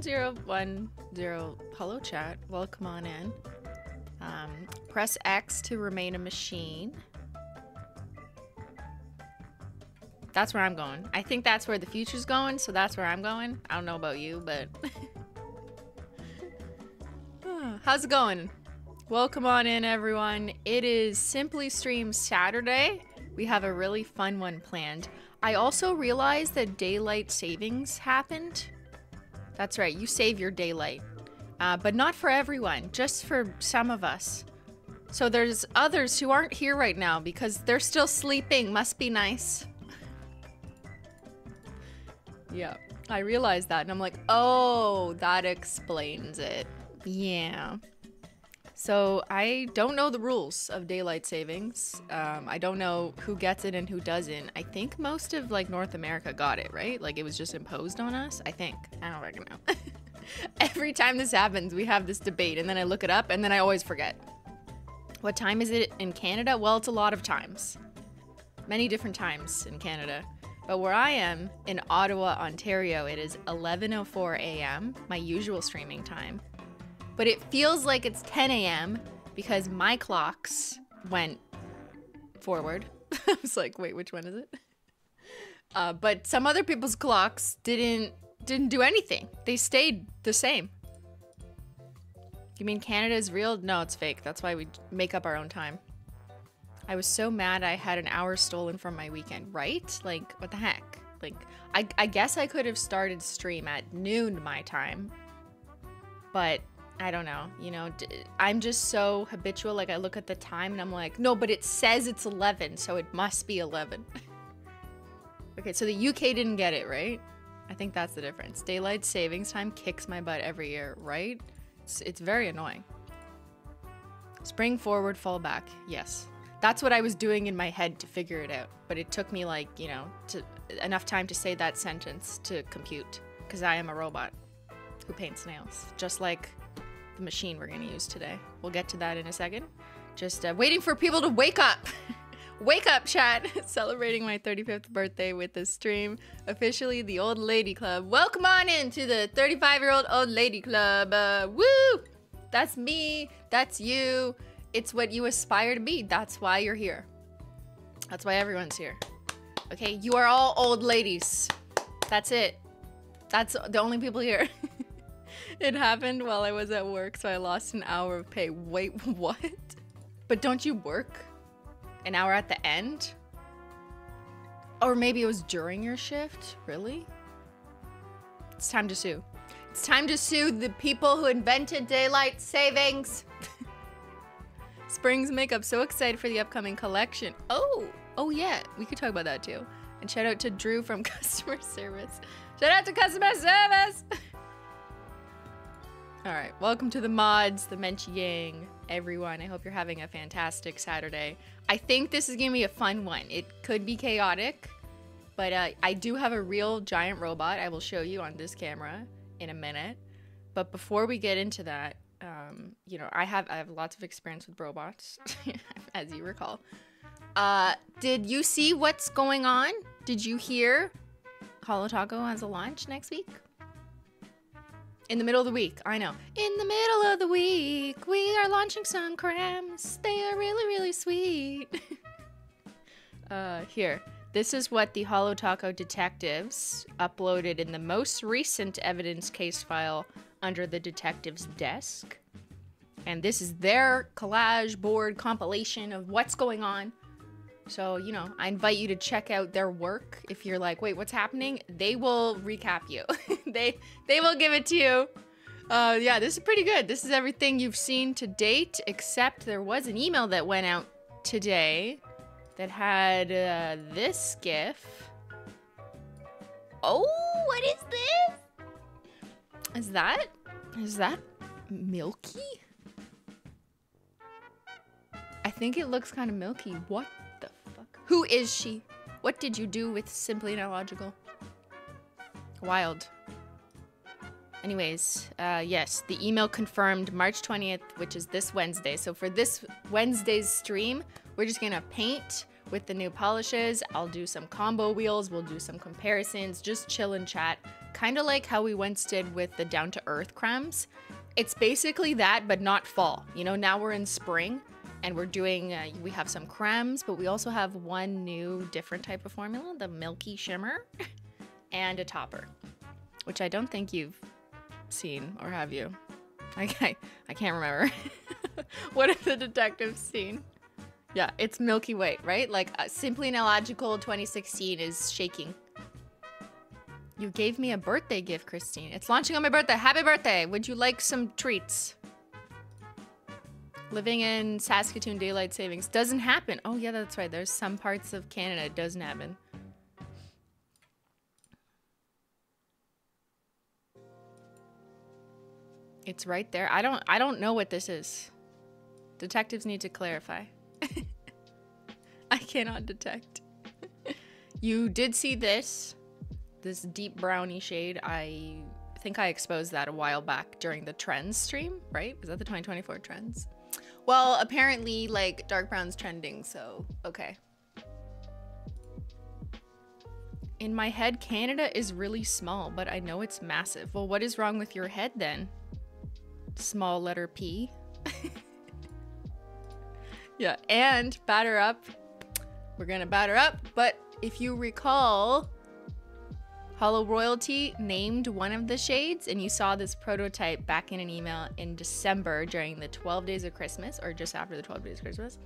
one zero one zero. Hello chat. Welcome on in. Um, press X to remain a machine. That's where I'm going. I think that's where the future's going, so that's where I'm going. I don't know about you, but how's it going? Welcome on in, everyone. It is Simply Stream Saturday. We have a really fun one planned. I also realized that daylight savings happened. That's right, you save your daylight. Uh, but not for everyone, just for some of us. So there's others who aren't here right now because they're still sleeping. Must be nice. yeah, I realized that and I'm like, oh, that explains it. Yeah. So I don't know the rules of daylight savings. Um, I don't know who gets it and who doesn't. I think most of like North America got it, right? Like it was just imposed on us. I think. I don't reckon know. Every time this happens, we have this debate, and then I look it up, and then I always forget. What time is it in Canada? Well, it's a lot of times. Many different times in Canada. But where I am in Ottawa, Ontario, it is 11:04 a.m., my usual streaming time but it feels like it's 10 a.m. because my clocks went forward. I was like, wait, which one is it? Uh, but some other people's clocks didn't didn't do anything. They stayed the same. You mean Canada is real? No, it's fake. That's why we make up our own time. I was so mad I had an hour stolen from my weekend, right? Like, what the heck? Like, I, I guess I could have started stream at noon my time, but I don't know, you know, I'm just so habitual. Like I look at the time and I'm like, no, but it says it's 11, so it must be 11. okay, so the UK didn't get it, right? I think that's the difference. Daylight savings time kicks my butt every year, right? It's, it's very annoying. Spring forward, fall back. Yes. That's what I was doing in my head to figure it out. But it took me like, you know, to, enough time to say that sentence to compute. Because I am a robot who paints nails. Just like the machine we're going to use today. We'll get to that in a second. Just uh, waiting for people to wake up. wake up, chat. Celebrating my 35th birthday with this stream. Officially the Old Lady Club. Welcome on in to the 35 year old Old Lady Club. Uh, woo! That's me. That's you. It's what you aspire to be. That's why you're here. That's why everyone's here. Okay, you are all old ladies. That's it. That's the only people here. it happened while I was at work, so I lost an hour of pay. Wait, what? But don't you work an hour at the end? Or maybe it was during your shift? Really? It's time to sue. It's time to sue the people who invented daylight savings. Springs Makeup, so excited for the upcoming collection. Oh, oh yeah, we could talk about that too. And shout out to Drew from customer service. Shout out to customer service. All right, welcome to the mods, the Menchie Gang, everyone. I hope you're having a fantastic Saturday. I think this is gonna be a fun one. It could be chaotic, but uh, I do have a real giant robot. I will show you on this camera in a minute. But before we get into that, um, you know, I have I have lots of experience with robots, as you recall. Uh, did you see what's going on? Did you hear Holo Taco has a launch next week? In the middle of the week, I know. In the middle of the week, we are launching some crams. They are really, really sweet. uh, here. This is what the Holo Taco detectives uploaded in the most recent evidence case file under the detective's desk. And this is their collage board compilation of what's going on. So, you know, I invite you to check out their work. If you're like, wait, what's happening? They will recap you. they they will give it to you. Uh, yeah, this is pretty good. This is everything you've seen to date, except there was an email that went out today that had uh, this GIF. Oh, what is this? Is that is that milky? I think it looks kind of milky. What who is she? What did you do with Simply Nailogical? Wild. Anyways, uh, yes, the email confirmed March 20th, which is this Wednesday. So for this Wednesday's stream, we're just gonna paint with the new polishes. I'll do some combo wheels, we'll do some comparisons, just chill and chat. Kind of like how we once did with the down to earth cremes. It's basically that, but not fall. You know, now we're in spring and we're doing, uh, we have some cremes, but we also have one new different type of formula, the Milky Shimmer, and a topper, which I don't think you've seen, or have you? I, I can't remember. what have the detectives seen? Yeah, it's Milky Way, right? Like uh, Simply Nailogical 2016 is shaking. You gave me a birthday gift, Cristine. It's launching on my birthday. Happy birthday. Would you like some treats? Living in Saskatoon daylight savings doesn't happen. Oh yeah, that's right. There's some parts of Canada it doesn't happen. It's right there. I don't I don't know what this is. Detectives need to clarify. I cannot detect. you did see this, this deep brownie shade. I think I exposed that a while back during the trends stream, right? Was that the 2024 trends? Well, apparently, like, dark brown's trending, so okay. In my head, Canada is really small, but I know it's massive. Well, what is wrong with your head then? Small letter P. Yeah, and batter up. We're gonna batter up, but if you recall, Holo Royalty named one of the shades, and you saw this prototype back in an email in December during the 12 days of Christmas, or just after the 12 days of Christmas.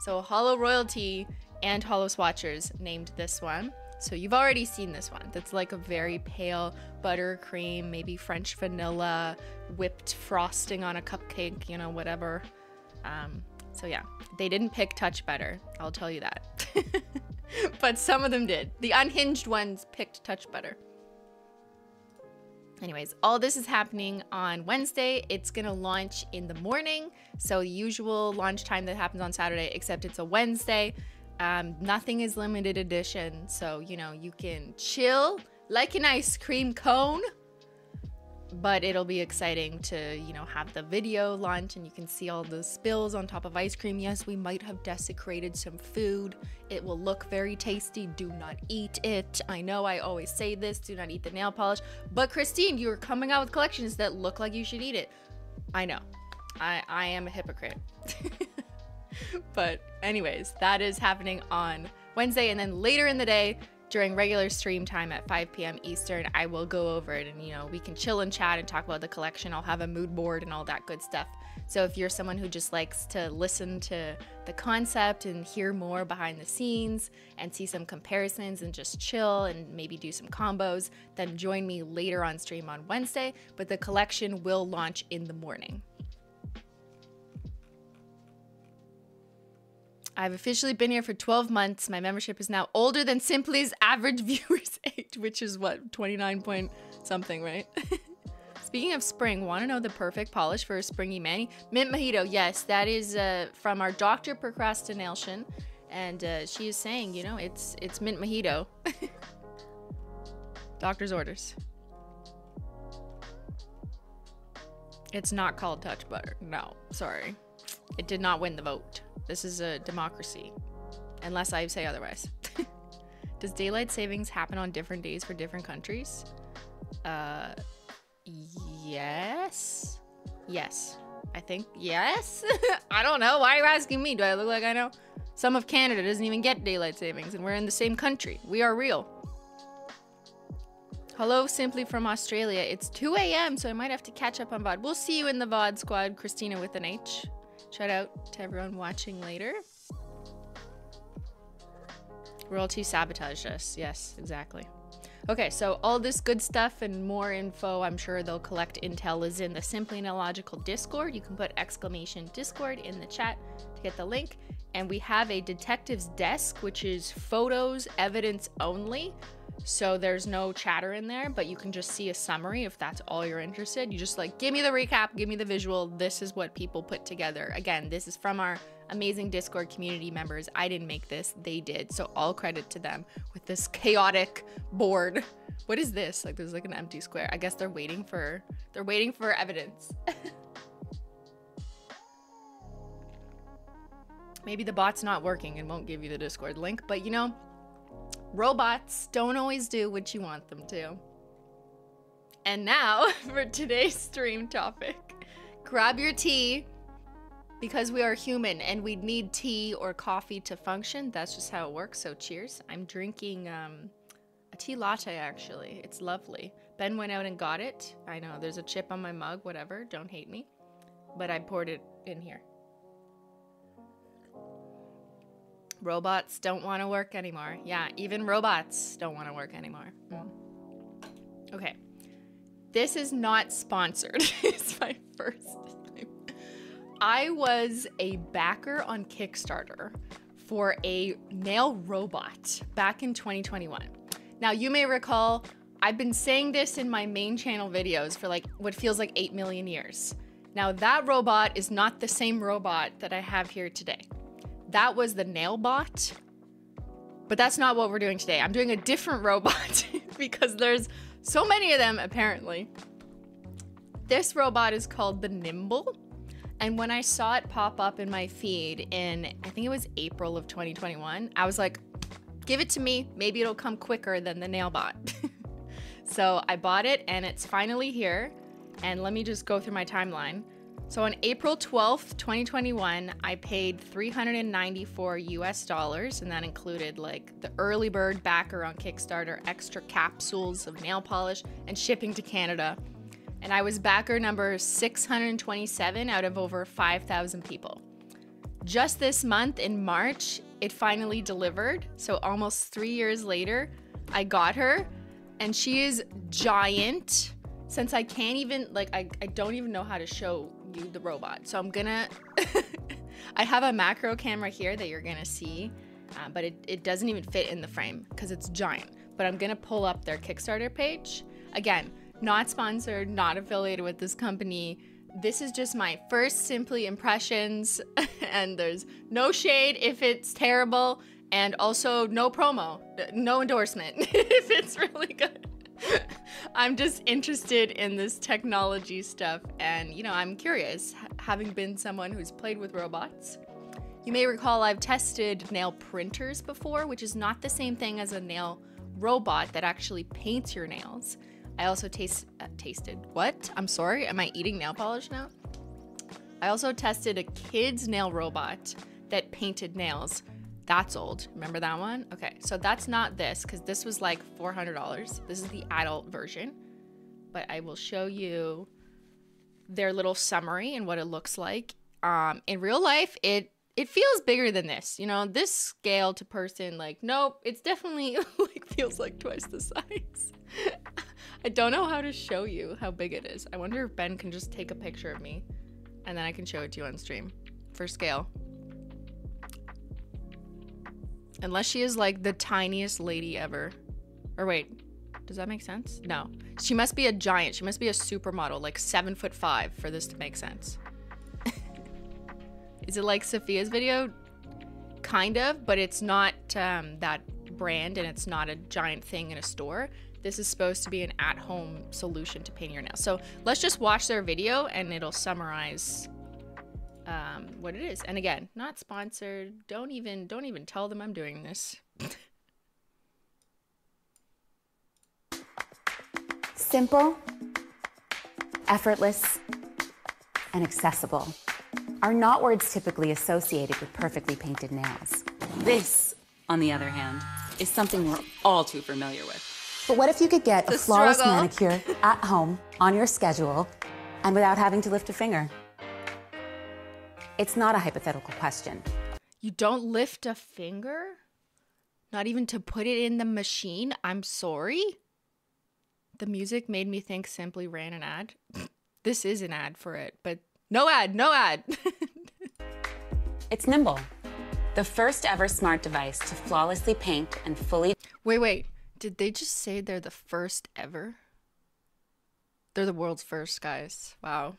So Holo Royalty and Holo Swatchers named this one. So you've already seen this one. That's like a very pale buttercream, maybe French vanilla, whipped frosting on a cupcake, you know, whatever. Um, so yeah, they didn't pick touch better. I'll tell you that. but some of them did. The unhinged ones picked touch better. Anyways, all this is happening on Wednesday. It's gonna launch in the morning. So the usual launch time that happens on Saturday, except it's a Wednesday. Um, nothing is limited edition. So, you know, you can chill like an ice cream cone but it'll be exciting to you know have the video launch and you can see all the spills on top of ice cream. Yes we might have desecrated some food. It will look very tasty. Do not eat it. I know i always say this do not eat the nail polish. But cristine you're coming out with collections that look like you should eat it. I know. I i am a hypocrite. But anyways that is happening on wednesday and then later in the day during regular stream time at 5 p.m. Eastern, I will go over it and, you know, we can chill and chat and talk about the collection. I'll have a mood board and all that good stuff. So if you're someone who just likes to listen to the concept and hear more behind the scenes and see some comparisons and just chill and maybe do some combos, then join me later on stream on Wednesday. But the collection will launch in the morning. I've officially been here for 12 months. My membership is now older than Simply's average viewer's age, which is what, 29 point something, right? Speaking of spring, want to know the perfect polish for a springy mani? Mint Mojito, yes, that is uh, from our Doctor Procrastination, and uh, she is saying, you know, it's it's Mint Mojito. Doctor's orders. It's not called Touch Butter. No, sorry. It did not win the vote. This is a democracy, unless I say otherwise. Does daylight savings happen on different days for different countries? Uh, yes. Yes. I think yes. I don't know. Why are you asking me? Do I look like I know? Some of Canada doesn't even get daylight savings, and we're in the same country. We are real. Hello, simply from Australia. It's 2 a.m., so I might have to catch up on VOD. We'll see you in the VOD squad, Christina with an H. Shout out to everyone watching later. Royalty sabotaged us. Yes, exactly. Okay, so all this good stuff and more info, I'm sure they'll collect intel is in the Simply Nailogical Discord. You can put exclamation Discord in the chat to get the link. And we have a detective's desk, which is photos, evidence only. So there's no chatter in there, but you can just see a summary if that's all you're interested. You just like, give me the recap, give me the visual. This is what people put together. Again, this is from our amazing Discord community members. I didn't make this, they did. So all credit to them with this chaotic board. What is this? Like there's like an empty square. I guess they're waiting for they're waiting for evidence. Maybe the bot's not working and won't give you the Discord link, but you know, robots don't always do what you want them to. And now for today's stream topic. Grab your tea because we are human and we need tea or coffee to function. That's just how it works. So cheers. I'm drinking um, a tea latte actually. It's lovely. Ben went out and got it. I know there's a chip on my mug, whatever. Don't hate me. But I poured it in here. Robots don't want to work anymore. Yeah, even robots don't want to work anymore. Mm. Okay. This is not sponsored. it's my first time. I was a backer on Kickstarter for a nail robot back in 2021. Now, you may recall I've been saying this in my main channel videos for like what feels like 8 million years. Now, that robot is not the same robot that I have here today. That was the nail bot. But that's not what we're doing today. I'm doing a different robot because there's so many of them apparently. This robot is called the Nimble. And when I saw it pop up in my feed in, I think it was April of 2021, I was like, give it to me. Maybe it'll come quicker than the nail bot. so I bought it and it's finally here. And let me just go through my timeline. So on April 12th, 2021, I paid 394 US dollars, and that included like the early bird backer on Kickstarter, extra capsules of nail polish, and shipping to Canada. And I was backer number 627 out of over 5,000 people. Just this month in March, it finally delivered. So almost three years later, I got her, and she is giant. Since I can't even, like, I, I don't even know how to show you the robot. So I'm gonna, I have a macro camera here that you're gonna see, uh, but it, it doesn't even fit in the frame because it's giant. But I'm gonna pull up their Kickstarter page. Again, not sponsored, not affiliated with this company. This is just my first Simply impressions, and there's no shade if it's terrible, and also no promo, no endorsement if it's really good. I'm just interested in this technology stuff, and you know, I'm curious, having been someone who's played with robots. You may recall I've tested nail printers before, which is not the same thing as a nail robot that actually paints your nails. I also taste, uh, tasted, what? I'm sorry, am I eating nail polish now? I also tested a kid's nail robot that painted nails that's old. Remember that one? Okay, so that's not this because this was like $400. This is the adult version. But I will show you their little summary and what it looks like. Um, in real life, it it feels bigger than this. You know, this scale to person, like, nope, it's definitely like feels like twice the size. I don't know how to show you how big it is. I wonder if Ben can just take a picture of me and then I can show it to you on stream for scale. Unless she is like the tiniest lady ever. Or wait, does that make sense? No. She must be a giant. She must be a supermodel, like seven foot five for this to make sense. is it like Sophia's video? Kind of, but it's not um, that brand and it's not a giant thing in a store. This is supposed to be an at-home solution to painting your nails. So let's just watch their video and it'll summarize um, what it is. And again, not sponsored. Don't even don't even tell them I'm doing this. Simple, effortless, and accessible are not words typically associated with perfectly painted nails. This, on the other hand, is something we're all too familiar with. But what if you could get the a flawless struggle. manicure at home on your schedule and without having to lift a finger? It's not a hypothetical question. You don't lift a finger? Not even to put it in the machine? I'm sorry? The music made me think Simply ran an ad. this is an ad for it, but no ad, no ad. it's Nimble, the first ever smart device to flawlessly paint and fully. Wait, wait. Did they just say they're the first ever? They're the world's first, guys. Wow.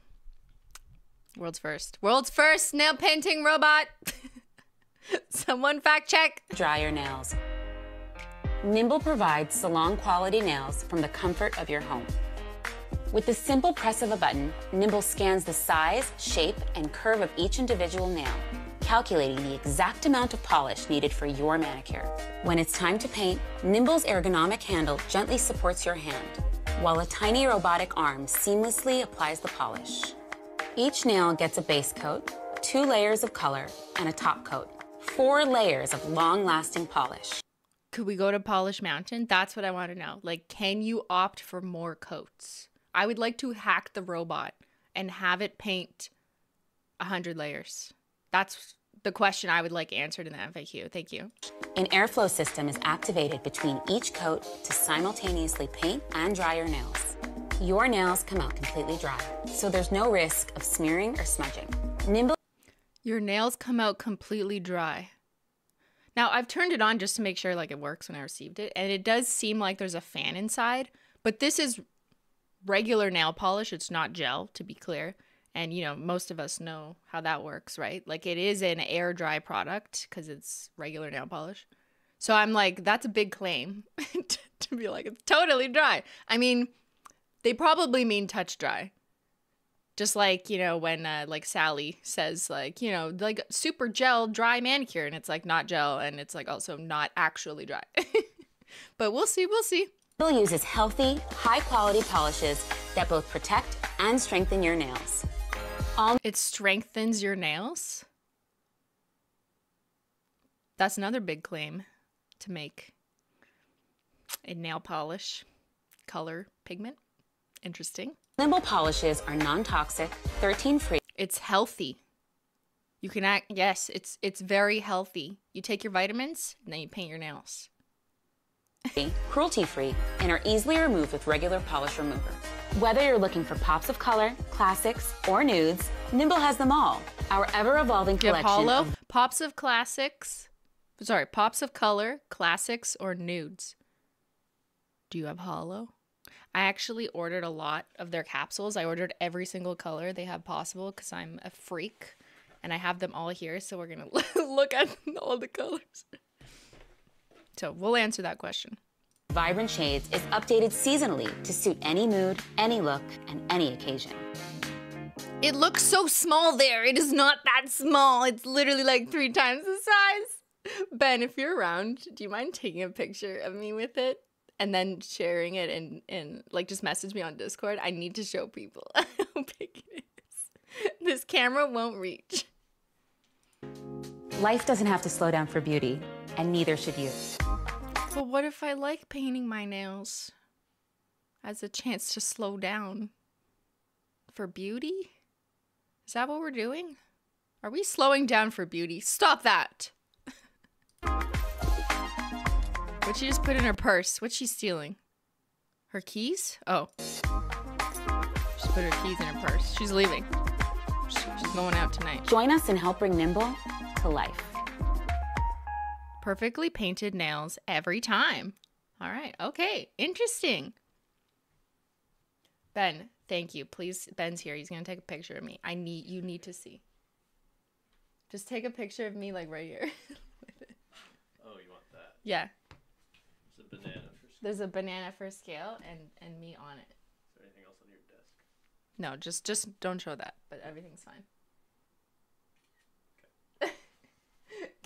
World's first. World's first nail painting robot. Someone fact check. Dry your nails. Nimble provides salon quality nails from the comfort of your home. With the simple press of a button, Nimble scans the size, shape, and curve of each individual nail, calculating the exact amount of polish needed for your manicure. When it's time to paint, Nimble's ergonomic handle gently supports your hand, while a tiny robotic arm seamlessly applies the polish. Each nail gets a base coat, two layers of color, and a top coat. Four layers of long lasting polish. Could we go to Polish Mountain? That's what I want to know. Like, can you opt for more coats? I would like to hack the robot and have it paint 100 layers. That's the question I would like answered in the FAQ. Thank you. An airflow system is activated between each coat to simultaneously paint and dry your nails. Your nails come out completely dry, so there's no risk of smearing or smudging. Nimble Your nails come out completely dry. Now, I've turned it on just to make sure like it works when I received it, and it does seem like there's a fan inside, but this is regular nail polish. It's not gel, to be clear. And you know, most of us know how that works, right? Like it is an air dry product because it's regular nail polish. So I'm like, that's a big claim to be like, it's totally dry. I mean, they probably mean touch dry. Just like, you know, when uh, like Sally says like, you know, like super gel dry manicure and it's like not gel and it's like also not actually dry. but we'll see, we'll see. Nimble uses healthy, high quality polishes that both protect and strengthen your nails. All it strengthens your nails? That's another big claim to make. A nail polish, color, pigment. Interesting. Nimble polishes are non-toxic, 13 free. It's healthy. You can act yes, it's it's very healthy. You take your vitamins and then you paint your nails. Cruelty free and are easily removed with regular polish remover. Whether you're looking for pops of color, classics, or nudes, Nimble has them all. Our ever-evolving collection. Holo, of- pops of classics. Sorry, pops of color, classics, or nudes. Do you have holo? I actually ordered a lot of their capsules. I ordered every single color they have possible because I'm a freak and I have them all here. So we're going to look at all the colors. So we'll answer that question. Vibrant Shades is updated seasonally to suit any mood, any look, and any occasion. It looks so small there. It is not that small. It's literally like three times the size. Ben, if you're around, do you mind taking a picture of me with it? And then sharing it and and like just message me on Discord. I need to show people how big it is. This camera won't reach. Life doesn't have to slow down for beauty, and neither should you. But what if I like painting my nails as a chance to slow down for beauty? Is that what we're doing? Are we slowing down for beauty? Stop that. What she just put in her purse? What's she stealing? Her keys? Oh. She put her keys in her purse. She's leaving. She's going out tonight. Join us and help bring Nimble to life. Perfectly painted nails every time. All right. Okay. Interesting. Ben, thank you. Please, Ben's here. He's going to take a picture of me. I need, you need to see. Just take a picture of me, like right here. oh, you want that? Yeah banana for scale. There's a banana for scale and and me on it. Is there anything else on your desk? No, just just don't show that, but everything's fine. Okay.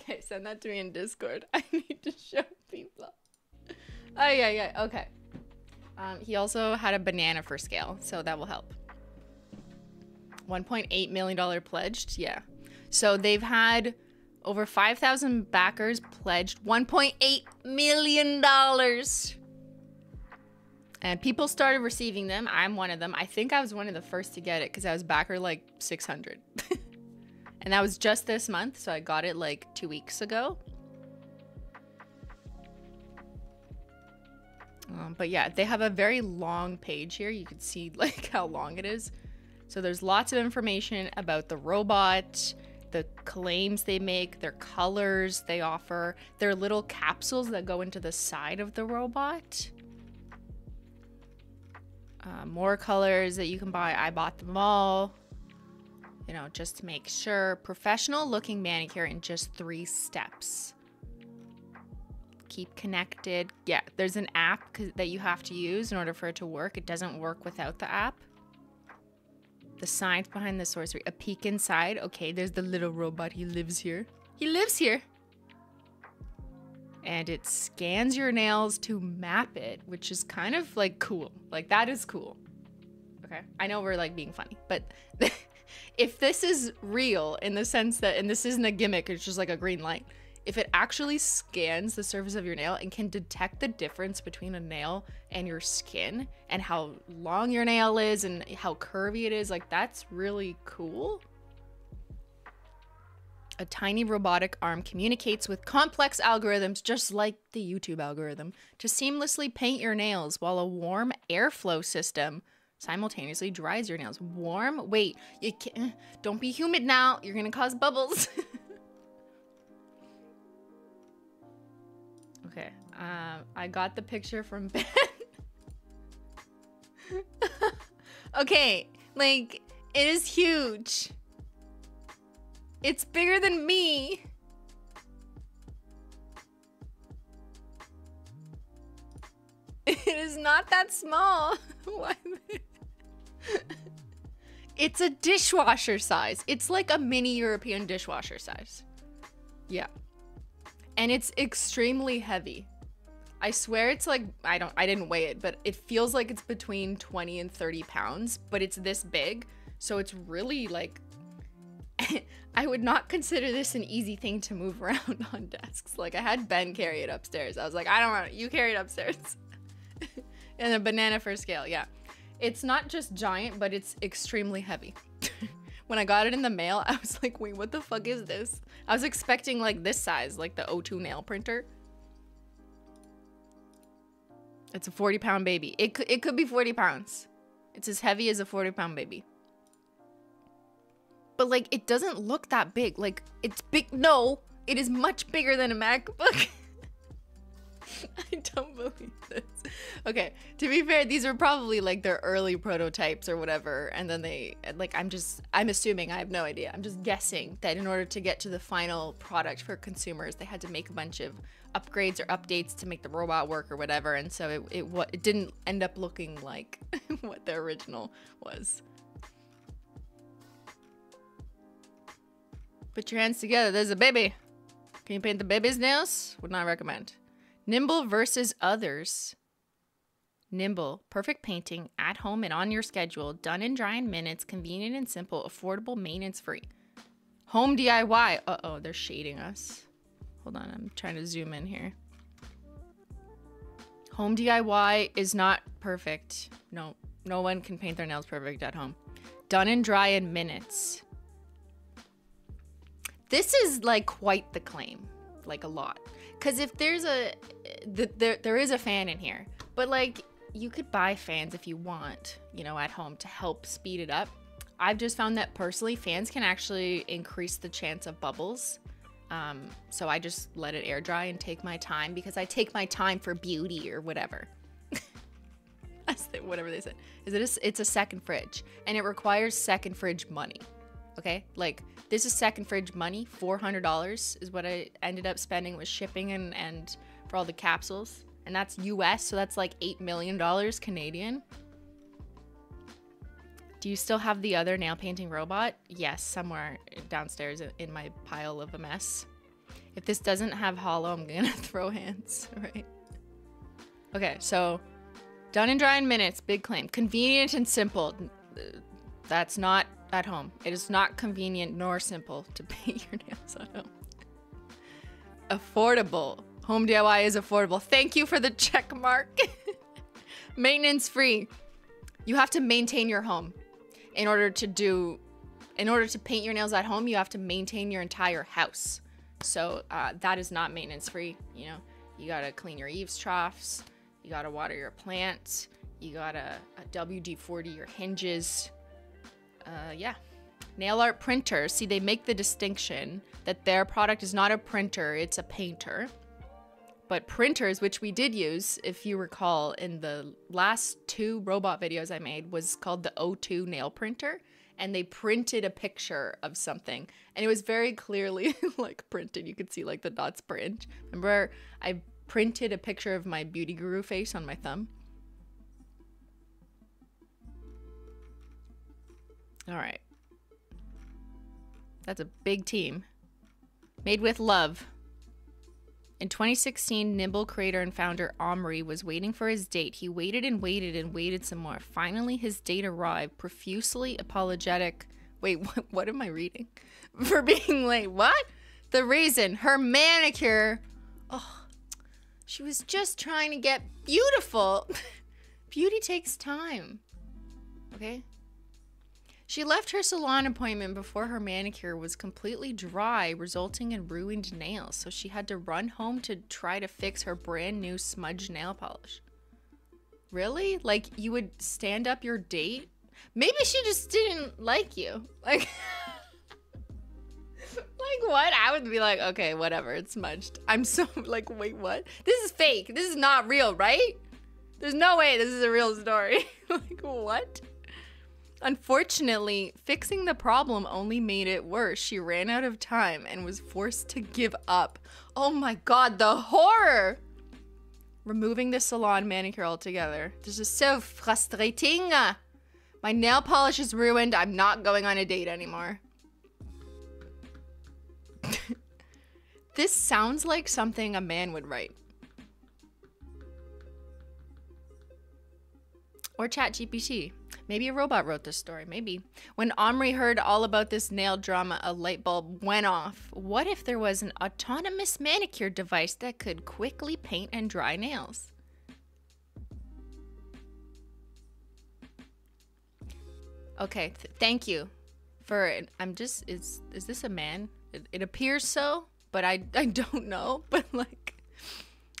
okay, send that to me in Discord. I need to show people. Oh yeah, yeah, okay. Um, he also had a banana for scale, so that will help. $1.8 million pledged, yeah. So they've had over 5,000 backers pledged $1.8 million. And people started receiving them. I'm one of them. I think I was one of the first to get it because I was backer like 600. and that was just this month, so I got it like two weeks ago. Um, but yeah, they have a very long page here. You can see like how long it is. So there's lots of information about the robot, the claims they make, their colors they offer, their little capsules that go into the side of the robot. Uh, more colors that you can buy. I bought them all. You know, just to make sure. Professional looking manicure in just three steps. Keep connected. Yeah, there's an app that you have to use in order for it to work. It doesn't work without the app. The science behind the sorcery. A peek inside. Okay, there's the little robot. He lives here. He lives here. And it scans your nails to map it, which is kind of like cool. Like that is cool. Okay. I know we're like being funny, but if this is real in the sense that, and this isn't a gimmick, it's just like a green light. If it actually scans the surface of your nail and can detect the difference between a nail and your skin and how long your nail is and how curvy it is, like that's really cool. A tiny robotic arm communicates with complex algorithms, just like the YouTube algorithm, to seamlessly paint your nails while a warm airflow system simultaneously dries your nails. Warm? Wait, you can't. Don't be humid now. You're gonna cause bubbles. okay, um, I got the picture from Ben. okay, like it is huge. It's bigger than me. It is not that small. It's a dishwasher size. It's like a mini European dishwasher size. Yeah. And it's extremely heavy. I swear it's like I don't I didn't weigh it, but it feels like it's between 20 and 30 pounds, but it's this big. So it's really like I would not consider this an easy thing to move around on desks. Like I had Ben carry it upstairs. I was like, I don't want it. You carry it upstairs. and a banana for scale, yeah. It's not just giant, but it's extremely heavy. When I got it in the mail, I was like, wait, what the fuck is this? I was expecting like this size, like the O2 nail printer. It's a 40 pound baby. It could, it could be 40 pounds. It's as heavy as a 40 pound baby. But like, it doesn't look that big. Like, it's big. No, it is much bigger than a MacBook. I don't believe this. Okay, to be fair, these are probably like their early prototypes or whatever, and then they like I'm just I'm assuming I have no idea. I'm just guessing that in order to get to the final product for consumers, they had to make a bunch of upgrades or updates to make the robot work or whatever, and so it it what it didn't end up looking like what the original was. Put your hands together. There's a baby. Can you paint the baby's nails? Would not recommend. Nimble versus others. Nimble, perfect painting, at home and on your schedule, done and dry in minutes, convenient and simple, affordable, maintenance free. Home DIY. Uh oh, they're shading us. Hold on, I'm trying to zoom in here. Home DIY is not perfect. No, no one can paint their nails perfect at home. Done and dry in minutes. This is like quite the claim, like a lot. Because if there's a, the, there there is a fan in here, but like you could buy fans if you want, you know, at home to help speed it up. I've just found that personally, fans can actually increase the chance of bubbles. Um, so I just let it air dry and take my time because I take my time for beauty or whatever. whatever they said. Is it? A, it's a second fridge, and it requires second fridge money. Okay, like this is second fridge money. Four hundred dollars is what I ended up spending with shipping and and for all the capsules, and that's U.S. So that's like eight million dollars Canadian. Do you still have the other nail painting robot? Yes, somewhere downstairs in my pile of a mess. If this doesn't have holo, I'm gonna throw hands, right? Okay, so done in dry in minutes, big claim. Convenient and simple. Uh, that's not at home. It is not convenient nor simple to paint your nails at home. Affordable. Home DIY is affordable. Thank you for the check mark. Maintenance free. You have to maintain your home in order to do, in order to paint your nails at home, you have to maintain your entire house. So uh, that is not maintenance free. You know, you gotta clean your eaves troughs, you gotta water your plants, you gotta a WD-40 your hinges, uh, yeah. Nail art printers, see, they make the distinction that their product is not a printer, it's a painter. But printers, which we did use, if you recall, in the last two robot videos I made, was called the O2 nail printer. And they printed a picture of something. And it was very clearly like printed. You could see like the dots print. Remember, I printed a picture of my beauty guru face on my thumb. All right. That's a big team. Made with love. In 2016, Nimble creator and founder Omri was waiting for his date. He waited and waited and waited some more. Finally, his date arrived, profusely apologetic. Wait, what, what am I reading? For being late. What? The reason her manicure. Oh, she was just trying to get beautiful. Beauty takes time. Okay? She left her salon appointment before her manicure was completely dry, resulting in ruined nails, so she had to run home to try to fix her brand new smudged nail polish. Really? Like, you would stand up your date? Maybe she just didn't like you. Like, like what? I would be like, okay, whatever, it's smudged. I'm so, like, wait, what? This is fake. This is not real, right? There's no way this is a real story. like, what? Unfortunately, fixing the problem only made it worse. She ran out of time and was forced to give up. Oh my god, the horror! Removing the salon manicure altogether. This is so frustrating. Uh, my nail polish is ruined. I'm not going on a date anymore. this sounds like something a man would write. Or ChatGPT. Maybe a robot wrote this story. Maybe. When Omri heard all about this nail drama, a light bulb went off. What if there was an autonomous manicure device that could quickly paint and dry nails? Okay, th- thank you for. I'm just is is this a man? It, it appears so, but I I don't know. But like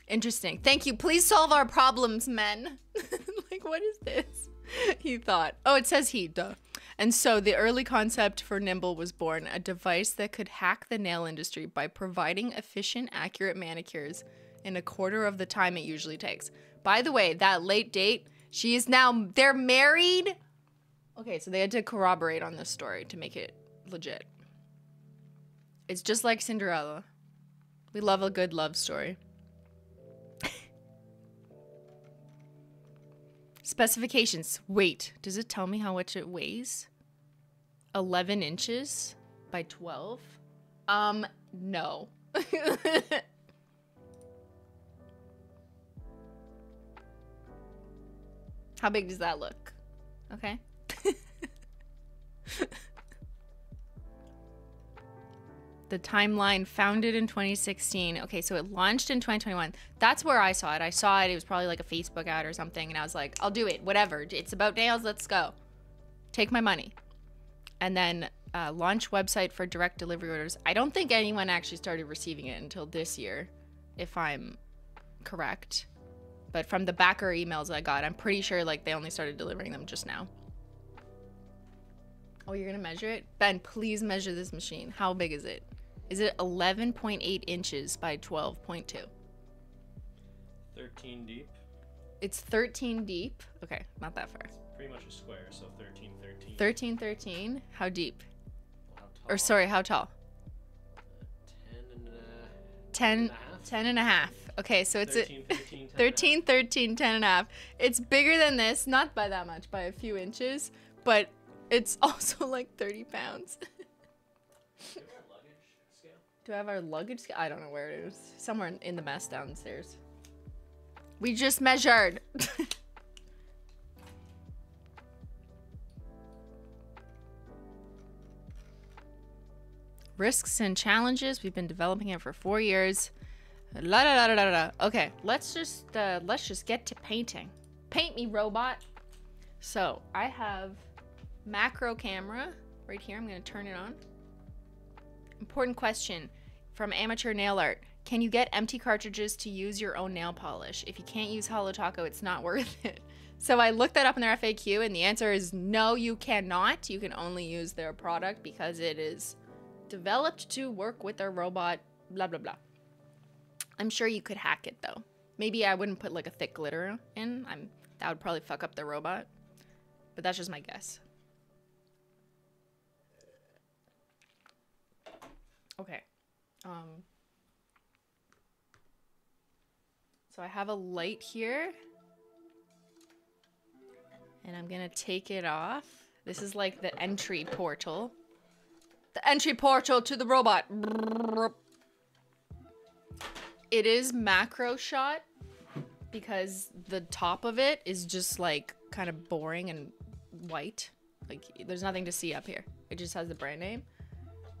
interesting. Thank you. Please solve our problems, men. like what is this? he thought. Oh, it says he, duh. And so the early concept for Nimble was born a device that could hack the nail industry by providing efficient, accurate manicures in a quarter of the time it usually takes. By the way, that late date, she is now, they're married. Okay, so they had to corroborate on this story to make it legit. It's just like Cinderella. We love a good love story. Specifications. Weight. Does it tell me how much it weighs? 11 inches by 12? Um, no. how big does that look? Okay. the timeline founded in 2016 okay so it launched in 2021 that's where i saw it. I saw it it was probably like a facebook ad or something and i was like i'll do it whatever. It's about nails let's go. Take my money. And then uh, launch website for direct delivery orders. I don't think anyone actually started receiving it until this year if i'm correct. But from the backer emails i got i'm pretty sure like they only started delivering them just now. Oh you're gonna measure it? Ben please measure this machine. How big is it is it 11.8 inches by 12.2? 13 deep. It's 13 deep. Okay, not that far. Pretty much a square, so 13, 13. 13, 13. How deep? How tall? Or sorry, how tall? 10 and a, 10, and half? 10 and a half. Okay, so it's 13, a 13, 10 and a half. 13, 13, 10 and a half. It's bigger than this, not by that much, by a few inches, but it's also like 30 pounds. Do I have our luggage? I don't know where it is. Somewhere in- the mess downstairs. We just measured. Risks and challenges. We've been developing it for four years. La da da da da. Okay, let's just uh, let's just get to painting. Paint me, robot. So I have macro camera right here. I'm gonna turn it on. Important question from Amateur Nail Art. Can you get empty cartridges to use your own nail polish? If you can't use Holo Taco, it's not worth it. So I looked that up in their FAQ, and the answer is no, you cannot. You can only use their product because it is developed to work with their robot, blah, blah, blah. I'm sure you could hack it though. Maybe I wouldn't put like a thick glitter in. I'm that would probably fuck up the robot. But that's just my guess. Okay. Um So I have a light here. And I'm to take it off This is like the entry portal. The entry portal to the robot. It is macro shot because the top of it is just like kind of boring and white. Like there's nothing to see up here. It just has the brand name.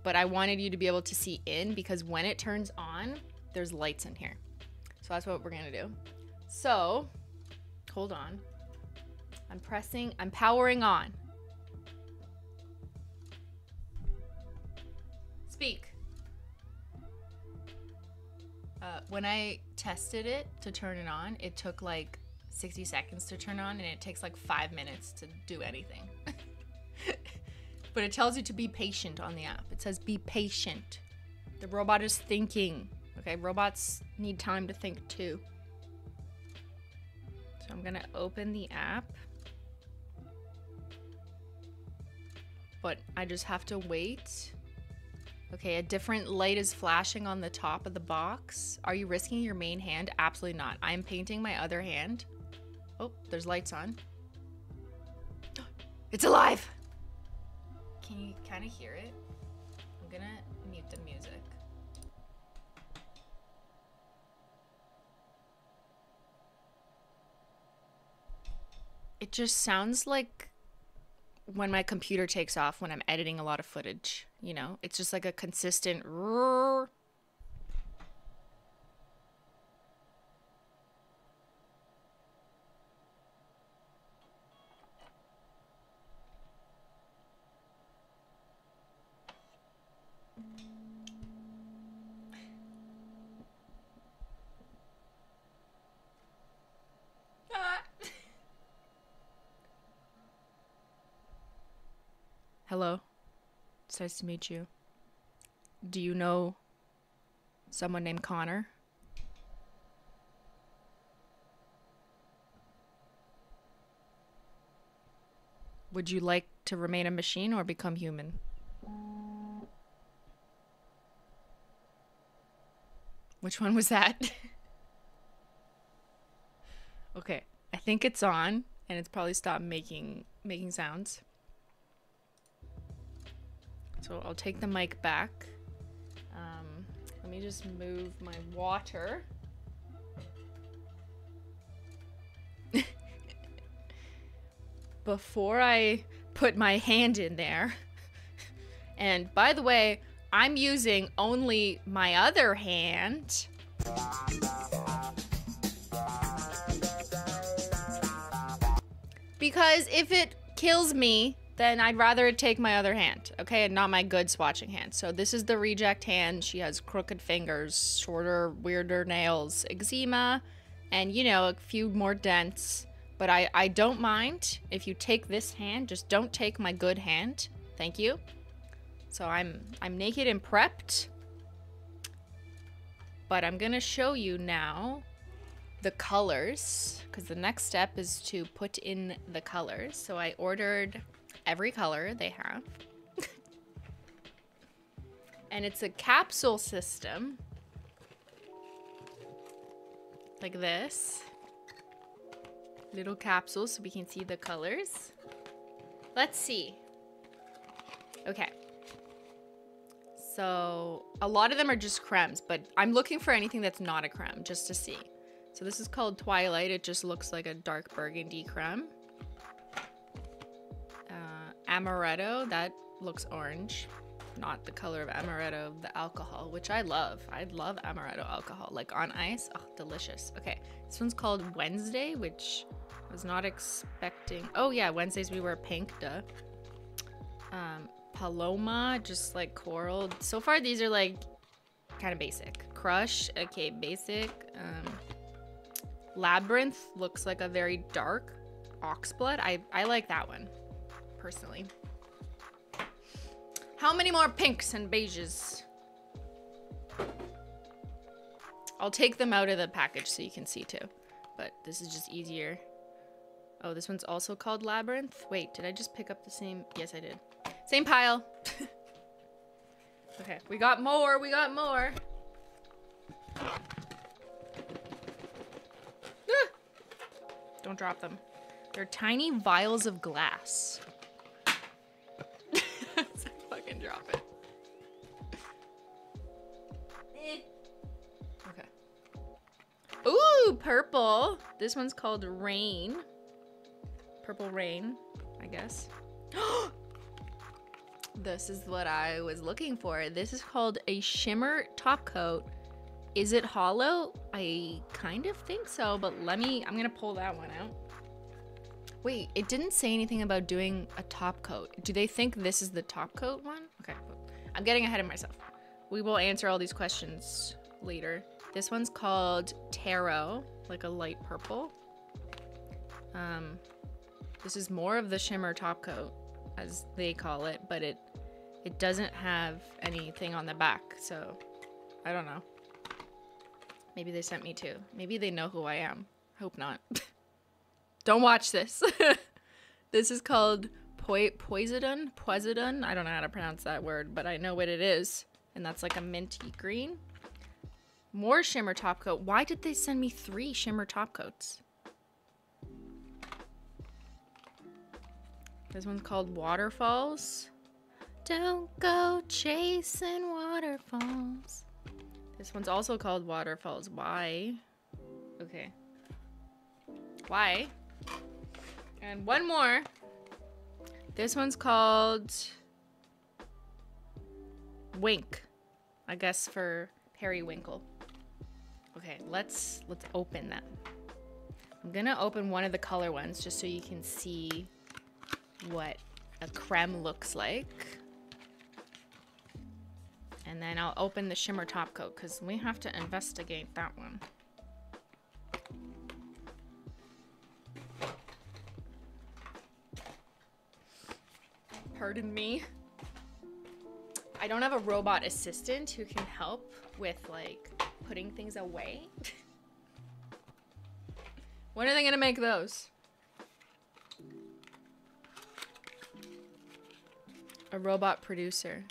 But I wanted you to be able to see in because when it turns on, there's lights in here. So that's what we're gonna do. So, hold on. I'm pressing, I'm powering on. Speak. Uh, when I tested it to turn it on, it took like 60 seconds to turn on, and it takes like five minutes to do anything. But it tells you to be patient on the app. It says be patient. The robot is thinking. Okay, robots need time to think too. So I'm gonna open the app. But I just have to wait. Okay, a different light is flashing on the top of the box. Are you risking your main hand? Absolutely not. I'm painting my other hand. Oh, there's lights on. It's alive! Can you kind of hear it? I'm gonna mute the music. It just sounds like when my computer takes off when I'm editing a lot of footage, you know? It's just like a consistent roar. Ah. Hello. It's nice to meet you. Do you know someone named Connor? Would you like to remain a machine or become human? Which one was that? okay, I think it's on and it's probably stopped making making sounds. So I'll take the mic back. Um, let me just move my water. Before I put my hand in there. And by the way, I'm using only my other hand. Because if it kills me, then I'd rather take my other hand, okay, and not my good swatching hand. So this is the reject hand. She has crooked fingers, shorter, weirder nails, eczema, and you know, a few more dents. But I, I don't mind if you take this hand, just don't take my good hand. Thank you. So I'm I'm naked and prepped. But I'm gonna show you now the colors because the next step is to put in the colors. So I ordered every color they have. and it's a capsule system. Like this. Little capsules so we can see the colors. Let's see. Okay. So a lot of them are just cremes, but I'm looking for anything that's not a creme just to see. So this is called Twilight. It just looks like a dark burgundy creme. Amaretto, that looks orange. Not the color of amaretto, the alcohol, which I love. I love amaretto alcohol, like on ice. Oh, delicious. Okay, this one's called Wednesday, which I was not expecting. Oh yeah, Wednesdays we wear pink, duh. Um, Paloma, just like coral. So far these are like kind of basic. Crush, okay, basic. Um, Labyrinth looks like a very dark oxblood. I, I like that one, personally. How many more pinks and beiges? I'll take them out of the package so you can see too. But this is just easier. Oh, this one's also called Labyrinth. Wait, did I just pick up the same? Yes, I did. Same pile. okay, we got more. We got more. Ah! Don't drop them. They're tiny vials of glass. Drop it. Eh. Okay. Ooh, purple. This one's called Rain. Purple Rain, I guess. this is what I was looking for. This is called a shimmer top coat. Is it holo? I kind of think so, but let me, I'm gonna pull that one out. Wait, it didn't say anything about doing a top coat. Do they think this is the top coat one? Okay, I'm getting ahead of myself. We will answer all these questions later. This one's called Taro, like a light purple. Um, this is more of the shimmer top coat, as they call it, but it it doesn't have anything on the back, so I don't know. Maybe they sent me to. Maybe they know who I am. Hope not. don't watch this. this is called poi- Poseidon. Poseidon. I don't know how to pronounce that word, but I know what it is. And that's like a minty green. More shimmer top coat. Why did they send me three shimmer top coats? This one's called Waterfalls. Don't go chasing waterfalls. This one's also called Waterfalls. Why? Okay. Why? And one more. This one's called Wink. I guess for periwinkle. Okay, let's let's open them. I'm gonna open one of the color ones just so you can see what a creme looks like. And then I'll open the shimmer top coat because we have to investigate that one. Pardon me. I don't have a robot assistant who can help with like putting things away. when are they gonna make those? A robot producer.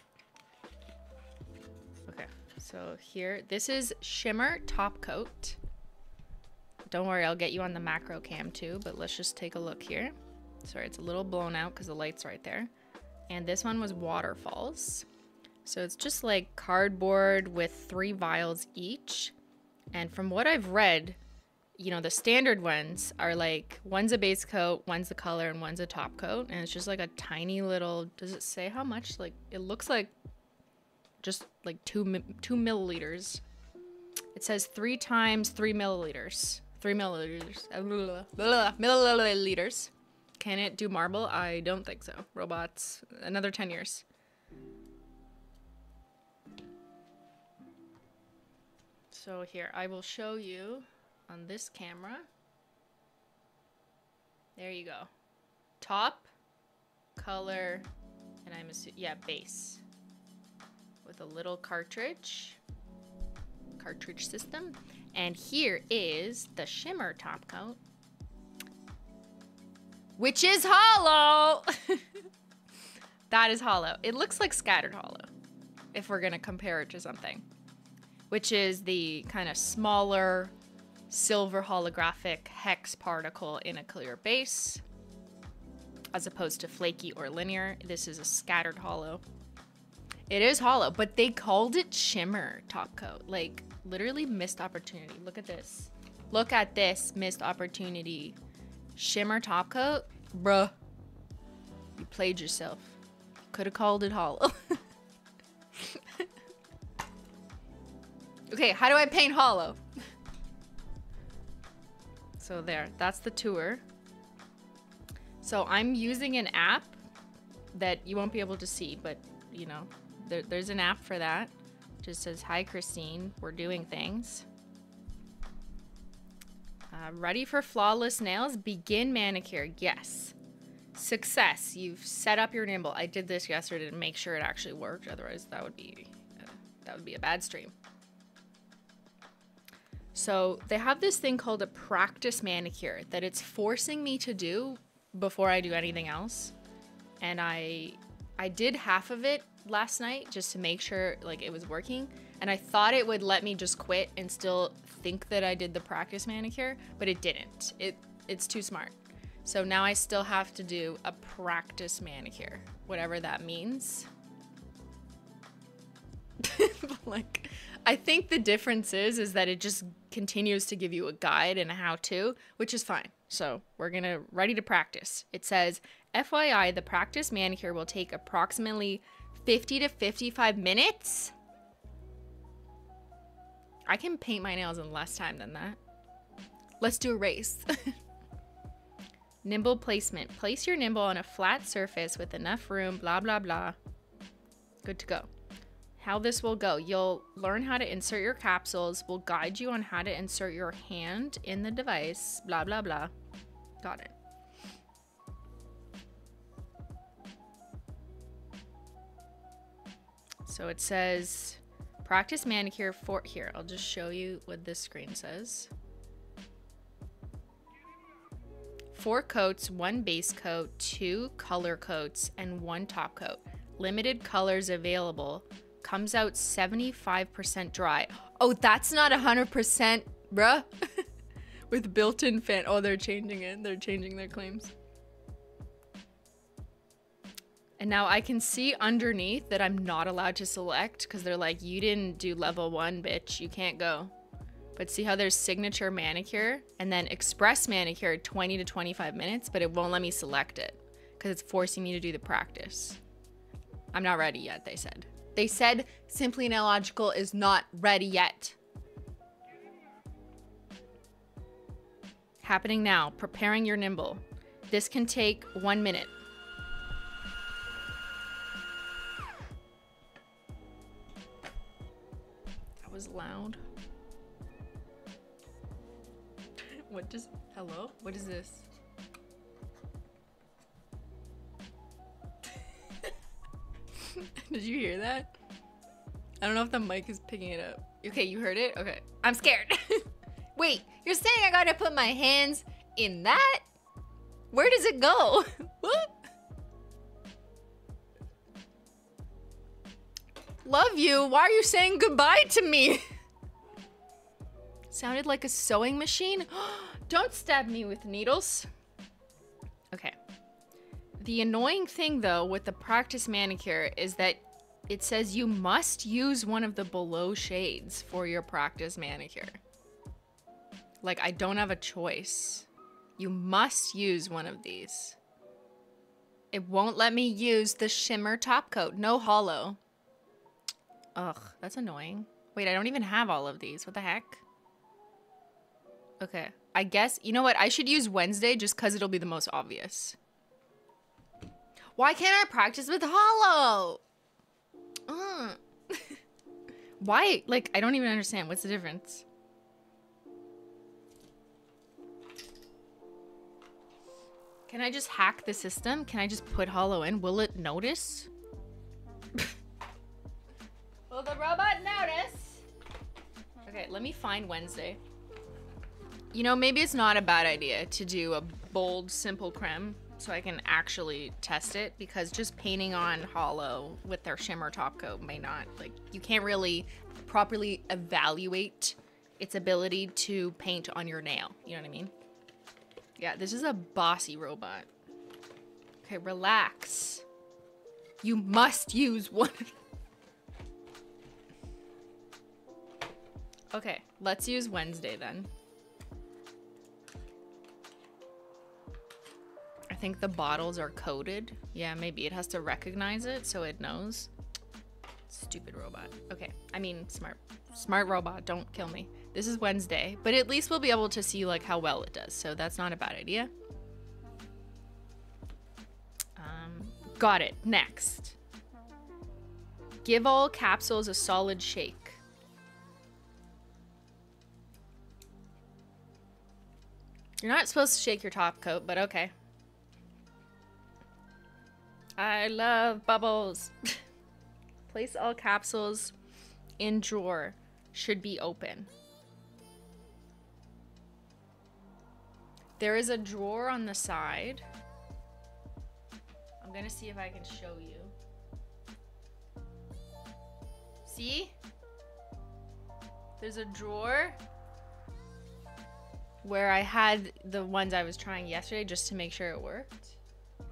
Okay, so here, this is Shimmer Top Coat. Don't worry, I'll get you on the macro cam too, but let's just take a look here. Sorry, it's a little blown out because the light's right there. And this one was Waterfalls. So it's just like cardboard with three vials each. And from what I've read, you know, the standard ones are like one's a base coat, one's a color, and one's a top coat. And it's just like a tiny little. Does it say how much? Like it looks like just like two two milliliters. It says three times three milliliters. Three milliliters. Milliliters. Can it do marble? I don't think so. Robots. Another 10 years. So here, I will show you on this camera. There you go. Top, color, and I'm assuming, yeah, base. With a little cartridge, cartridge system. And here is the shimmer top coat, which is holo. that is holo. It looks like scattered holo, if we're gonna compare it to something, which is the kind of smaller silver holographic hex particle in a clear base, as opposed to flaky or linear. This is a scattered holo. It is holo, but they called it shimmer top coat. Like, literally missed opportunity. Look at this. Look at this missed opportunity. Shimmer top coat? Bruh. You played yourself. Could have called it holo. okay, how do I paint holo? So there, that's the tour. So I'm using an app that you won't be able to see, but you know, there, there's an app for that. Just says, hi, Cristine, we're doing things. Uh, ready for flawless nails? Begin manicure. Yes. Success. You've set up your nimble. I did this yesterday to make sure it actually worked. Otherwise, that would be uh, that would be a bad stream. So they have this thing called a practice manicure that it's forcing me to do before I do anything else. And I I did half of it last night just to make sure like it was working. And I thought it would let me just quit and still think that I did the practice manicure, but it didn't. It it's too smart. So now I still have to do a practice manicure, whatever that means. like I think the difference is is that it just continues to give you a guide and a how to, which is fine. So we're gonna ready to practice. It says, FYI, the practice manicure will take approximately 50 to 55 minutes. I can paint my nails in less time than that. Let's do a race. nimble placement. Place your nimble on a flat surface with enough room, blah, blah, blah. Good to go. How this will go. You'll learn how to insert your capsules. We'll guide you on how to insert your hand in the device, blah, blah, blah. Got it. So it says practice manicure for here. I'll just show you what this screen says. Four coats, one base coat, two color coats, and one top coat. Limited colors available. Comes out 75% dry. Oh, that's not 100%, bruh. With built-in fan. Oh, they're changing it. They're changing their claims. And now I can see underneath that I'm not allowed to select because they're like, you didn't do level one, bitch. You can't go. But see how there's signature manicure and then express manicure 20 to 25 minutes, but it won't let me select it because it's forcing me to do the practice. I'm not ready yet, they said. They said Simply Nailogical is not ready yet. Happening now, preparing your nimble. This can take one minute. Was loud. What does. Hello? What is this? Did you hear that? I don't know if the mic is picking it up. Okay, you heard it? Okay. I'm scared. Wait, you're saying I gotta put my hands in that? Where does it go? what? Love you. Why are you saying goodbye to me? Sounded like a sewing machine. Don't stab me with needles. Okay. The annoying thing though with the practice manicure is that it says you must use one of the below shades for your practice manicure. Like I don't have a choice. You must use one of these. It won't let me use the shimmer top coat. No holo. Ugh, that's annoying. Wait, I don't even have all of these. What the heck? Okay. I guess, you know what? I should use Wednesday just because it'll be the most obvious. Why can't I practice with holo? Uh. Why? Like, I don't even understand. What's the difference? Can I just hack the system? Can I just put holo in? Will it notice? Will the robot notice? Okay, let me find Wednesday. You know, maybe it's not a bad idea to do a bold, simple creme so I can actually test it because just painting on holo with their shimmer top coat may not, like, you can't really properly evaluate its ability to paint on your nail. You know what I mean? Yeah, this is a bossy robot. Okay, relax. You must use one. Okay, let's use Wednesday then. I think the bottles are coded. Yeah, maybe it has to recognize it so it knows. Stupid robot. Okay, I mean smart. Smart robot, don't kill me. This is Wednesday, but at least we'll be able to see like how well it does. So that's not a bad idea. Um, got it. Next. Give all capsules a solid shake. You're not supposed to shake your top coat, but okay. I love bubbles. Place all capsules in drawer. Should be open. There is a drawer on the side. I'm gonna see if I can show you. See? There's a drawer where I had the ones I was trying yesterday just to make sure it worked.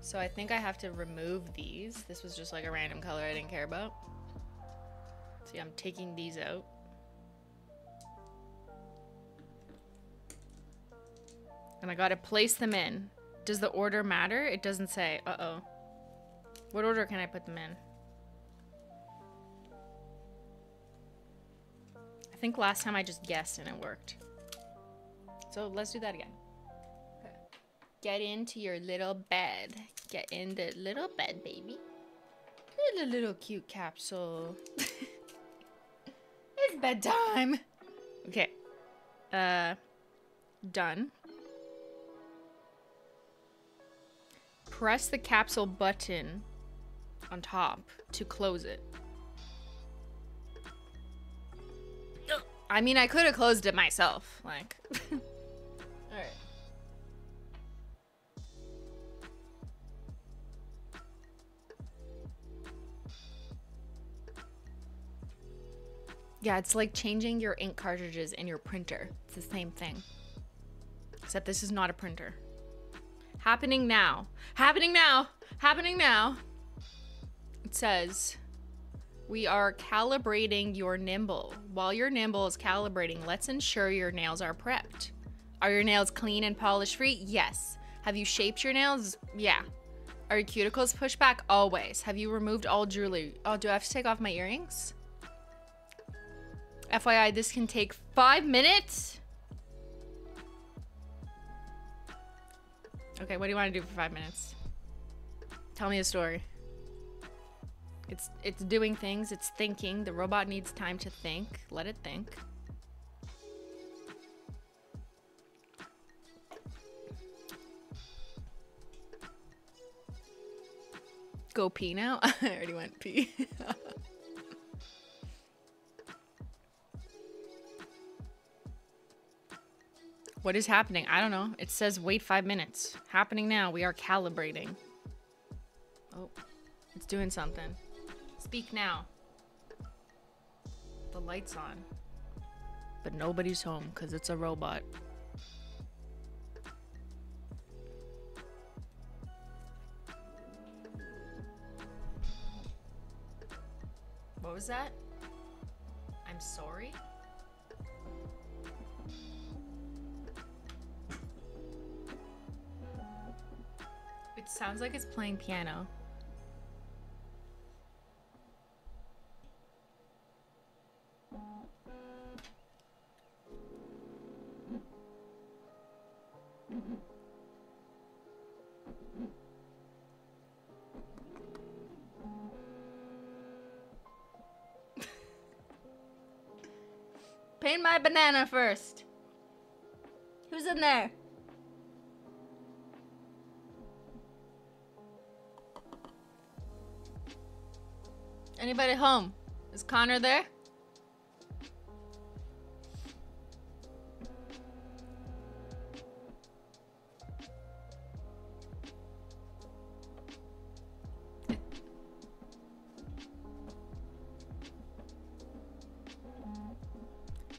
So I think I have to remove these. This was just like a random color I didn't care about. See, I'm taking these out. And I gotta place them in. Does the order matter? It doesn't say. Uh-oh. What order can I put them in? I think last time I just guessed and it worked. So let's do that again. Okay. Get into your little bed. Get in the little bed, baby. Little, little cute capsule. it's bedtime. Okay. Uh, done. Press the capsule button on top to close it. I mean, I could have closed it myself. Like, Yeah, it's like changing your ink cartridges in your printer. It's the same thing. Except this is not a printer. Happening now. Happening now. Happening now. It says, we are calibrating your nimble. While your nimble is calibrating, let's ensure your nails are prepped. Are your nails clean and polish free? Yes. Have you shaped your nails? Yeah. Are your cuticles pushed back? Always. Have you removed all jewelry? Oh, do I have to take off my earrings? FYI, this can take five minutes. Okay, what do you want to do for five minutes? Tell me a story. It's it's doing things, it's thinking. The robot needs time to think. Let it think. Go pee now? I already went pee. what is happening? I don't know. It says wait five minutes. Happening now. We are calibrating. Oh, it's doing something. Speak now. The light's on. But nobody's home because it's a robot. What was that? I'm sorry? It sounds like it's playing piano. Paint my banana first. Who's in there? Anybody home? Is Connor there?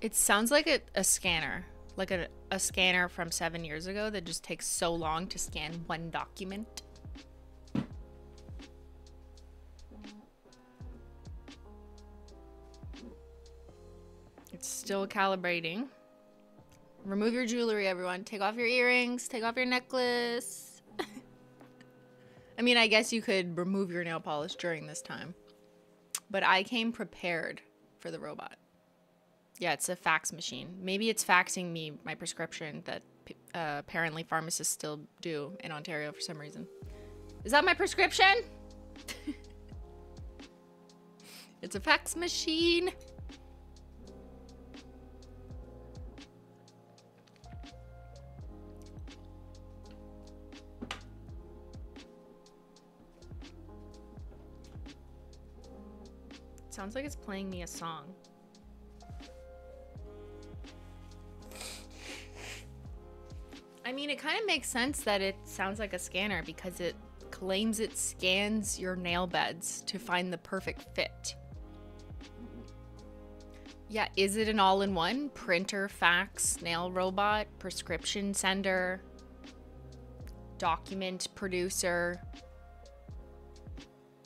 It sounds like a, a scanner, like a, a scanner from seven years ago that just takes so long to scan one document. Still calibrating. Remove your jewelry, everyone. Take off your earrings, take off your necklace. I mean, I guess you could remove your nail polish during this time. But I came prepared for the robot. Yeah, it's a fax machine. Maybe it's faxing me my prescription that uh, apparently pharmacists still do in Ontario for some reason. Is that my prescription? it's a fax machine. Sounds like it's playing me a song. I mean, it kind of makes sense that it sounds like a scanner because it claims it scans your nail beds to find the perfect fit. Yeah, is it an all in one? Printer, fax, nail robot, prescription sender, document producer?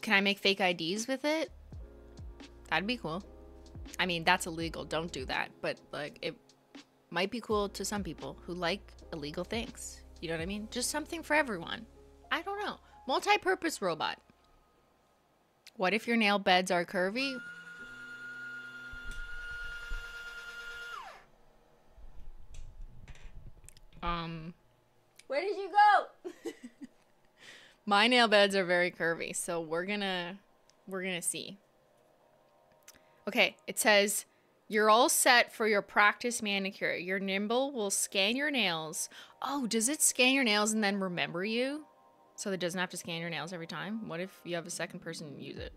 Can I make fake IDs with it? That'd be cool. I mean, that's illegal. Don't do that. But like, it might be cool to some people who like illegal things. You know what I mean? Just something for everyone. I don't know. Multi-purpose robot. What if your nail beds are curvy? Um, Where did you go? my nail beds are very curvy, so we're gonna we're gonna see. Okay, it says you're all set for your practice manicure. Your nimble will scan your nails. Oh, does it scan your nails and then remember you? So it doesn't have to scan your nails every time? What if you have a second person use it?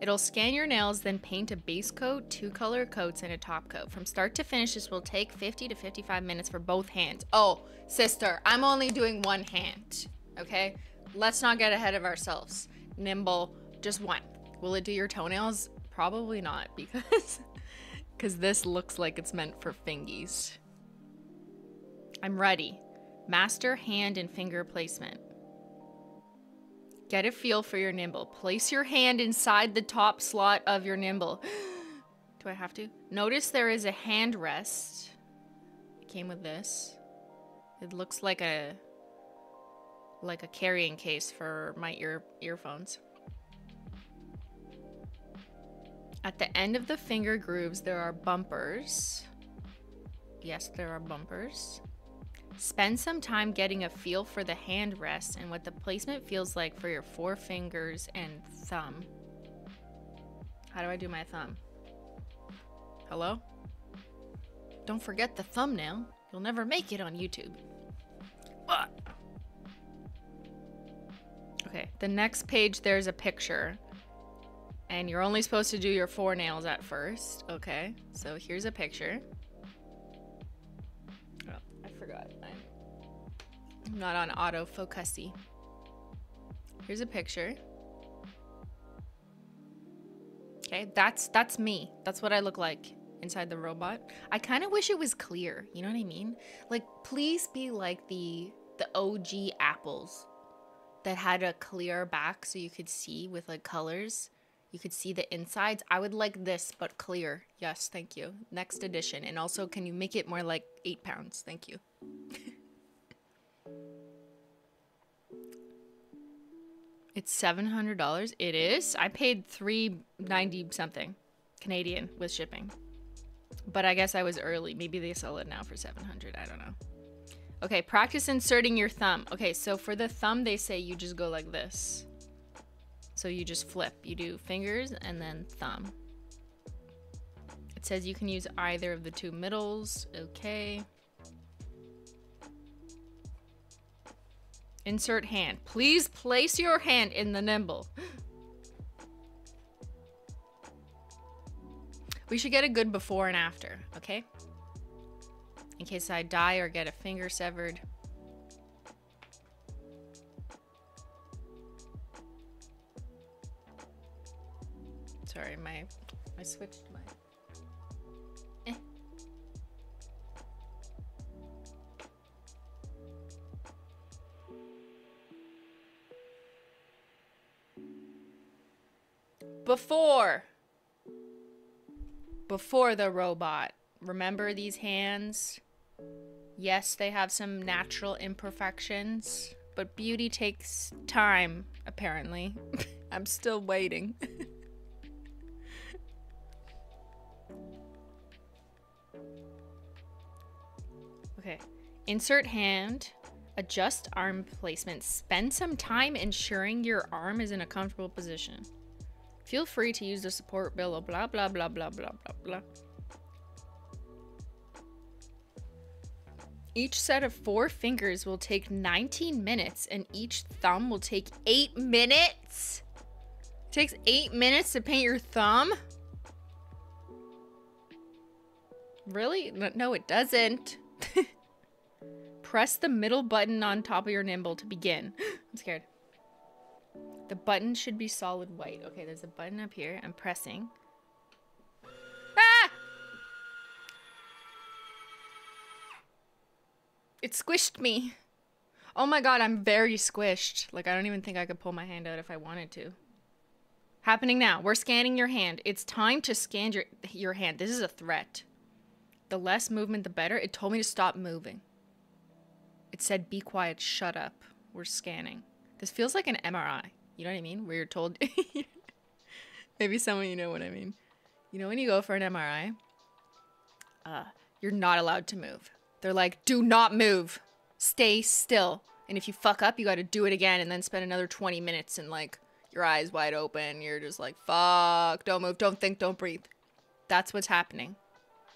It'll scan your nails, then paint a base coat, two color coats, and a top coat. From start to finish, this will take 50 to 55 minutes for both hands. Oh, sister, I'm only doing one hand, okay? Let's not get ahead of ourselves. Nimble, just one. Will it do your toenails? Probably not, because because this looks like it's meant for fingies. I'm ready. Master hand and finger placement. Get a feel for your nimble. Place your hand inside the top slot of your nimble. Do I have to? Notice there is a hand rest. It came with this. It looks like a like a carrying case for my ear earphones. At the end of the finger grooves, there are bumpers. Yes, there are bumpers. Spend some time getting a feel for the hand rest and what the placement feels like for your four fingers and thumb. How do I do my thumb? Hello? Don't forget the thumbnail. You'll never make it on YouTube. Ugh. Okay, the next page there's a picture. And you're only supposed to do your four nails at first. Okay, so here's a picture. Oh, I forgot. I'm, not on autofocusy. Here's a picture. Okay, that's that's me. That's what I look like inside the robot. I kind of wish it was clear. You know what I mean? Like, please be like the the OG apples that had a clear back so you could see with like colors. You could see the insides. I would like this, but clear. Yes, thank you. Next edition. And also, can you make it more like eight pounds? Thank you. it's seven hundred dollars. It is. I paid three ninety something Canadian with shipping. But I guess I was early. Maybe they sell it now for seven hundred. I don't know. Okay, practice inserting your thumb. Okay, so for the thumb, they say you just go like this. So you just flip. You do fingers and then thumb. It says you can use either of the two middles. Okay. Insert hand. Please place your hand in the nimble. We should get a good before and after, okay? In case I die or get a finger severed. Sorry, my I switched my eh. Before before the robot. Remember these hands? Yes, they have some natural imperfections, but beauty takes time, apparently. I'm still waiting. okay. Insert hand. Adjust arm placement. Spend some time ensuring your arm is in a comfortable position. Feel free to use the support below. Blah, blah, blah, blah, blah, blah, blah. Each set of four fingers will take 19 minutes, and each thumb will take 8 minutes? It takes 8 minutes to paint your thumb? Really? No, it doesn't. Press the middle button on top of your nimble to begin. I'm scared. The button should be solid white. Okay, there's a button up here. I'm pressing. Ah! It squished me. Oh my god, I'm very squished. Like, I don't even think I could pull my hand out if I wanted to. Happening now. We're scanning your hand. It's time to scan your your hand. This is a threat. The less movement, the better. It told me to stop moving. It said, be quiet, shut up. We're scanning. This feels like an MRI. You know what I mean? Where you're told. Maybe some of you know what I mean. You know, when you go for an MRI, uh, you're not allowed to move. They're like, do not move. Stay still. And if you fuck up, you got to do it again and then spend another 20 minutes and like your eyes wide open. You're just like, fuck, don't move, don't think, don't breathe. That's what's happening.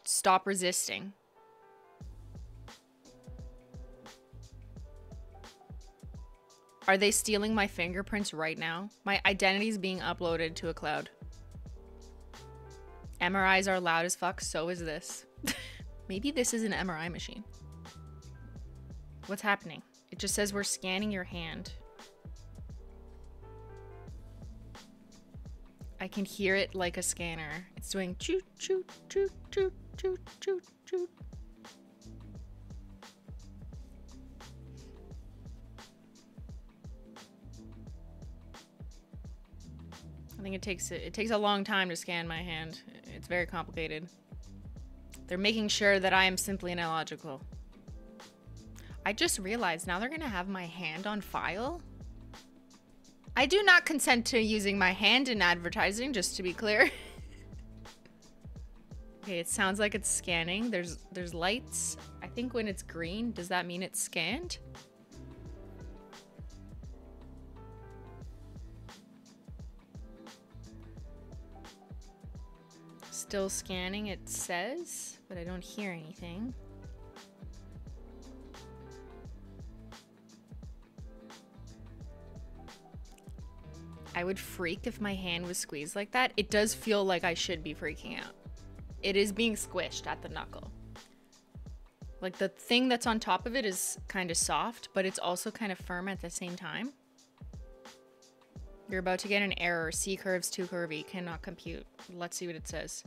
Stop resisting. Are they stealing my fingerprints right now? My identity is being uploaded to a cloud. MRIs are loud as fuck, so is this. Maybe this is an MRI machine. What's happening? It just says we're scanning your hand. I can hear it like a scanner. It's doing choo choo choo choo choo choo choo. I think it takes it takes a long time to scan my hand. It's very complicated. They're making sure that I am Simply Nailogical. I just realized now they're gonna have my hand on file. I do not consent to using my hand in advertising, just to be clear. okay, it sounds like it's scanning. There's there's lights. I think when it's green, does that mean it's scanned? Still scanning, it says, but I don't hear anything. I would freak if my hand was squeezed like that. It does feel like I should be freaking out. It is being squished at the knuckle. Like the thing that's on top of it is kind of soft, but it's also kind of firm at the same time. You're about to get an error. C curves too curvy. Cannot compute. Let's see what it says.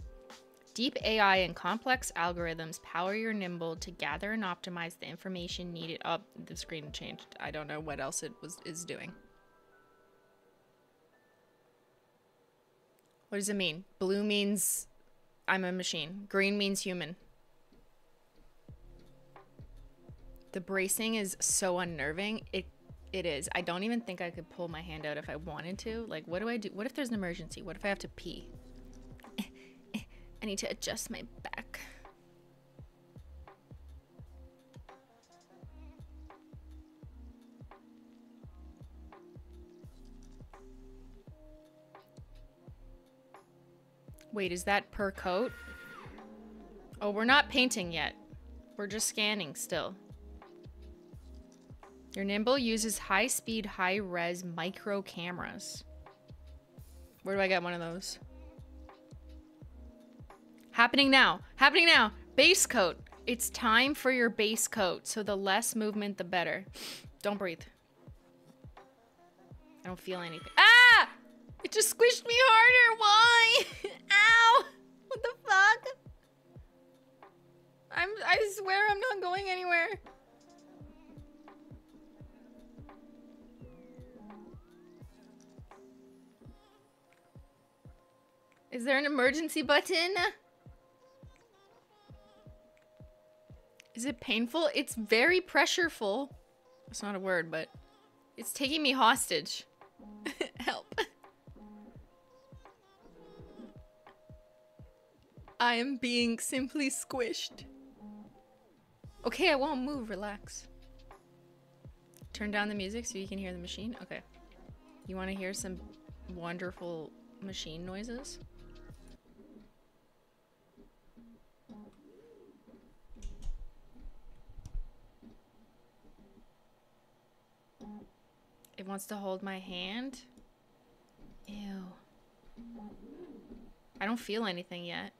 Deep AI and complex algorithms power your nimble to gather and optimize the information needed. Up oh, the screen changed. I don't know what else it was is doing. What does it mean? Blue means I'm a machine. Green means human. The bracing is so unnerving. It it is. I don't even think I could pull my hand out if I wanted to. Like, what do I do? What if there's an emergency? What if I have to pee? I need to adjust my back. Wait, is that per coat? Oh, we're not painting yet. We're just scanning still. Your Nimble uses high-speed, high-res micro cameras. Where do I get one of those? Happening now. Happening now. Base coat. It's time for your base coat. So the less movement, the better. Don't breathe. I don't feel anything. Ah! It just squished me harder. Why? Ow! What the fuck? I'm I swear I'm not going anywhere. Is there an emergency button? Is it painful? It's very pressureful. It's not a word, but it's taking me hostage. Help. I am being simply squished. Okay, I won't move. Relax. Turn down the music so you can hear the machine. Okay. You want to hear some wonderful machine noises? It wants to hold my hand. Ew. I don't feel anything yet.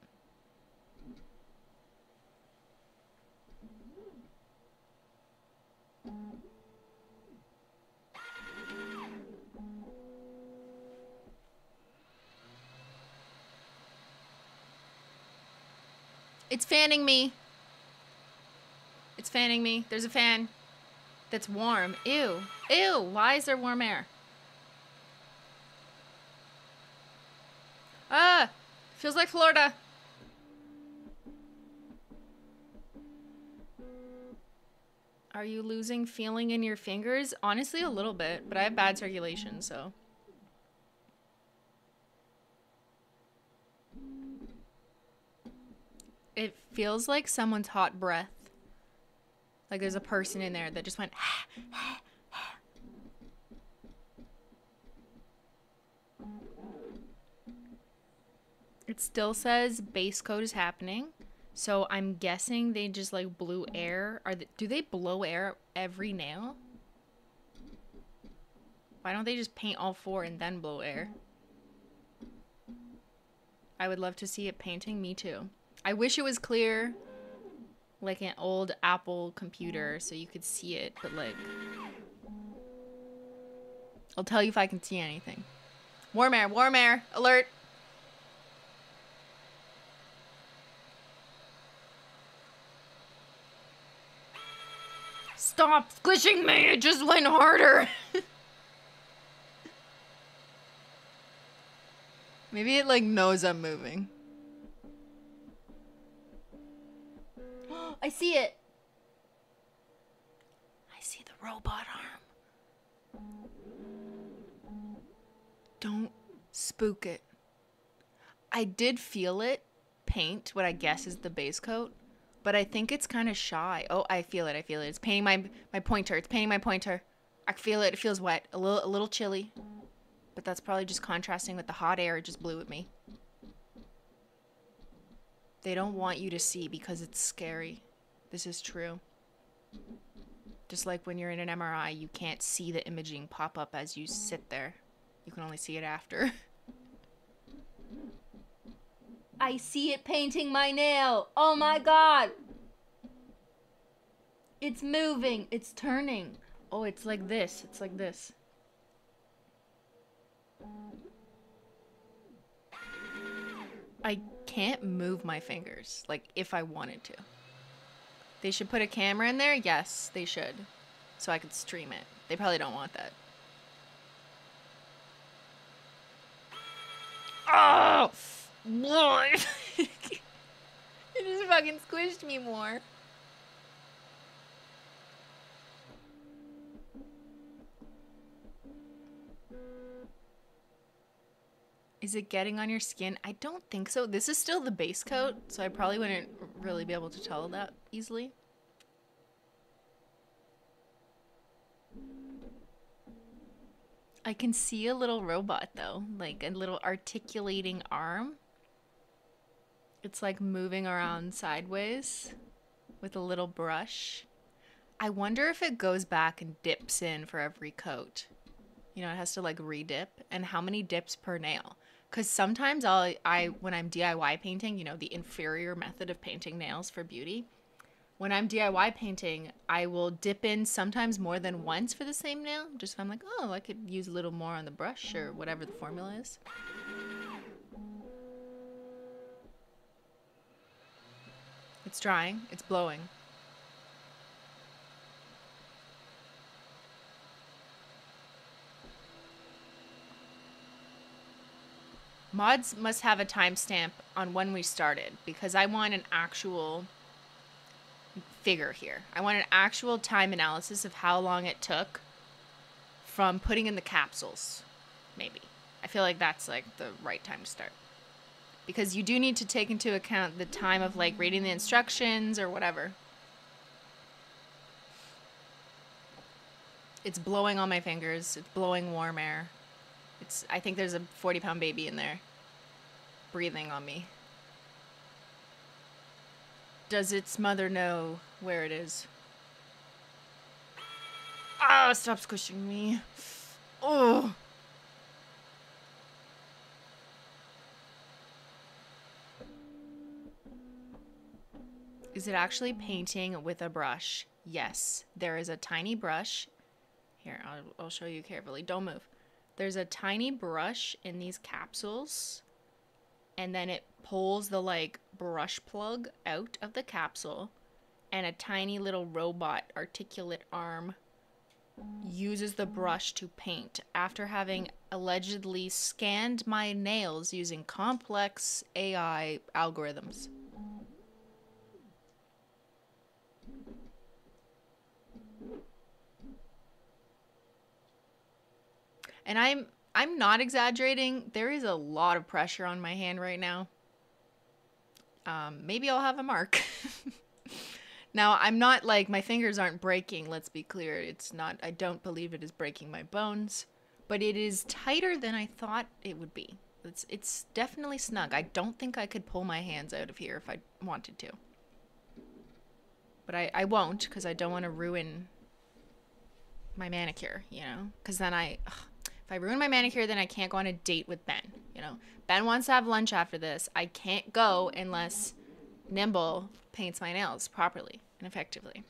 It's fanning me. It's fanning me. There's a fan that's warm. Ew. Ew. Why is there warm air? Ah! Feels like Florida. Are you losing feeling in your fingers? Honestly, a little bit, but I have bad circulation, so. It feels like someone's hot breath. Like there's a person in there that just went. it still says base coat is happening. So I'm guessing they just like blew air. Are they, do they blow air every nail? Why don't they just paint all four and then blow air? I would love to see it painting. Me too. I wish it was clear like an old Apple computer so you could see it, but like I'll tell you if I can see anything. Warm air, warm air, alert. Stop squishing me, it just went harder. Maybe it like knows I'm moving. I see it. I see the robot arm. Don't spook it. I did feel it paint what I guess is the base coat, but I think it's kind of shy. Oh, I feel it. I feel it. It's painting my my pointer. It's painting my pointer. I feel it. It feels wet. A little a little chilly. But that's probably just contrasting with the hot air it just blew at me. They don't want you to see because it's scary. This is true. Just like when you're in an MRI, you can't see the imaging pop up as you sit there. You can only see it after. I see it painting my nail. Oh my god. It's moving. It's turning. Oh, it's like this. It's like this. I can't move my fingers, like if I wanted to. They should put a camera in there? Yes, they should. So I could stream it. They probably don't want that. Oh! What? it just fucking squished me more. Is it getting on your skin? I don't think so. This is still the base coat, so I probably wouldn't really be able to tell that easily. I can see a little robot though, like a little articulating arm. It's like moving around sideways with a little brush. I wonder if it goes back and dips in for every coat. You know, it has to like redip and how many dips per nail because sometimes I'll I when I'm DIY painting, you know, the inferior method of painting nails for beauty. When I'm DIY painting, I will dip in sometimes more than once for the same nail. Just if I'm like, oh, I could use a little more on the brush or whatever the formula is. It's drying. It's blowing. Mods must have a timestamp on when we started because I want an actual figure here. I want an actual time analysis of how long it took from putting in the capsules, maybe. I feel like that's like the right time to start. Because you do need to take into account the time of like reading the instructions or whatever. It's blowing on my fingers. It's blowing warm air. It's I think there's a 40 pound baby in there breathing on me. Does its mother know where it is? Ah, oh, stop squishing me. Oh. Is it actually painting with a brush? Yes, there is a tiny brush. Here, I'll, I'll show you carefully. Don't move. There's a tiny brush in these capsules and then it pulls the like brush plug out of the capsule and a tiny little robot articulate arm uses the brush to paint after having allegedly scanned my nails using complex AI algorithms. And I'm I'm not exaggerating. There is a lot of pressure on my hand right now. Um, maybe I'll have a mark. now I'm not like my fingers aren't breaking. Let's be clear. It's not. I don't believe it is breaking my bones, but it is tighter than I thought it would be. It's it's definitely snug. I don't think I could pull my hands out of here if I wanted to. But I, I won't because I don't want to ruin my manicure, you know? Because then I, ugh, if I ruin my manicure, then I can't go on a date with Ben. You know, Ben wants to have lunch after this. I can't go unless Nimble paints my nails properly and effectively.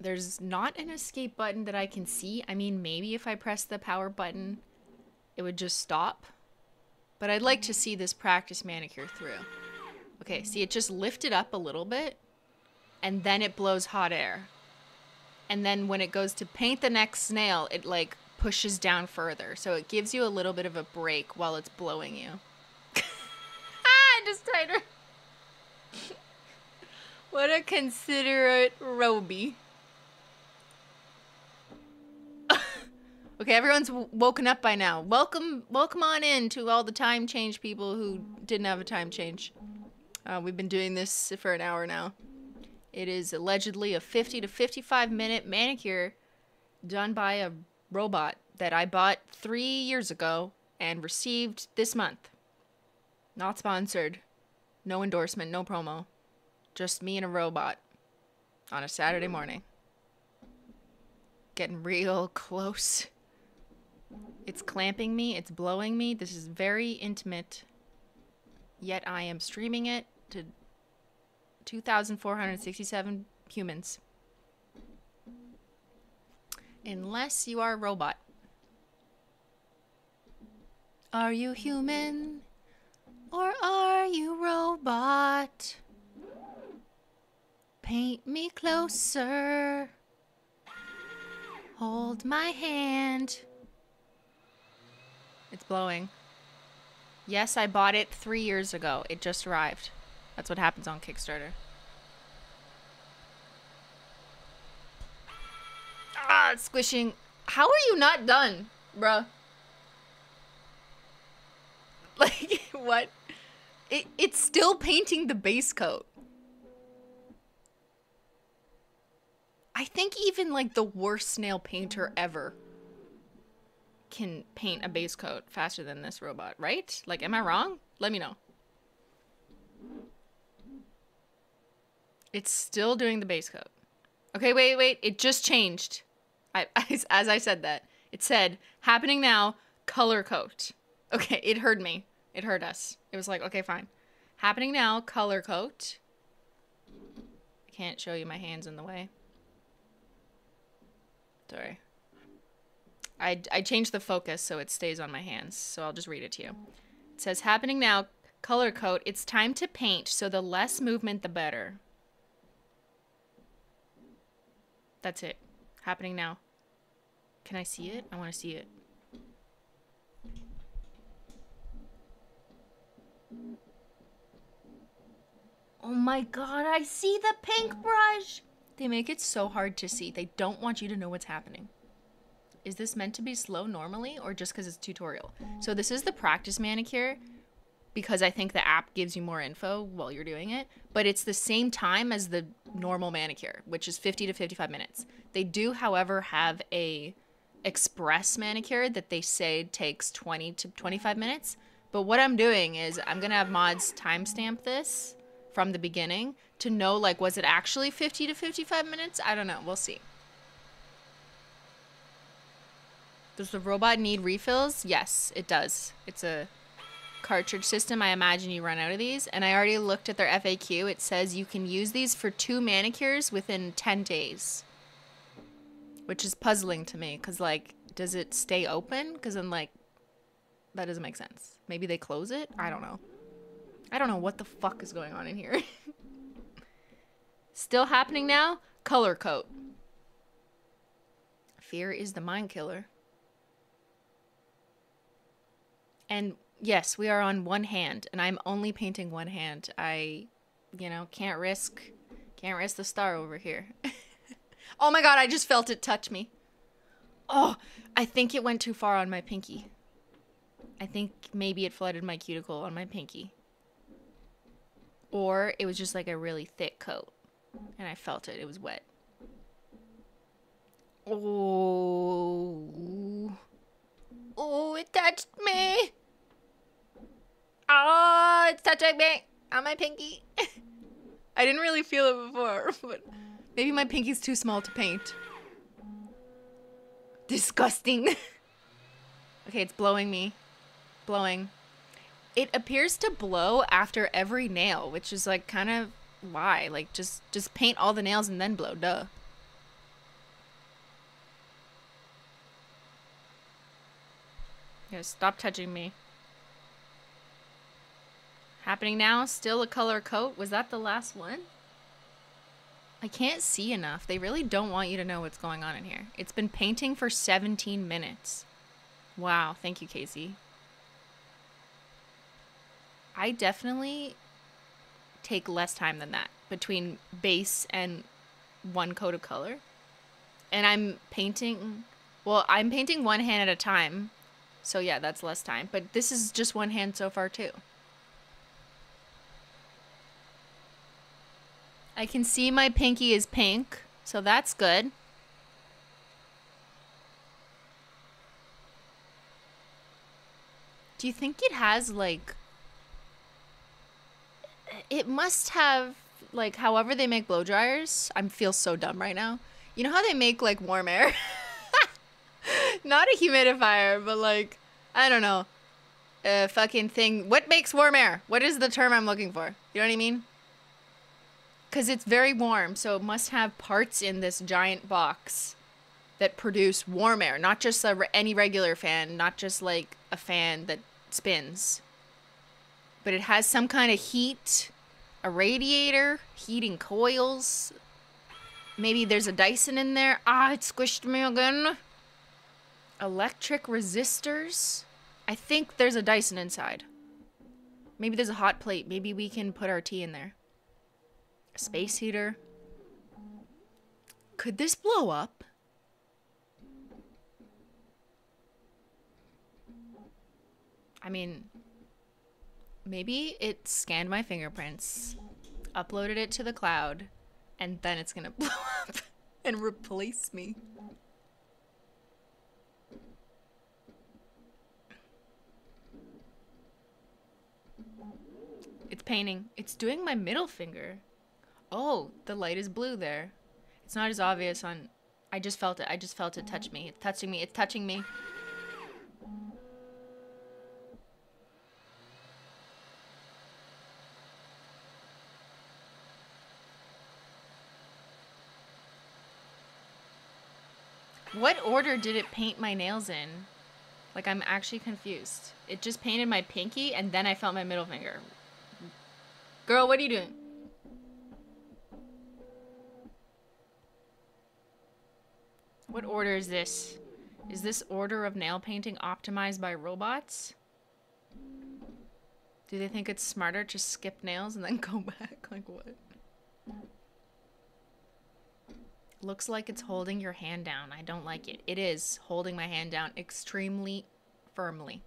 There's not an escape button that I can see. I mean, maybe if I press the power button, it would just stop. But I'd like to see this practice manicure through. Okay, see, it just lifted up a little bit, and then it blows hot air and then when it goes to paint the next nail, it like pushes down further. So it gives you a little bit of a break while it's blowing you. ah, just tighter. what a considerate Roby. okay, everyone's woken up by now. Welcome, welcome on in to all the time change people who didn't have a time change. Uh, we've been doing this for an hour now. It is allegedly a 50 to 55 minute manicure done by a robot that I bought three years ago and received this month. Not sponsored. No endorsement, no promo. Just me and a robot on a Saturday morning. Getting real close. It's clamping me, it's blowing me. This is very intimate. Yet I am streaming it to 2,467 humans. Unless you are a robot. Are you human? Or are you robot? Paint me closer. Hold my hand. It's blowing. Yes, I bought it three years ago. It just arrived. That's what happens on Kickstarter. Ah, squishing. How are you not done, bruh? Like, what? It, it's still painting the base coat. I think even like the worst snail painter ever can paint a base coat faster than this robot, right? Like, am I wrong? Let me know. It's still doing the base coat. Okay, wait, wait. It just changed. I, as I said that, it said happening now. Color coat. Okay, it heard me. It heard us. It was like, okay, fine. Happening now. Color coat. I can't show you my hands in the way. Sorry. I, I changed the focus so it stays on my hands, so I'll just read it to you. It says, happening now, color coat. It's time to paint, so the less movement, the better. That's it. Happening now. Can I see it? I want to see it. Oh my god, I see the pink brush! They make it so hard to see. They don't want you to know what's happening. Is this meant to be slow normally or just because it's tutorial? So this is the practice manicure because I think the app gives you more info while you're doing it, but it's the same time as the normal manicure, which is 50 to 55 minutes. They do, however, have a express manicure that they say takes 20 to 25 minutes. But what I'm doing is I'm going to have mods timestamp this from the beginning to know like was it actually 50 to 55 minutes? I don't know. We'll see. Does the robot need refills? Yes, it does. It's a cartridge system, I imagine you run out of these. And I already looked at their FAQ. It says you can use these for two manicures within 10 days. Which is puzzling to me because, like, does it stay open? Because then, like, that doesn't make sense. Maybe they close it? I don't know. I don't know what the fuck is going on in here. Still happening now? Color coat. Fear is the mind killer. And yes, we are on one hand, and I'm only painting one hand. I, you know, can't risk, can't risk the star over here. oh my god, I just felt it touch me. Oh, I think it went too far on my pinky. I think maybe it flooded my cuticle on my pinky. Or it was just like a really thick coat. And I felt it. It was wet. Oh. Oh, it touched me. Oh, it's touching me on my pinky. I didn't really feel it before, but maybe my pinky's too small to paint. Disgusting. okay, it's blowing me. Blowing. It appears to blow after every nail, which is like kind of why. Like just just paint all the nails and then blow. Duh. Yeah, stop touching me. Happening now, still a color coat. Was that the last one? I can't see enough. They really don't want you to know what's going on in here. It's been painting for 17 minutes. Wow, thank you, Casey. I definitely take less time than that between base and one coat of color. And I'm painting, well, I'm painting one hand at a time. So yeah, that's less time. But this is just one hand so far too. I can see my pinky is pink, so that's good. Do you think it has like it must have like however they make blow dryers. I feel so dumb right now. You know how they make like warm air? Not a humidifier, but like I don't know. A fucking thing. What makes warm air? What is the term I'm looking for? You know what I mean? Cuz it's very warm, so it must have parts in this giant box that produce warm air, not just a, any regular fan, not just like a fan that spins but it has some kind of heat, a radiator, heating coils. Maybe there's a Dyson in there. Ah, it squished me again. Electric resistors. I think there's a Dyson inside. Maybe there's a hot plate. Maybe we can put our tea in there. Space heater. Could this blow up? I mean, maybe it scanned my fingerprints, uploaded it to the cloud, and then it's gonna blow up and replace me. It's painting. It's doing my middle finger. Oh, the light is blue there. It's not as obvious on... I just felt it. I just felt it touch me. It's touching me. It's touching me. What order did it paint my nails in? Like, I'm actually confused. It just painted my pinky, and then I felt my middle finger. Girl, what are you doing? What order is this? Is this order of nail painting optimized by robots? Do they think it's smarter to skip nails and then go back? Like, what? Looks like it's holding your hand down. I don't like it. It is holding my hand down extremely firmly.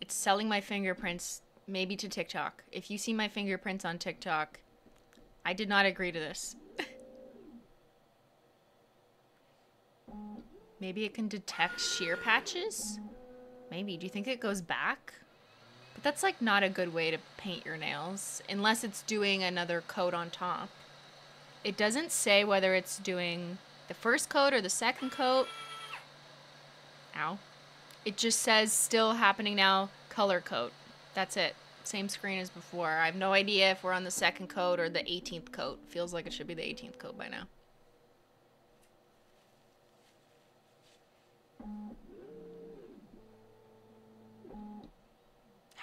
It's selling my fingerprints maybe to TikTok. If you see my fingerprints on TikTok, I did not agree to this. Maybe it can detect sheer patches? Maybe. Do you think it goes back? But that's like not a good way to paint your nails unless it's doing another coat on top. It doesn't say whether it's doing the first coat or the second coat. Ow. It just says still happening now, color coat. That's it. Same screen as before. I have no idea if we're on the second coat or the 18th coat. Feels like it should be the 18th coat by now.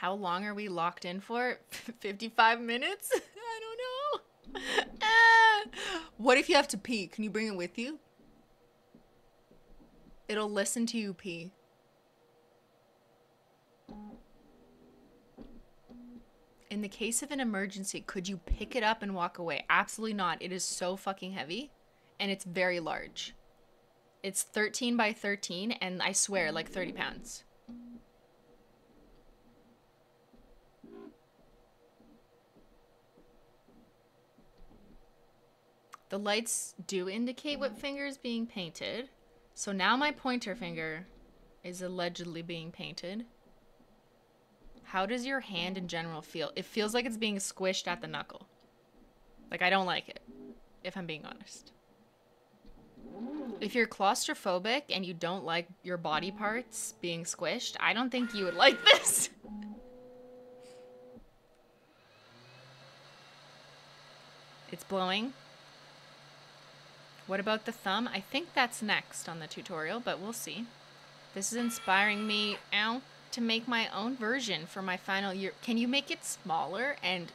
How long are we locked in for? 55 minutes? I don't know. Ah. what if you have to pee? Can you bring it with you? It'll listen to you pee. In the case of an emergency, could you pick it up and walk away? Absolutely not. It is so fucking heavy and it's very large. It's 13 by 13 and I swear like 30 pounds. The lights do indicate what finger is being painted. So now my pointer finger is allegedly being painted. How does your hand in general feel? It feels like it's being squished at the knuckle. Like I don't like it, if I'm being honest. If you're claustrophobic and you don't like your body parts being squished, I don't think you would like this. it's blowing. What about the thumb? I think that's next on the tutorial, but we'll see. This is inspiring me ow, to make my own version for my final year. Can you make it smaller and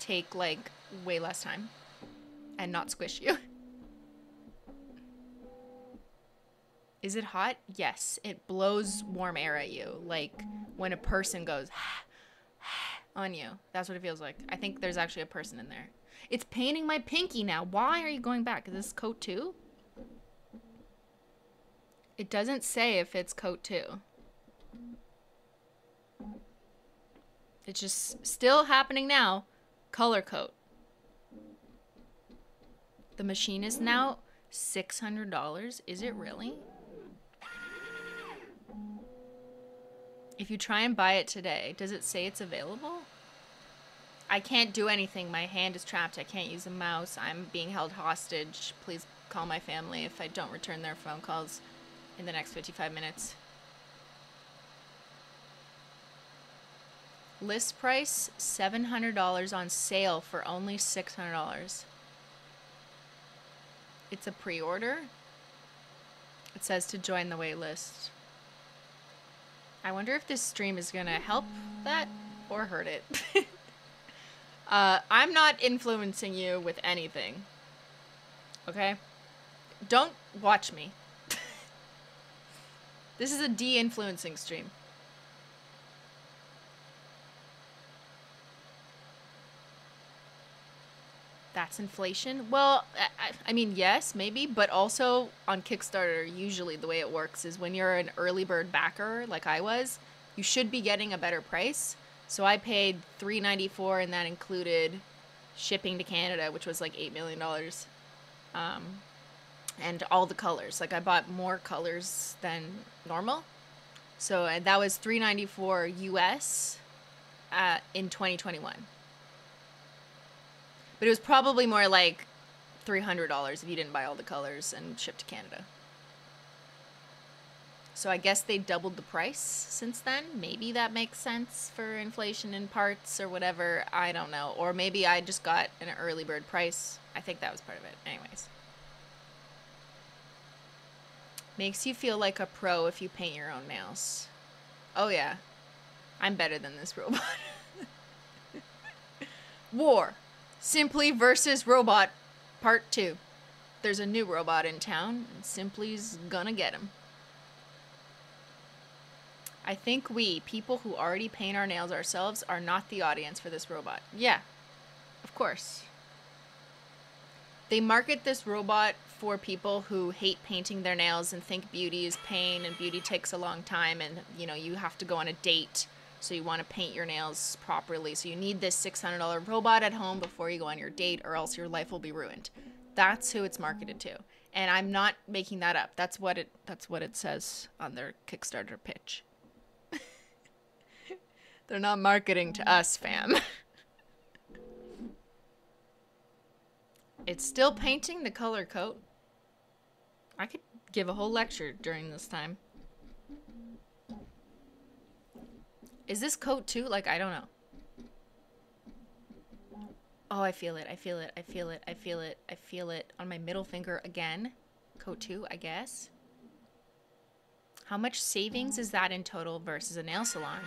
take like way less time and not squish you? Is it hot? Yes. It blows warm air at you. Like when a person goes on you. That's what it feels like. I think there's actually a person in there. It's painting my pinky now. Why are you going back? Is this coat two? It doesn't say if it's coat two. It's just still happening now. Color coat. The machine is now $600. Is it really? If you try and buy it today, does it say it's available? I can't do anything. My hand is trapped. I can't use a mouse. I'm being held hostage. Please call my family if I don't return their phone calls in the next 55 minutes. List price $700 on sale for only $600. It's a pre order. It says to join the wait list. I wonder if this stream is going to help that or hurt it. uh, I'm not influencing you with anything. Okay? Don't watch me. this is a de influencing stream. That's inflation? Well, I, I mean, yes, maybe, but also on Kickstarter, usually the way it works is when you're an early bird backer, like I was, you should be getting a better price. So I paid three ninety four, and that included shipping to Canada, which was like eight million dollars, um, and all the colors. Like I bought more colors than normal, so and that was three ninety four US uh, in twenty twenty one. But it was probably more like $300 if you didn't buy all the colors and ship to Canada. So I guess they doubled the price since then. Maybe that makes sense for inflation in parts or whatever. I don't know. Or maybe I just got an early bird price. I think that was part of it. Anyways. Makes you feel like a pro if you paint your own nails. Oh, yeah. I'm better than this robot. War. Simply versus Robot Part 2. There's a new robot in town, and Simply's gonna get him. I think we, people who already paint our nails ourselves, are not the audience for this robot. Yeah, of course. They market this robot for people who hate painting their nails and think beauty is pain and beauty takes a long time and you know you have to go on a date so you want to paint your nails properly. So you need this $600 robot at home before you go on your date or else your life will be ruined. That's who it's marketed to. And I'm not making that up. That's what it that's what it says on their Kickstarter pitch. They're not marketing to us, fam. it's still painting the color coat. I could give a whole lecture during this time. Is this coat two? Like, I don't know. Oh, I feel it. I feel it. I feel it. I feel it. I feel it on my middle finger again. Coat two, I guess. How much savings is that in total versus a nail salon?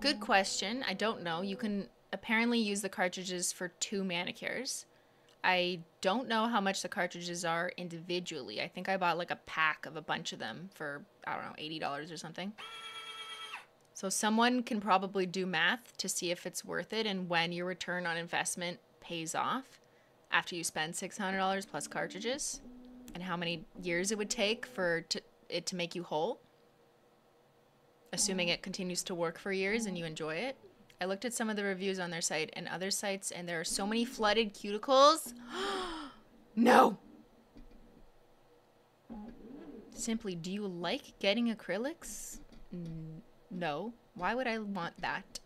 Good question. I don't know. You can apparently use the cartridges for two manicures. I don't know how much the cartridges are individually. I think I bought like a pack of a bunch of them for, I don't know, $80 or something. So someone can probably do math to see if it's worth it and when your return on investment pays off after you spend $600 plus cartridges and how many years it would take for to, it to make you whole. Assuming it continues to work for years and you enjoy it. I looked at some of the reviews on their site and other sites, and there are so many flooded cuticles. no. Simply, do you like getting acrylics? N- no. Why would I want that?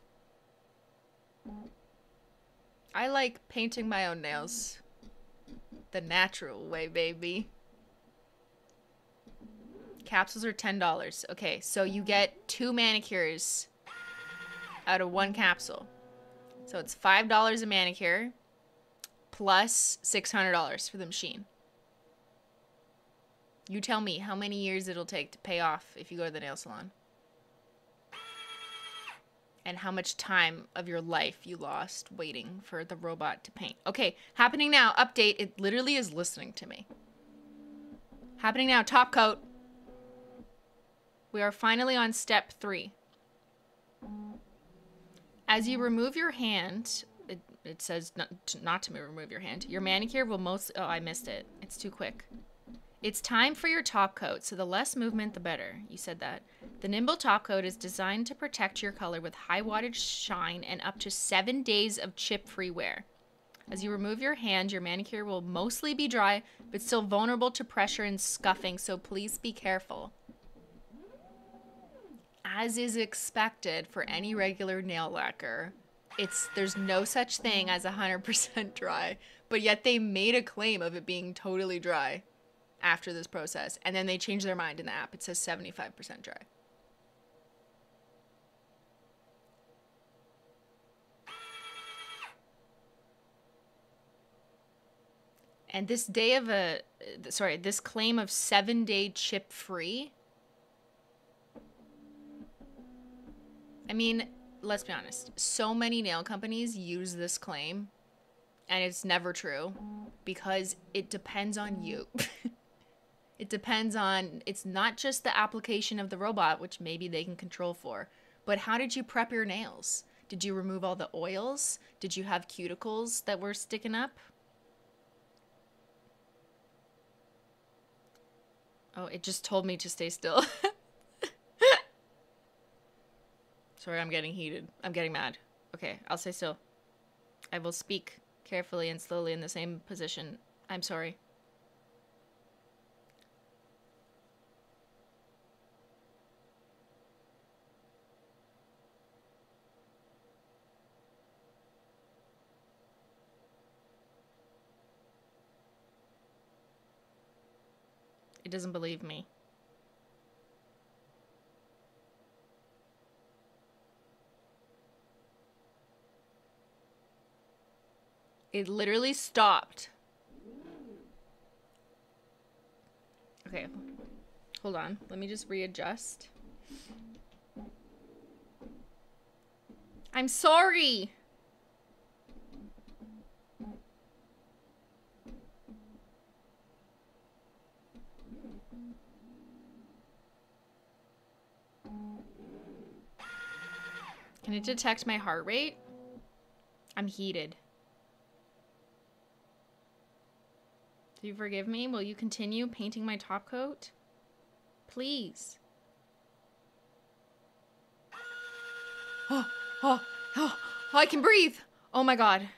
I like painting my own nails. The natural way, baby. Capsules are $10. Okay, so you get two manicures out of one capsule. So it's $5 a manicure plus $600 for the machine. You tell me how many years it'll take to pay off if you go to the nail salon. And how much time of your life you lost waiting for the robot to paint. Okay, happening now. Update. It literally is listening to me. Happening now. Top coat. We are finally on step three. As you remove your hand, it, it says not to, not to remove your hand. Your manicure will most. Oh, I missed it. It's too quick. It's time for your top coat, so the less movement, the better. You said that. The Nimble top coat is designed to protect your color with high wattage shine and up to seven days of chip free wear. As you remove your hand, your manicure will mostly be dry, but still vulnerable to pressure and scuffing, so please be careful as is expected for any regular nail lacquer, it's there's no such thing as 100% dry, but yet they made a claim of it being totally dry after this process, and then they changed their mind in the app. It says 75% dry. And this day of a sorry, this claim of 7-day chip free I mean, let's be honest. So many nail companies use this claim, and it's never true because it depends on you. it depends on, it's not just the application of the robot, which maybe they can control for, but how did you prep your nails? Did you remove all the oils? Did you have cuticles that were sticking up? Oh, it just told me to stay still. Sorry, I'm getting heated. I'm getting mad. Okay, I'll say still. I will speak carefully and slowly in the same position. I'm sorry. It doesn't believe me. It literally stopped. Okay. Hold on. Let me just readjust. I'm sorry. Can it detect my heart rate? I'm heated. Do you forgive me? Will you continue painting my top coat? Please. Oh, oh, oh, I can breathe. Oh my god.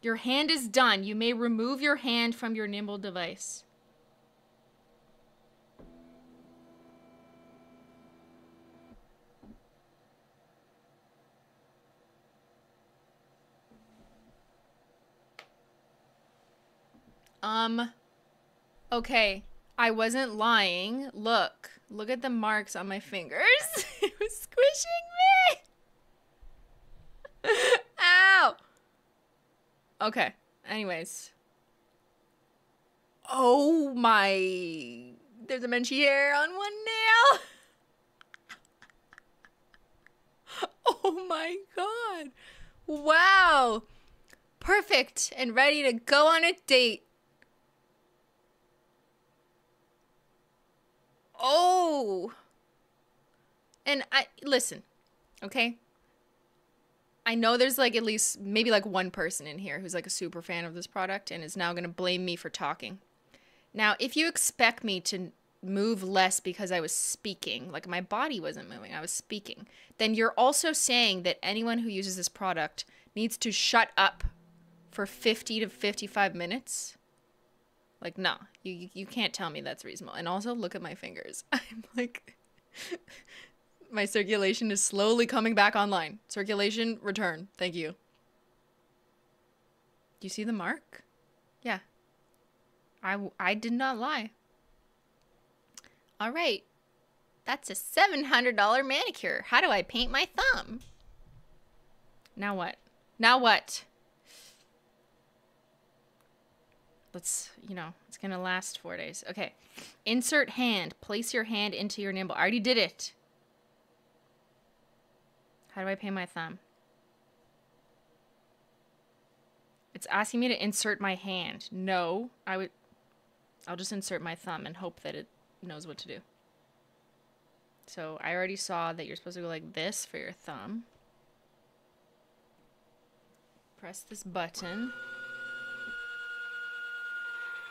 Your hand is done. You may remove your hand from your nimble device. Um, Okay, I wasn't lying. Look, look at the marks on my fingers. it was squishing me. Ow. Okay, anyways. Oh my. There's a Menchie hair on one nail. oh my god. Wow. perfect and ready to go on a date. Oh. And I listen, okay? I know there's like at least maybe like one person in here who's like a super fan of this product and is now going to blame me for talking. Now, if you expect me to move less because I was speaking, like my body wasn't moving, I was speaking, then you're also saying that anyone who uses this product needs to shut up for 50 to 55 minutes. Like, no, you, you can't tell me that's reasonable. And also, look at my fingers. I'm like, my circulation is slowly coming back online. Circulation, return. Thank you. Do you see the mark? Yeah. I, I did not lie. All right. That's a $700 manicure. How do I paint my thumb? Now what? Now what? Let's, you know, it's to last four days. Okay. Insert hand. Place your hand into your nimble. I already did it. How do I pay my thumb? It's asking me to insert my hand. No, I would... I'll just insert my thumb and hope that it knows what to do. So I already saw that you're supposed to go like this for your thumb. Press this button.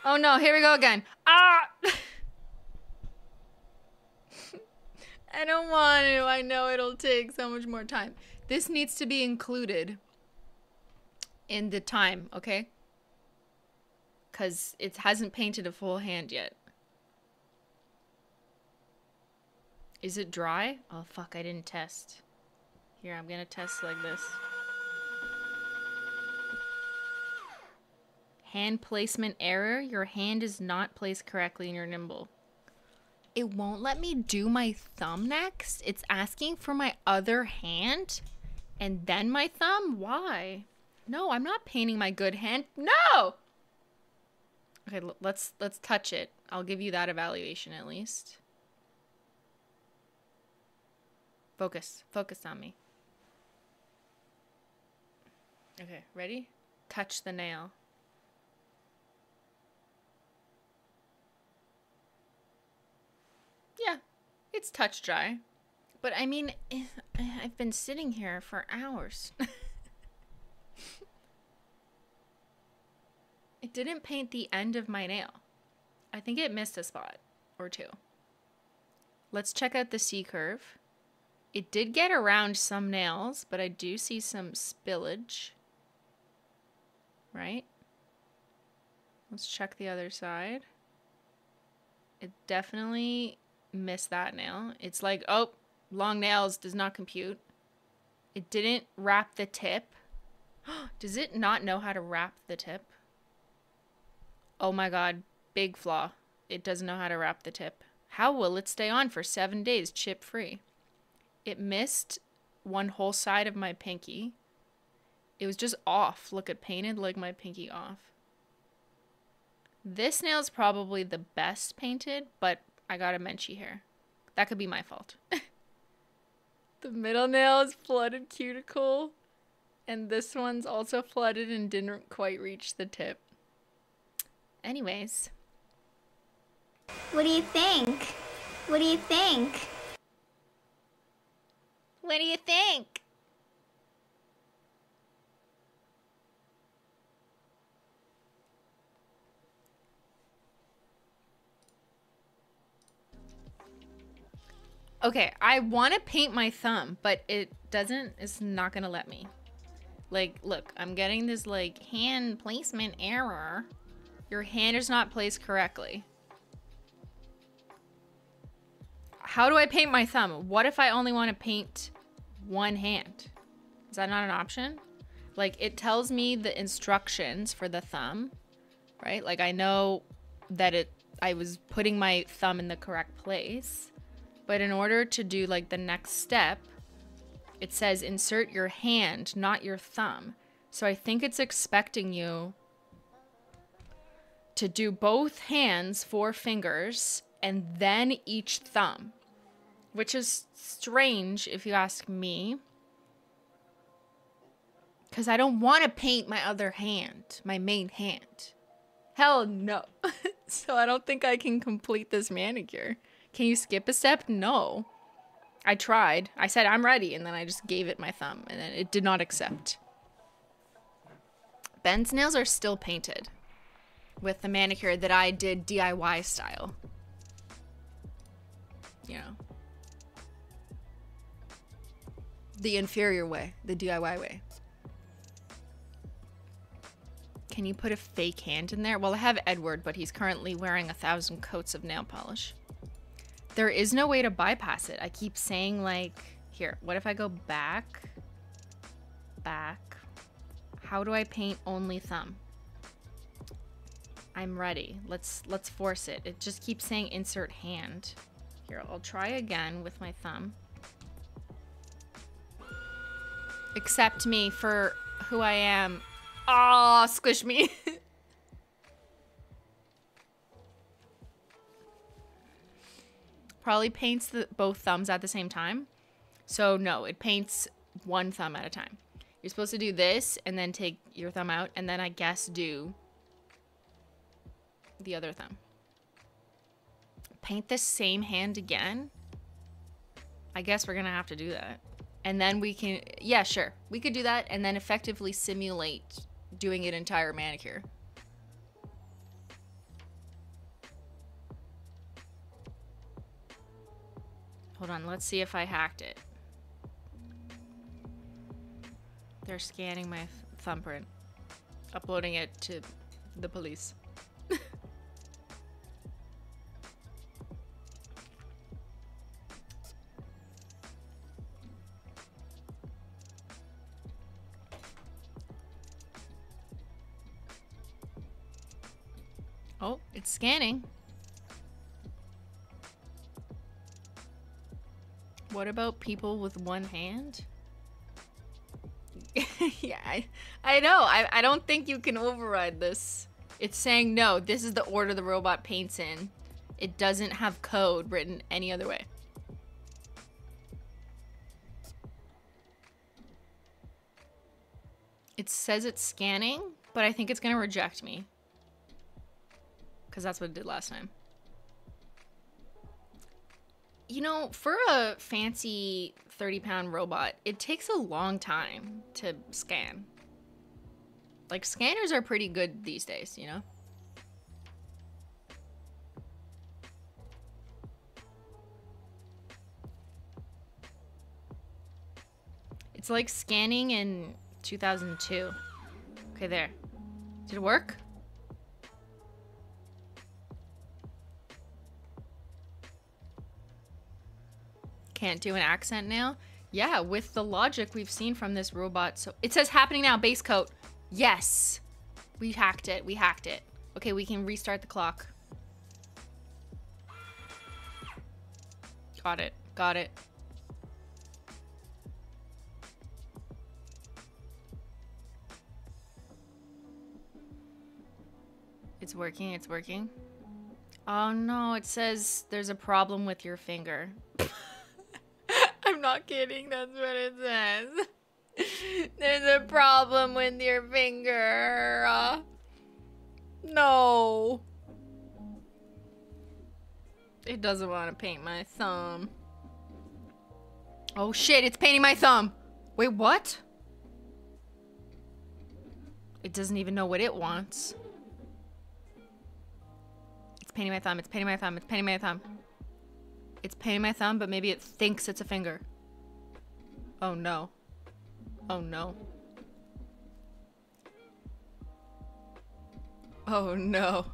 Oh no, here we go again. Ah! I don't want to. I know it'll take so much more time. This needs to be included in the time, okay? Because it hasn't painted a full hand yet. Is it dry? Oh, fuck, I didn't test. Here, I'm gonna test like this. Hand placement error. Your hand is not placed correctly in your nimble. It won't let me do my thumb next. It's asking for my other hand and then my thumb. Why? No, I'm not painting my good hand. No. Okay, let's let's touch it. I'll give you that evaluation at least. Focus. Focus on me. Okay, ready? Touch the nail. Yeah, it's touch dry. But I mean, eh, I've been sitting here for hours. it didn't paint the end of my nail. I think it missed a spot or two. Let's check out the C curve. It did get around some nails, but I do see some spillage. Right? Let's check the other side. It definitely missed that nail. It's like, oh, long nails does not compute. It didn't wrap the tip. does it not know how to wrap the tip? Oh my god, big flaw. It doesn't know how to wrap the tip. How will it stay on for seven days chip free? it missed one whole side of my pinky. It was just off. Look, it painted like my pinky off. This nail is probably the best painted, but I got a menchie here. That could be my fault. the middle nail is flooded cuticle, and this one's also flooded and didn't quite reach the tip. Anyways. What do you think? What do you think? What do you think? Okay, I want to paint my thumb, but it doesn't, it's not going to let me. Like, look, I'm getting this, like, hand placement error. Your hand is not placed correctly. How do I paint my thumb? What if I only want to paint one hand? Is that not an option? Like it tells me the instructions for the thumb, right? Like I know that it I was putting my thumb in the correct place. But in order to do like the next step, it says insert your hand, not your thumb. So I think it's expecting you to do both hands, four fingers, and then each thumb which is strange if you ask me. Because I don't want to paint my other hand, my main hand. Hell no. so I don't think I can complete this manicure. Can you skip a step? No. I tried. I said I'm ready, and then I just gave it my thumb, and then it did not accept. Ben's nails are still painted with the manicure that I did DIY style. You know. The inferior way, the DIY way. Can you put a fake hand in there? Well, I have Edward, but he's currently wearing a thousand coats of nail polish. There is no way to bypass it. I keep saying like, here, what if I go back, back? How do I paint only thumb? I'm ready. Let's let's force it. It just keeps saying insert hand. Here, I'll try again with my thumb. Accept me for who I am. Ah, squish me. Probably paints the, both thumbs at the same time. So no, it paints one thumb at a time. You're supposed to do this and then take your thumb out and then I guess do the other thumb. Paint the same hand again? I guess we're gonna have to do that. And then we can, yeah, sure. We could do that and then effectively simulate doing an entire manicure. Hold on, let's see if I hacked it. They're scanning my th thumbprint, uploading it to the police. oh, it's scanning. What about people with one hand? yeah, I, I know. I, I don't think you can override this. It's saying no, this is the order the robot paints in. It doesn't have code written any other way. It says it's scanning, but I think it's to reject me. Because that's what it did last time. You know, for a fancy 30 pound robot, it takes a long time to scan. Like, scanners are pretty good these days, you know? It's like scanning in 2002. Okay, there. Did it work? Can't do an accent now? Yeah, with the logic we've seen from this robot. So it says happening now, base coat. Yes. We hacked it. We hacked it. Okay, we can restart the clock. Got it. Got it. It's working. It's working. Oh no, it says there's a problem with your finger. Not kidding. That's what it says. There's a problem with your finger. Uh, no. It doesn't want to paint my thumb. Oh shit, it's painting my thumb. Wait, what? It doesn't even know what it wants. It's painting my thumb. It's painting my thumb. It's painting my thumb. It's painting my thumb, but maybe it thinks it's a finger. Oh no. Oh no. Oh no.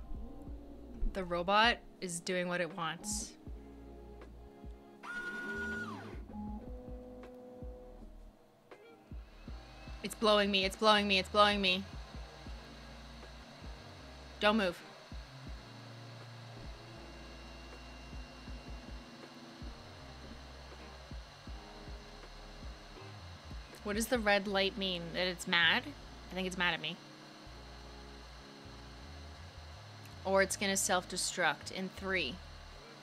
The robot is doing what it wants. It's blowing me, it's blowing me, it's blowing me. Don't move. What does the red light mean? That it's mad? I think it's mad at me. Or it's gonna self-destruct in three,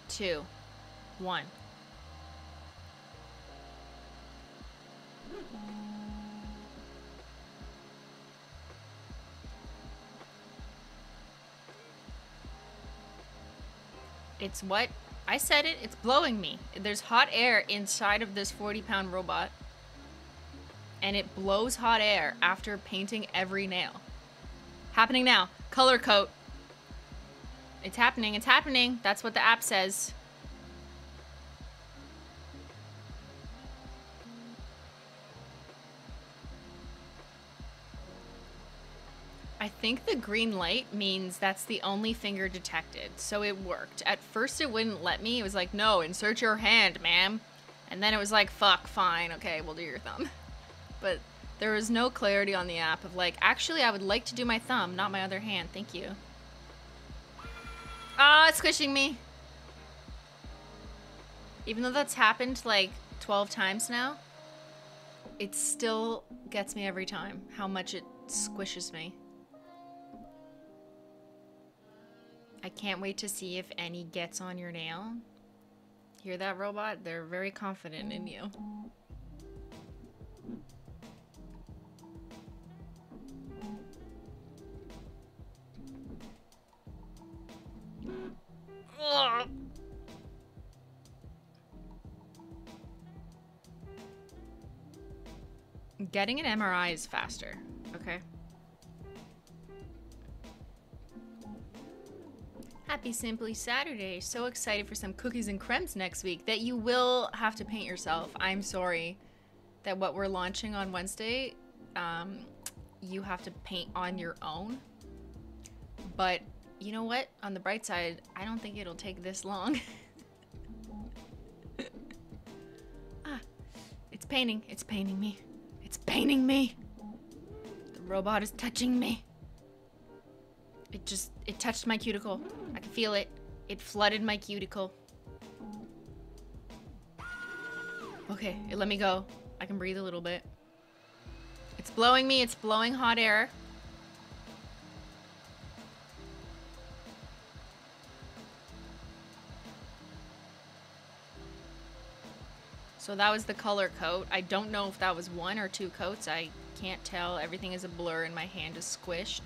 two, one. It's what? I said it, it's blowing me. There's hot air inside of this 40 pound robot. And it blows hot air after painting every nail. Happening now. Color coat. It's happening. It's happening. That's what the app says. I think the green light means that's the only finger detected, so it worked. At first, it wouldn't let me. It was like, no, insert your hand, ma'am. And then it was like, fuck, fine, okay, we'll do your thumb. But there was no clarity on the app of like, actually, I would like to do my thumb, not my other hand. Thank you. Ah, it's squishing me. Even though that's happened like 12 times now, it still gets me every time how much it squishes me. I can't wait to see if any gets on your nail. Hear that, robot? They're very confident in you. Getting an MRI is faster, okay? Happy Simply Saturday. So excited for some cookies and cremes next week that you will have to paint yourself. I'm sorry that what we're launching on Wednesday, um, you have to paint on your own. But you know what? On the bright side, I don't think it'll take this long. ah, it's painting. It's painting me. It's painting me. The robot is touching me. It just, it touched my cuticle. I can feel it. It flooded my cuticle. Okay, it let me go. I can breathe a little bit. It's blowing me. It's blowing hot air. So that was the color coat. I don't know if that was one or two coats. I can't tell. Everything is a blur and my hand is squished.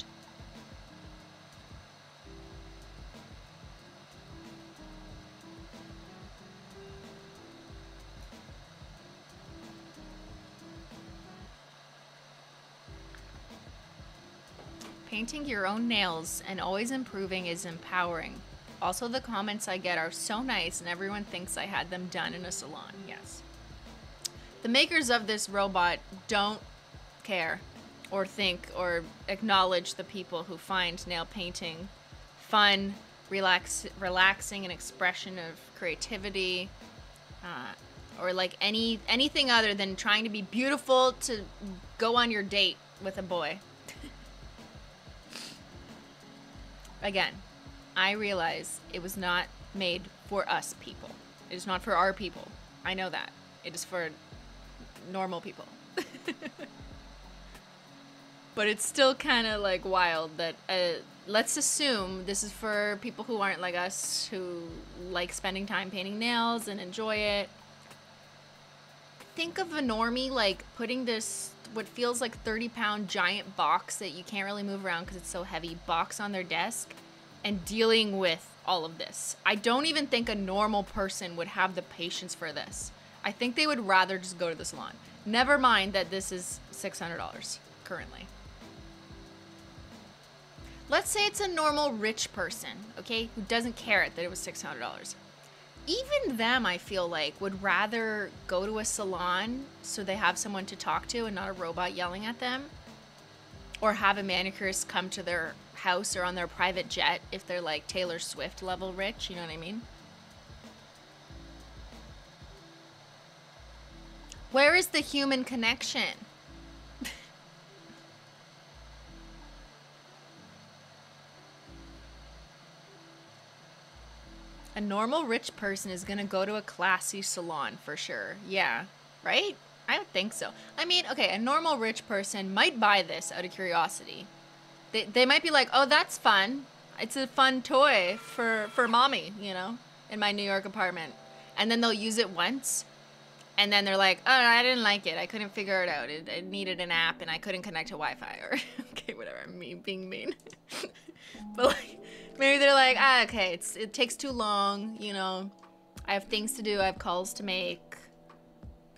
Painting your own nails and always improving is empowering. Also, the comments I get are so nice, and everyone thinks I had them done in a salon. Yes. The makers of this robot don't care or think or acknowledge the people who find nail painting fun, relax, relaxing, an expression of creativity, uh, or like any anything other than trying to be beautiful to go on your date with a boy. Again, I realize it was not made for us people. It is not for our people. I know that. It is for normal people. but it's still kind of like wild that uh, let's assume this is for people who aren't like us who like spending time painting nails and enjoy it. Think of a normie like putting this what feels like 30 pound giant box that you can't really move around because it's so heavy box on their desk and dealing with all of this. I don't even think a normal person would have the patience for this. I think they would rather just go to the salon. Never mind that this is $600 currently. Let's say it's a normal rich person, okay, who doesn't care that it was $600. Even them, I feel like, would rather go to a salon so they have someone to talk to and not a robot yelling at them. Or have a manicurist come to their house or on their private jet if they're like Taylor Swift level rich, you know what I mean? Where is the human connection? a normal rich person is gonna go to a classy salon for sure. Yeah, right? I would think so. I mean, okay, a normal rich person might buy this out of curiosity. They, they might be like, oh, that's fun. It's a fun toy for, for mommy, you know, in my New York apartment. And then they'll use it once and then they're like, "Oh, I didn't like it. I couldn't figure it out. It, it needed an app, and I couldn't connect to Wi-Fi." Or okay, whatever. Me being mean, but like maybe they're like, "Ah, okay, it's it takes too long. You know, I have things to do. I have calls to make,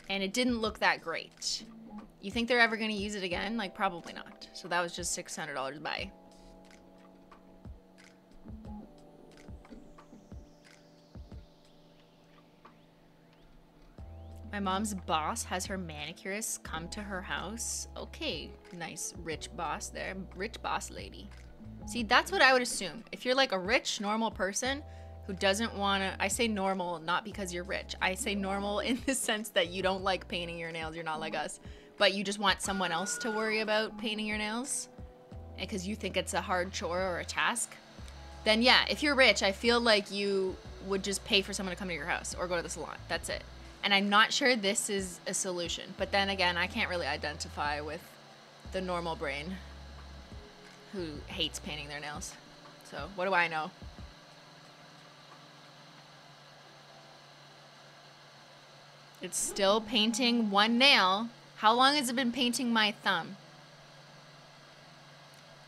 and it didn't look that great." You think they're ever gonna use it again? Like probably not. So that was just six hundred dollars. Bye. My mom's boss has her manicurist come to her house. Okay, nice rich boss there. Rich boss lady. See, that's what I would assume. If you're like a rich, normal person who doesn't want to, I say normal not because you're rich. I say normal in the sense that you don't like painting your nails. You're not like us. But you just want someone else to worry about painting your nails eh, because you think it's a hard chore or a task. Then, yeah, if you're rich, I feel like you would just pay for someone to come to your house or go to the salon. That's it. And I'm not sure this is a solution. But then again, I can't really identify with the normal brain who hates painting their nails. So, what do I know? It's still painting one nail. How long has it been painting my thumb?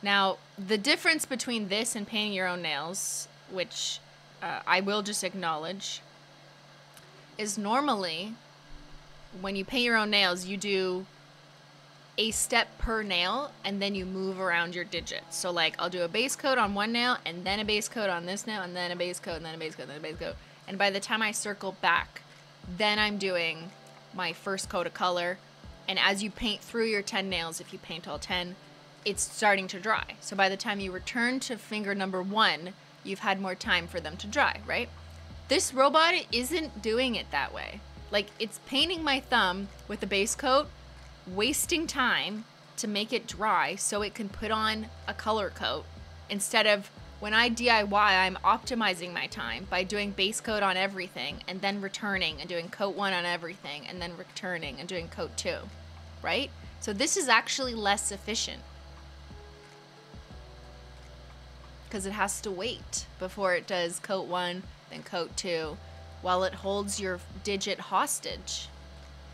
Now, the difference between this and painting your own nails, which uh, I will just acknowledge, is normally when you paint your own nails, you do a step per nail and then you move around your digits. So like I'll do a base coat on one nail and then a base coat on this nail and then a base coat and then a base coat and then a base coat. And by the time I circle back, then I'm doing my first coat of color. And as you paint through your 10 nails, if you paint all 10, it's starting to dry. So by the time you return to finger number one, you've had more time for them to dry, right? This robot isn't doing it that way. Like it's painting my thumb with a base coat, wasting time to make it dry so it can put on a color coat instead of when I DIY, I'm optimizing my time by doing base coat on everything and then returning and doing coat one on everything and then returning and doing coat two, right? So this is actually less efficient because it has to wait before it does coat one, then coat two, while it holds your digit hostage.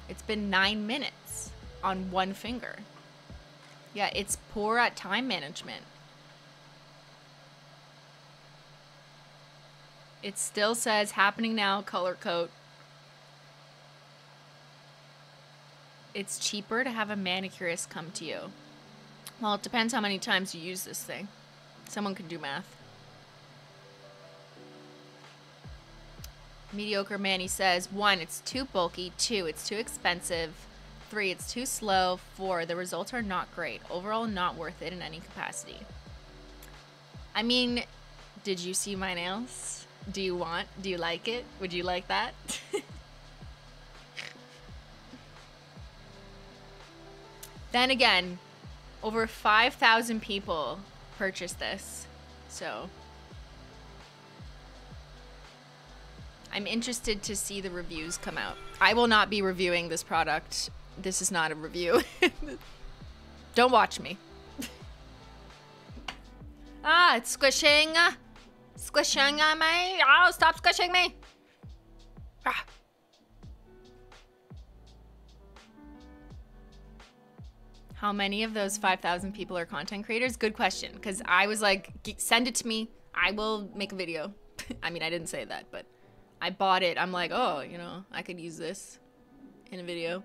It's been nine minutes on one finger. Yeah, it's poor at time management. It still says happening now, color coat. It's cheaper to have a manicurist come to you. Well, it depends how many times you use this thing. Someone can do math. Mediocre Manny says one, it's too bulky. Two, it's too expensive. Three, it's too slow. Four, the results are not great. Overall, not worth it in any capacity. I mean, did you see my nails? Do you want? Do you like it? Would you like that? then again, over 5,000 people purchased this. So I'm interested to see the reviews come out. I will not be reviewing this product. This is not a review. Don't watch me. ah, it's squishing. Squishing on me. Oh, stop squishing me. Ah. How many of those 5,000 people are content creators? Good question. Because I was like, send it to me. I will make a video. I mean, I didn't say that, but I bought it. I'm like, oh, you know, I could use this in a video.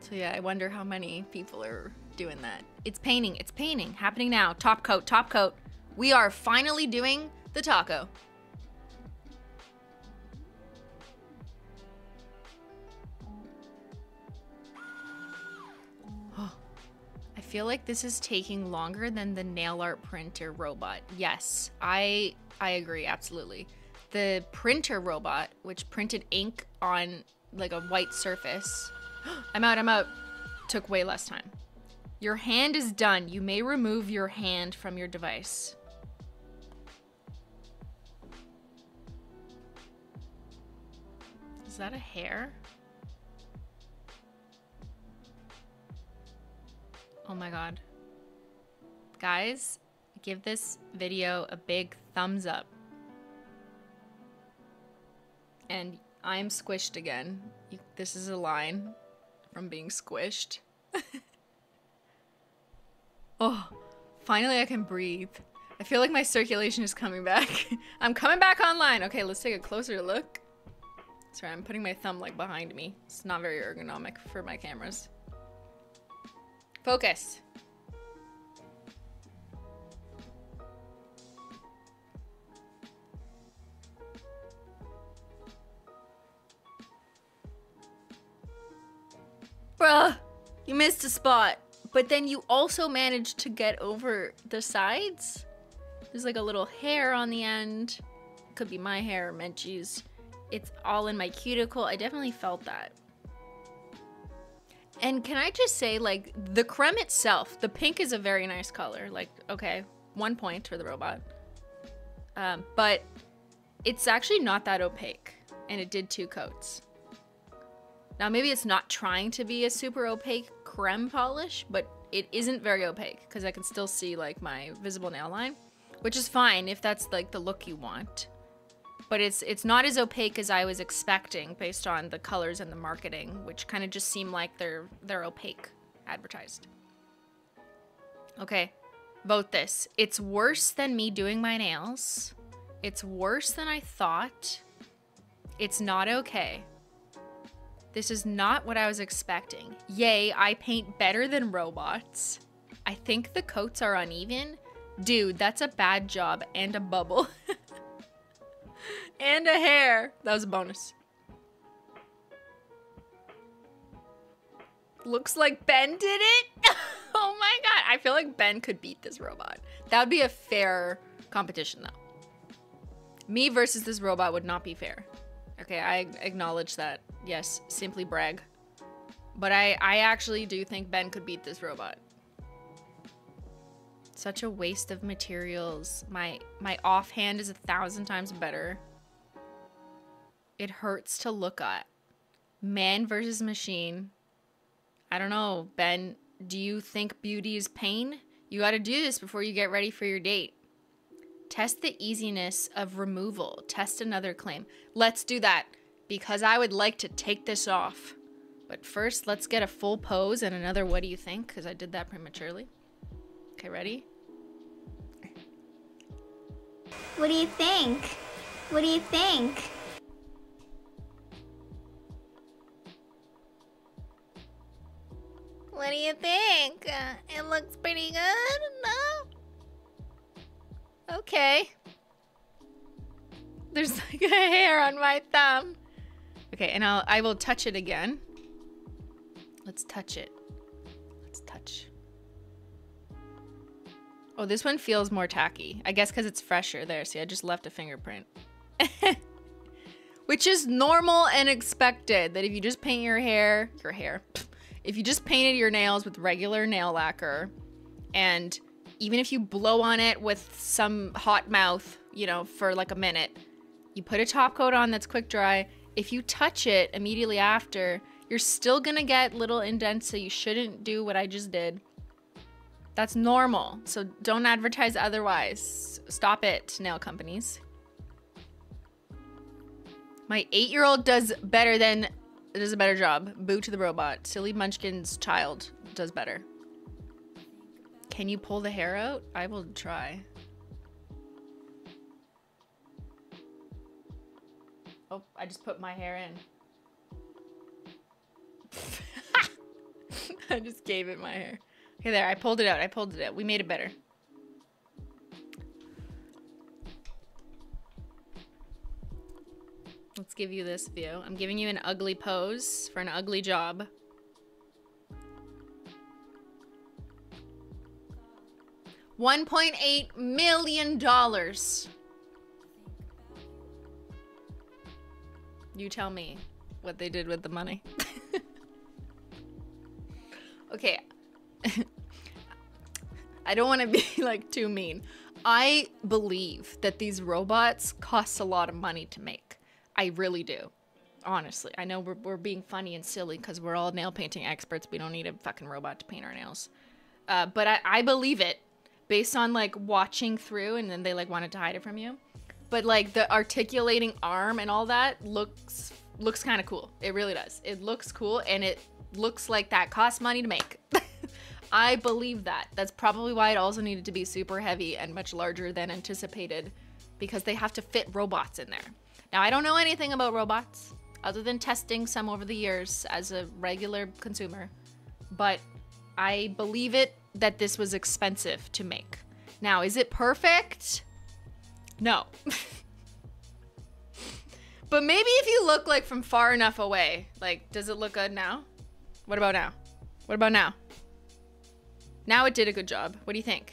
So yeah, I wonder how many people are doing that. It's painting. It's painting. Happening now. Top coat. Top coat. We are finally doing the taco. I feel like this is taking longer than the nail art printer robot. Yes, I I agree absolutely. The printer robot, which printed ink on like a white surface. I'm out, I'm out. Took way less time. Your hand is done. You may remove your hand from your device. Is that a hair? Oh my god. Guys, give this video a big thumbs up. And I'm squished again. This is a line from being squished. oh, finally I can breathe. I feel like my circulation is coming back. I'm coming back online. Okay, let's take a closer look. Sorry, I'm putting my thumb like behind me. It's not very ergonomic for my cameras. Focus. Bruh, you missed a spot. But then you also managed to get over the sides. There's like a little hair on the end. Could be my hair or Menchie's. It's all in my cuticle. I definitely felt that. And can I just say, like, the creme itself, the pink is a very nice color. Like, okay, one point for the robot. Um, but it's actually not that opaque. And it did two coats. Now, maybe it's not trying to be a super opaque creme polish, but it isn't very opaque because I can still see like my visible nail line, which is fine if that's like the look you want. But it's it's not as opaque as I was expecting based on the colors and the marketing, which kind of just seem like they're they're opaque advertised. Okay, vote this. It's worse than me doing my nails. It's worse than I thought. It's not okay. This is not what I was expecting. Yay, I paint better than robots. I think the coats are uneven. Dude, that's a bad job and a bubble. and a hair. That was a bonus. Looks like Ben did it. oh my god. I feel like Ben could beat this robot. That would be a fair competition though. Me versus this robot would not be fair. Okay, I acknowledge that. Yes, simply brag. But I, I actually do think Ben could beat this robot. Such a waste of materials. My my offhand is a thousand times better. It hurts to look at. Man versus machine. I don't know, Ben. Do you think beauty is pain? You gotta do this before you get ready for your date. Test the easiness of removal. Test another claim. Let's do that because I would like to take this off. But first, let's get a full pose and another what do you think? Because I did that prematurely. Okay, ready? What do you think? What do you think? What do you think? It looks pretty good, no? Okay. There's like a hair on my thumb. Okay, and I'll I will touch it again. Let's touch it. Let's touch. Oh, this one feels more tacky. I guess because it's fresher. There, see, I just left a fingerprint. Which is normal and expected. That if you just paint your hair, your hair, if you just painted your nails with regular nail lacquer, and even if you blow on it with some hot mouth, you know, for like a minute, you put a top coat on that's quick dry, if you touch it immediately after, you're still gonna get little indents, so you shouldn't do what I just did. That's normal, so don't advertise otherwise. Stop it, nail companies. My eight-year-old does better than does a better job. Boo to the robot. Silly Munchkin's child does better. Can you pull the hair out? I will try. Oh, I just put my hair in. I just gave it my hair. Okay, there. I pulled it out. I pulled it out. We made it better. Let's give you this view. I'm giving you an ugly pose for an ugly job. One point eight million dollars. You tell me what they did with the money. okay. I don't want to be like too mean. I believe that these robots cost a lot of money to make. I really do. Honestly, I know we're, we're being funny and silly because we're all nail painting experts. We don't need a fucking robot to paint our nails. Uh, but I, I believe it based on like watching through and then they like wanted to hide it from you but like the articulating arm and all that looks looks kind of cool. It really does. It looks cool and it looks like that costs money to make. I believe that. That's probably why it also needed to be super heavy and much larger than anticipated because they have to fit robots in there. Now, I don't know anything about robots other than testing some over the years as a regular consumer, but I believe it that this was expensive to make. Now, is it perfect? No. but maybe if you look like from far enough away, like, does it look good now? What about now? What about now? Now it did a good job. What do you think?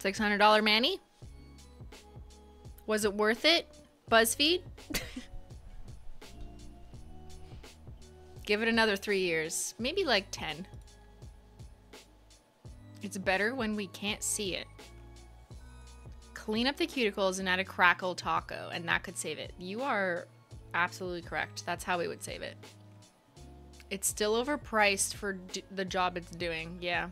$600 Manny? Was it worth it? BuzzFeed? Give it another three years. Maybe like 10. It's better when we can't see it. Clean up the cuticles and add a crackle taco, and that could save it. You are absolutely correct. That's how we would save it. It's still overpriced for the job it's doing. Yeah.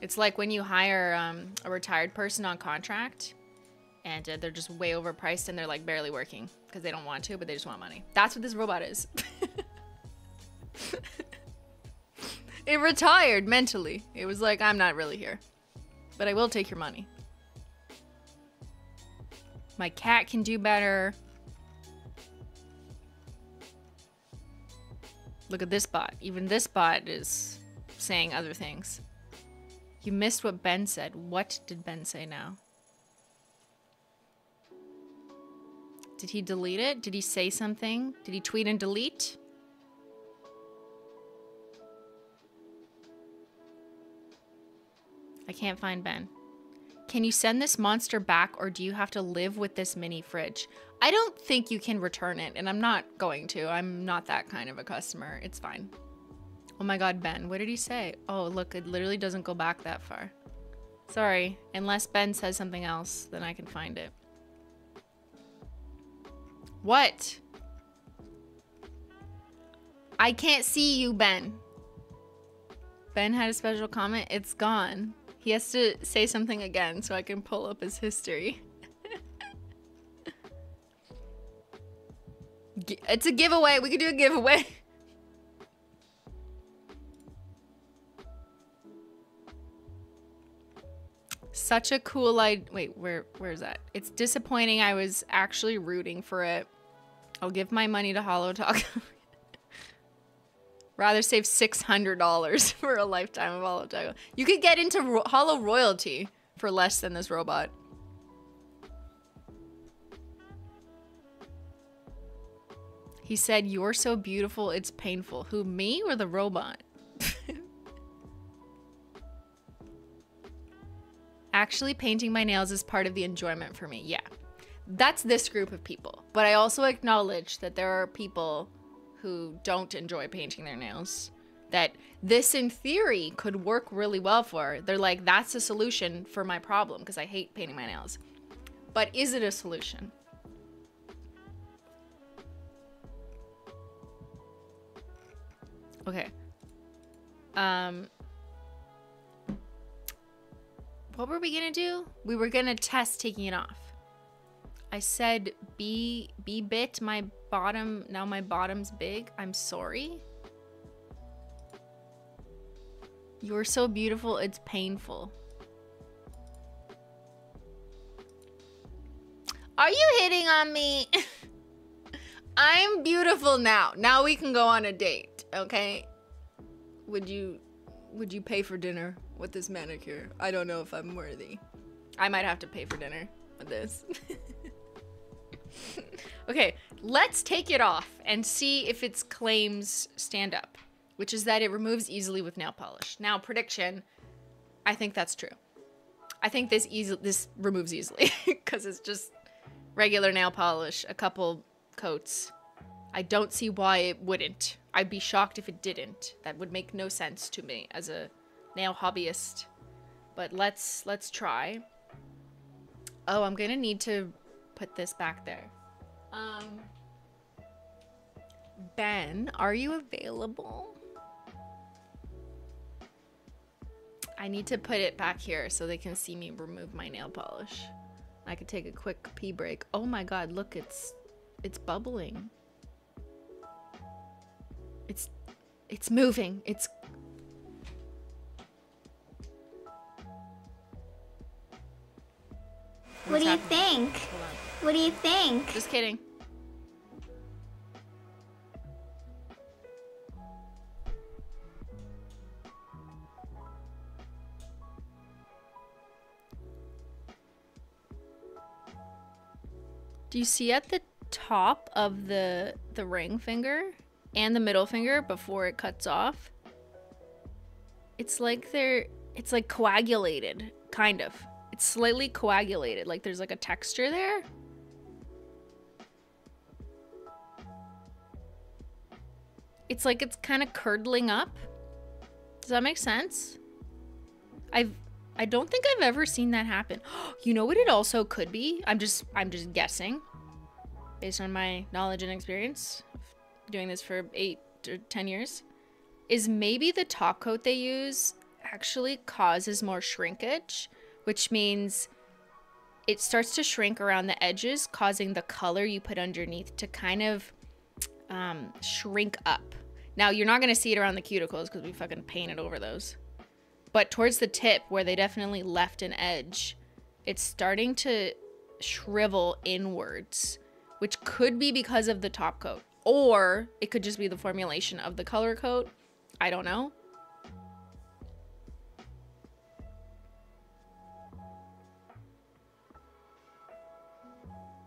It's like when you hire um, a retired person on contract and uh, they're just way overpriced and they're like barely working because they don't want to, but they just want money. That's what this robot is. it retired mentally. It was like, I'm not really here, but I will take your money. My cat can do better. Look at this bot. Even this bot is saying other things. You missed what Ben said. What did Ben say now? Did he delete it? Did he say something? Did he tweet and delete? I can't find Ben. Can you send this monster back or do you have to live with this mini fridge? I don't think you can return it and I'm not going to. I'm not that kind of a customer. It's fine. Oh my god, Ben. What did he say? Oh, look, it literally doesn't go back that far. Sorry. Unless Ben says something else, then I can find it. What? I can't see you, Ben. Ben had a special comment. It's gone. He has to say something again so I can pull up his history. it's a giveaway. We could do a giveaway. Such a cool idea. Wait, where where's that? It's disappointing. I was actually rooting for it. I'll give my money to Holo Taco. Rather save $600 for a lifetime of Holo. You could get into ro Holo Royalty for less than this robot. He said, You're so beautiful, it's painful. Who, me or the robot? Actually, painting my nails is part of the enjoyment for me. Yeah. That's this group of people. But I also acknowledge that there are people who don't enjoy painting their nails that this in theory could work really well for. They're like, that's a solution for my problem because I hate painting my nails. But is it a solution? Okay. Um what were we gonna do? We were gonna test taking it off. I said be be bit my bottom now my bottom's big. I'm sorry. You're so beautiful, it's painful. Are you hitting on me? I'm beautiful now. Now we can go on a date, okay? Would you would you pay for dinner with this manicure? I don't know if I'm worthy. I might have to pay for dinner with this. okay, let's take it off and see if its claims stand up, which is that it removes easily with nail polish. Now, prediction, I think that's true. I think this easy this removes easily because it's just regular nail polish, a couple coats. I don't see why it wouldn't. I'd be shocked if it didn't. That would make no sense to me as a nail hobbyist. But let's let's try. Oh, I'm gonna need to put this back there. Um Ben, are you available? I need to put it back here so they can see me remove my nail polish. I could take a quick pee break. Oh my god, look, it's it's bubbling. It's it's moving. It's What do you think? What do you think? Just kidding. Do you see at the top of the the ring finger and the middle finger before it cuts off? It's like they're it's like coagulated, kind of. It's slightly coagulated, like there's like a texture there. It's like it's kind of curdling up. Does that make sense? I've I don't think I've ever seen that happen. You know what it also could be? I'm just I'm just guessing based on my knowledge and experience doing this for 8 or 10 years is maybe the top coat they use actually causes more shrinkage, which means it starts to shrink around the edges, causing the color you put underneath to kind of um, shrink up. Now, you're not going to see it around the cuticles because we fucking painted over those. But towards the tip, where they definitely left an edge, it's starting to shrivel inwards, which could be because of the top coat. Or it could just be the formulation of the color coat. I don't know.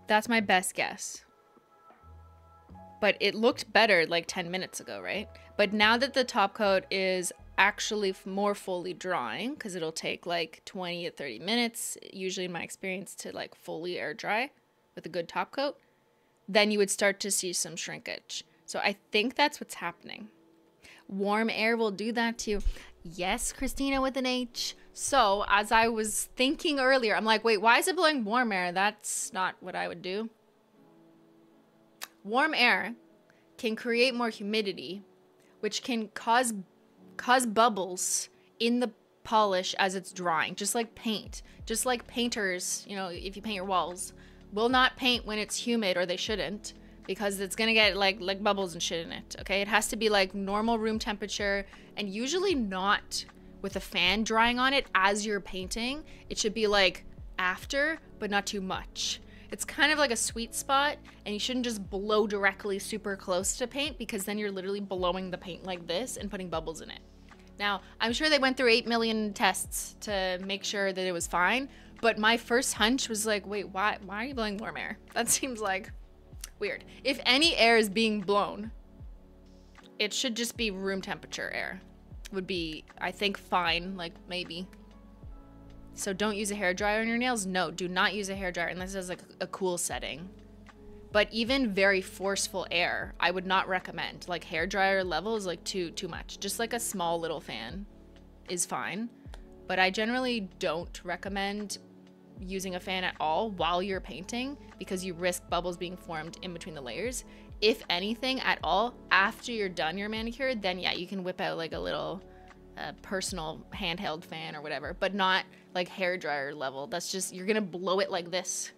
That's my best guess. But it looked better like 10 minutes ago, right? But now that the top coat is actually more fully drying, because it'll take like 20 to 30 minutes, usually in my experience, to like fully air dry with a good top coat, then you would start to see some shrinkage. So I think that's what's happening. Warm air will do that too. Yes, Christina with an H. So, as I was thinking earlier, I'm like, wait, why is it blowing warm air? That's not what I would do. Warm air can create more humidity, which can cause cause bubbles in the polish as it's drying, just like paint. Just like painters, you know, if you paint your walls, will not paint when it's humid or they shouldn't because it's going to get like like bubbles and shit in it. Okay? It has to be like normal room temperature and usually not with a fan drying on it as you're painting. It should be like after, but not too much. It's kind of like a sweet spot, and you shouldn't just blow directly super close to paint because then you're literally blowing the paint like this and putting bubbles in it. Now, I'm sure they went through 8 million tests to make sure that it was fine, but my first hunch was like, wait, why, why are you blowing warm air? That seems like weird. If any air is being blown, it should just be room temperature air. Would be, I think, fine, like maybe. So don't use a hair dryer on your nails. No, do not use a hair dryer unless it's like a cool setting. But even very forceful air, I would not recommend. Like hair dryer level is like too too much. Just like a small little fan is fine. But I generally don't recommend using a fan at all while you're painting because you risk bubbles being formed in between the layers. If anything at all, after you're done your manicure, then yeah, you can whip out like a little uh, personal handheld fan or whatever, but not like hair dryer level. That's just you're gonna blow it like this.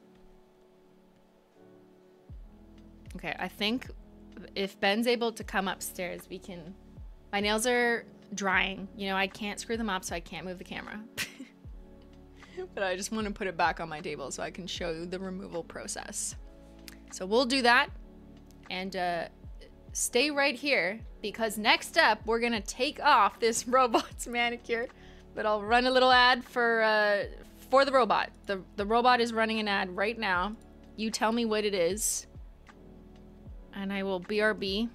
Okay, I think if Ben's able to come upstairs, we can. My nails are drying. You know, I can't screw them up, so I can't move the camera. but I just want to put it back on my table so I can show you the removal process. So we'll do that and uh, stay right here because next up we're gonna take off this robot's manicure. But I'll run a little ad for uh, for the robot. The the robot is running an ad right now. You tell me what it is, and I will BRB.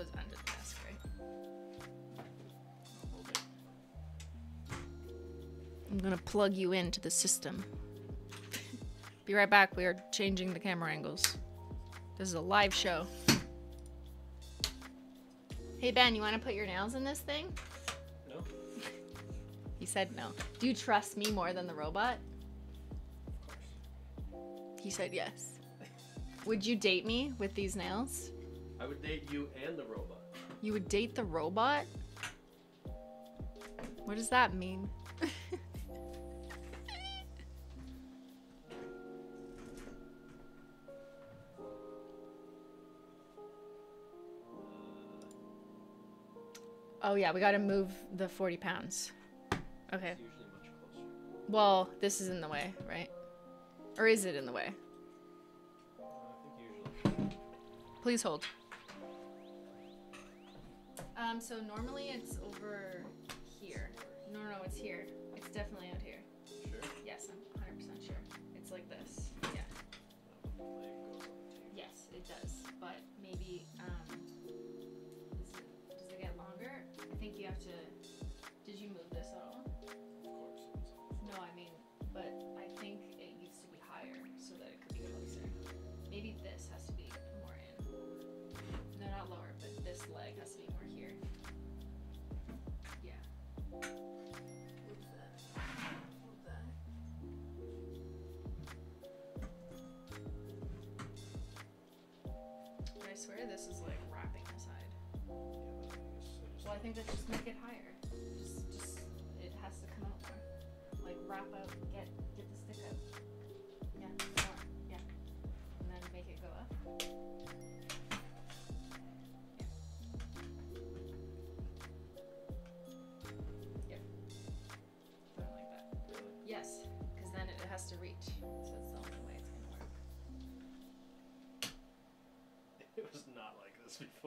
Goes under the desk, right? I'm gonna plug you into the system. Be right back. We are changing the camera angles. This is a live show. Hey Ben, you want to put your nails in this thing? No? He said no. Do you trust me more than the robot? He said yes. Would you date me with these nails? I would date you and the robot. You would date the robot? What does that mean? oh yeah, we gotta move the 40 pounds. Okay. It's usually much closer. Well, this is in the way, right? Or is it in the way? Uh, I think usually. Please hold. Um, so normally it's over here. No, no, it's here. It's definitely out here. Think that just make it higher. Just, just it has to come out more. Like wrap out,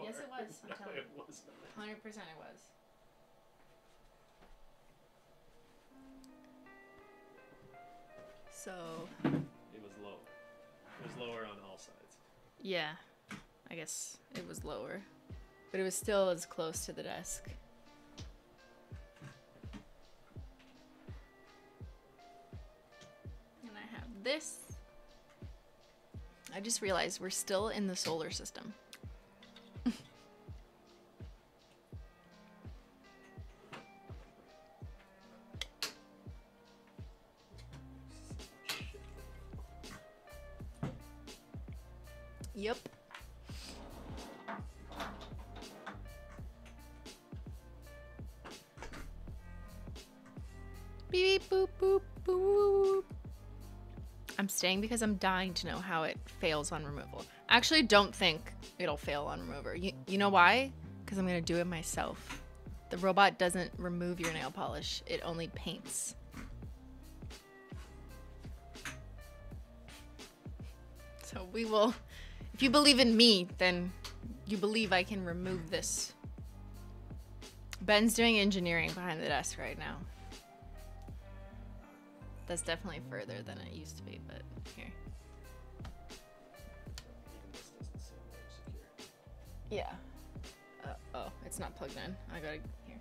this before. Yes, it was, I'm no, telling it you. wasn't. Hundred percent, it was. So It was low. It was lower on all sides. yeah, I guess it was lower, but it was still as close to the desk. And I have this. I just realized we're still in the solar system. Because I'm dying to know how it fails on removal. I actually don't think it'll fail on remover. You, you know why? Because I'm gonna do it myself. The robot doesn't remove your nail polish, it only paints. So we will. If you believe in me, then you believe I can remove this. Ben's doing engineering behind the desk right now. That's definitely further than it used to be, but here. Yeah. Uh, oh, it's not plugged in. I gotta here.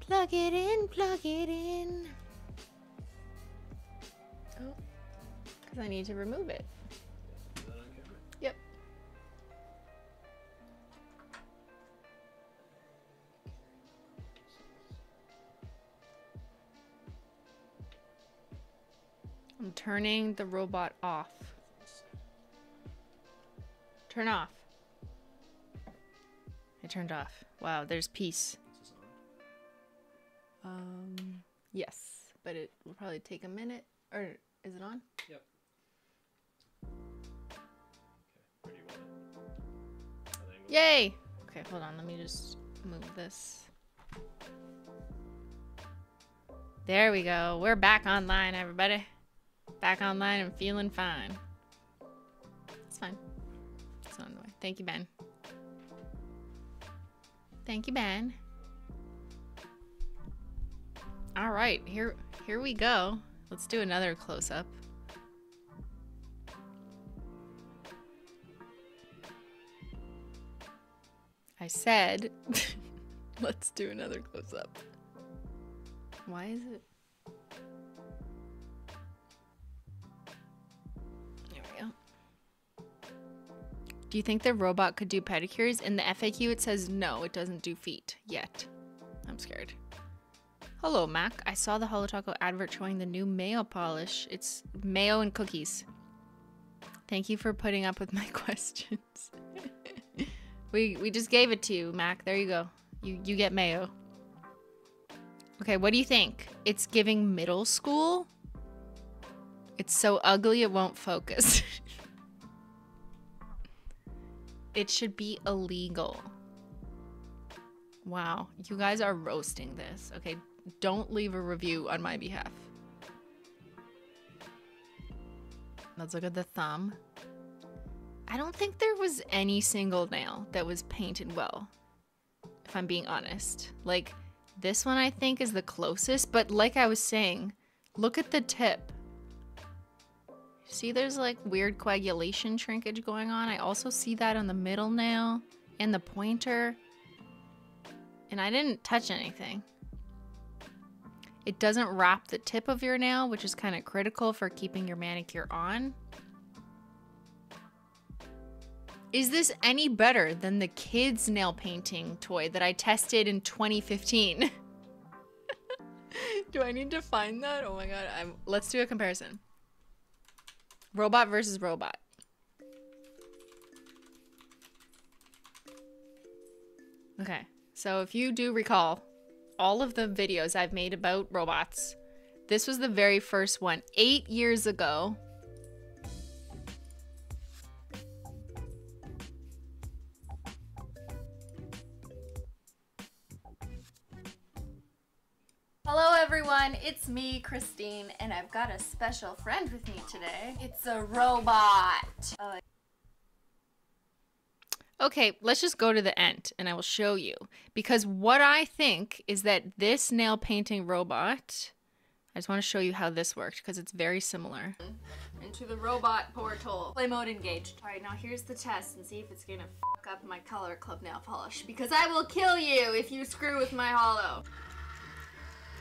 Plug it in, plug it in. Oh, because I need to remove it. I'm turning the robot off. Turn off. I turned off. Wow, there's peace. Is this on? Um, yes, but it will probably take a minute. Or is it on? Yep. Okay. Where do you want it? That angle? Yay! Okay, hold on. Let me just move this. There we go. We're back online, everybody. Back online and feeling fine. It's fine. It's on the way. Thank you, Ben. Thank you, Ben. All right, here here we go. Let's do another close up. I said, let's do another close up. Why is it Do you think the robot could do pedicures? In the FAQ, it says no, it doesn't do feet yet. I'm scared. Hello, Mac. I saw the Holo Taco advert showing the new mayo polish. It's mayo and cookies. Thank you for putting up with my questions. we we just gave it to you, Mac. There you go. You you get mayo. Okay, what do you think? It's giving middle school? It's so ugly it won't focus. it should be illegal. Wow, you guys are roasting this. Okay, don't leave a review on my behalf. Let's look at the thumb. I don't think there was any single nail that was painted well, if I'm being honest. Like, this one I think is the closest, but like I was saying, look at the tip. See, there's like weird coagulation shrinkage going on. I also see that on the middle nail and the pointer. And I didn't touch anything. It doesn't wrap the tip of your nail, which is kind of critical for keeping your manicure on. Is this any better than the kids nail painting toy that I tested in 2015? do I need to find that? Oh my god, I'm let's do a comparison. Robot versus robot. Okay. So if you do recall, all of the videos I've made about robots. This was the very first one, eight years ago. Hello everyone, it's me, Cristine, and I've got a special friend with me today. It's a robot. Oh, Okay, let's just go to the end and I will show you. Because what I think is that this nail painting robot, I just want to show you how this worked because it's very similar. into the robot portal. Play mode engaged. Alright, now here's the test and see if it's gonna fuck up my Color Club nail polish. Because I will kill you if you screw with my holo.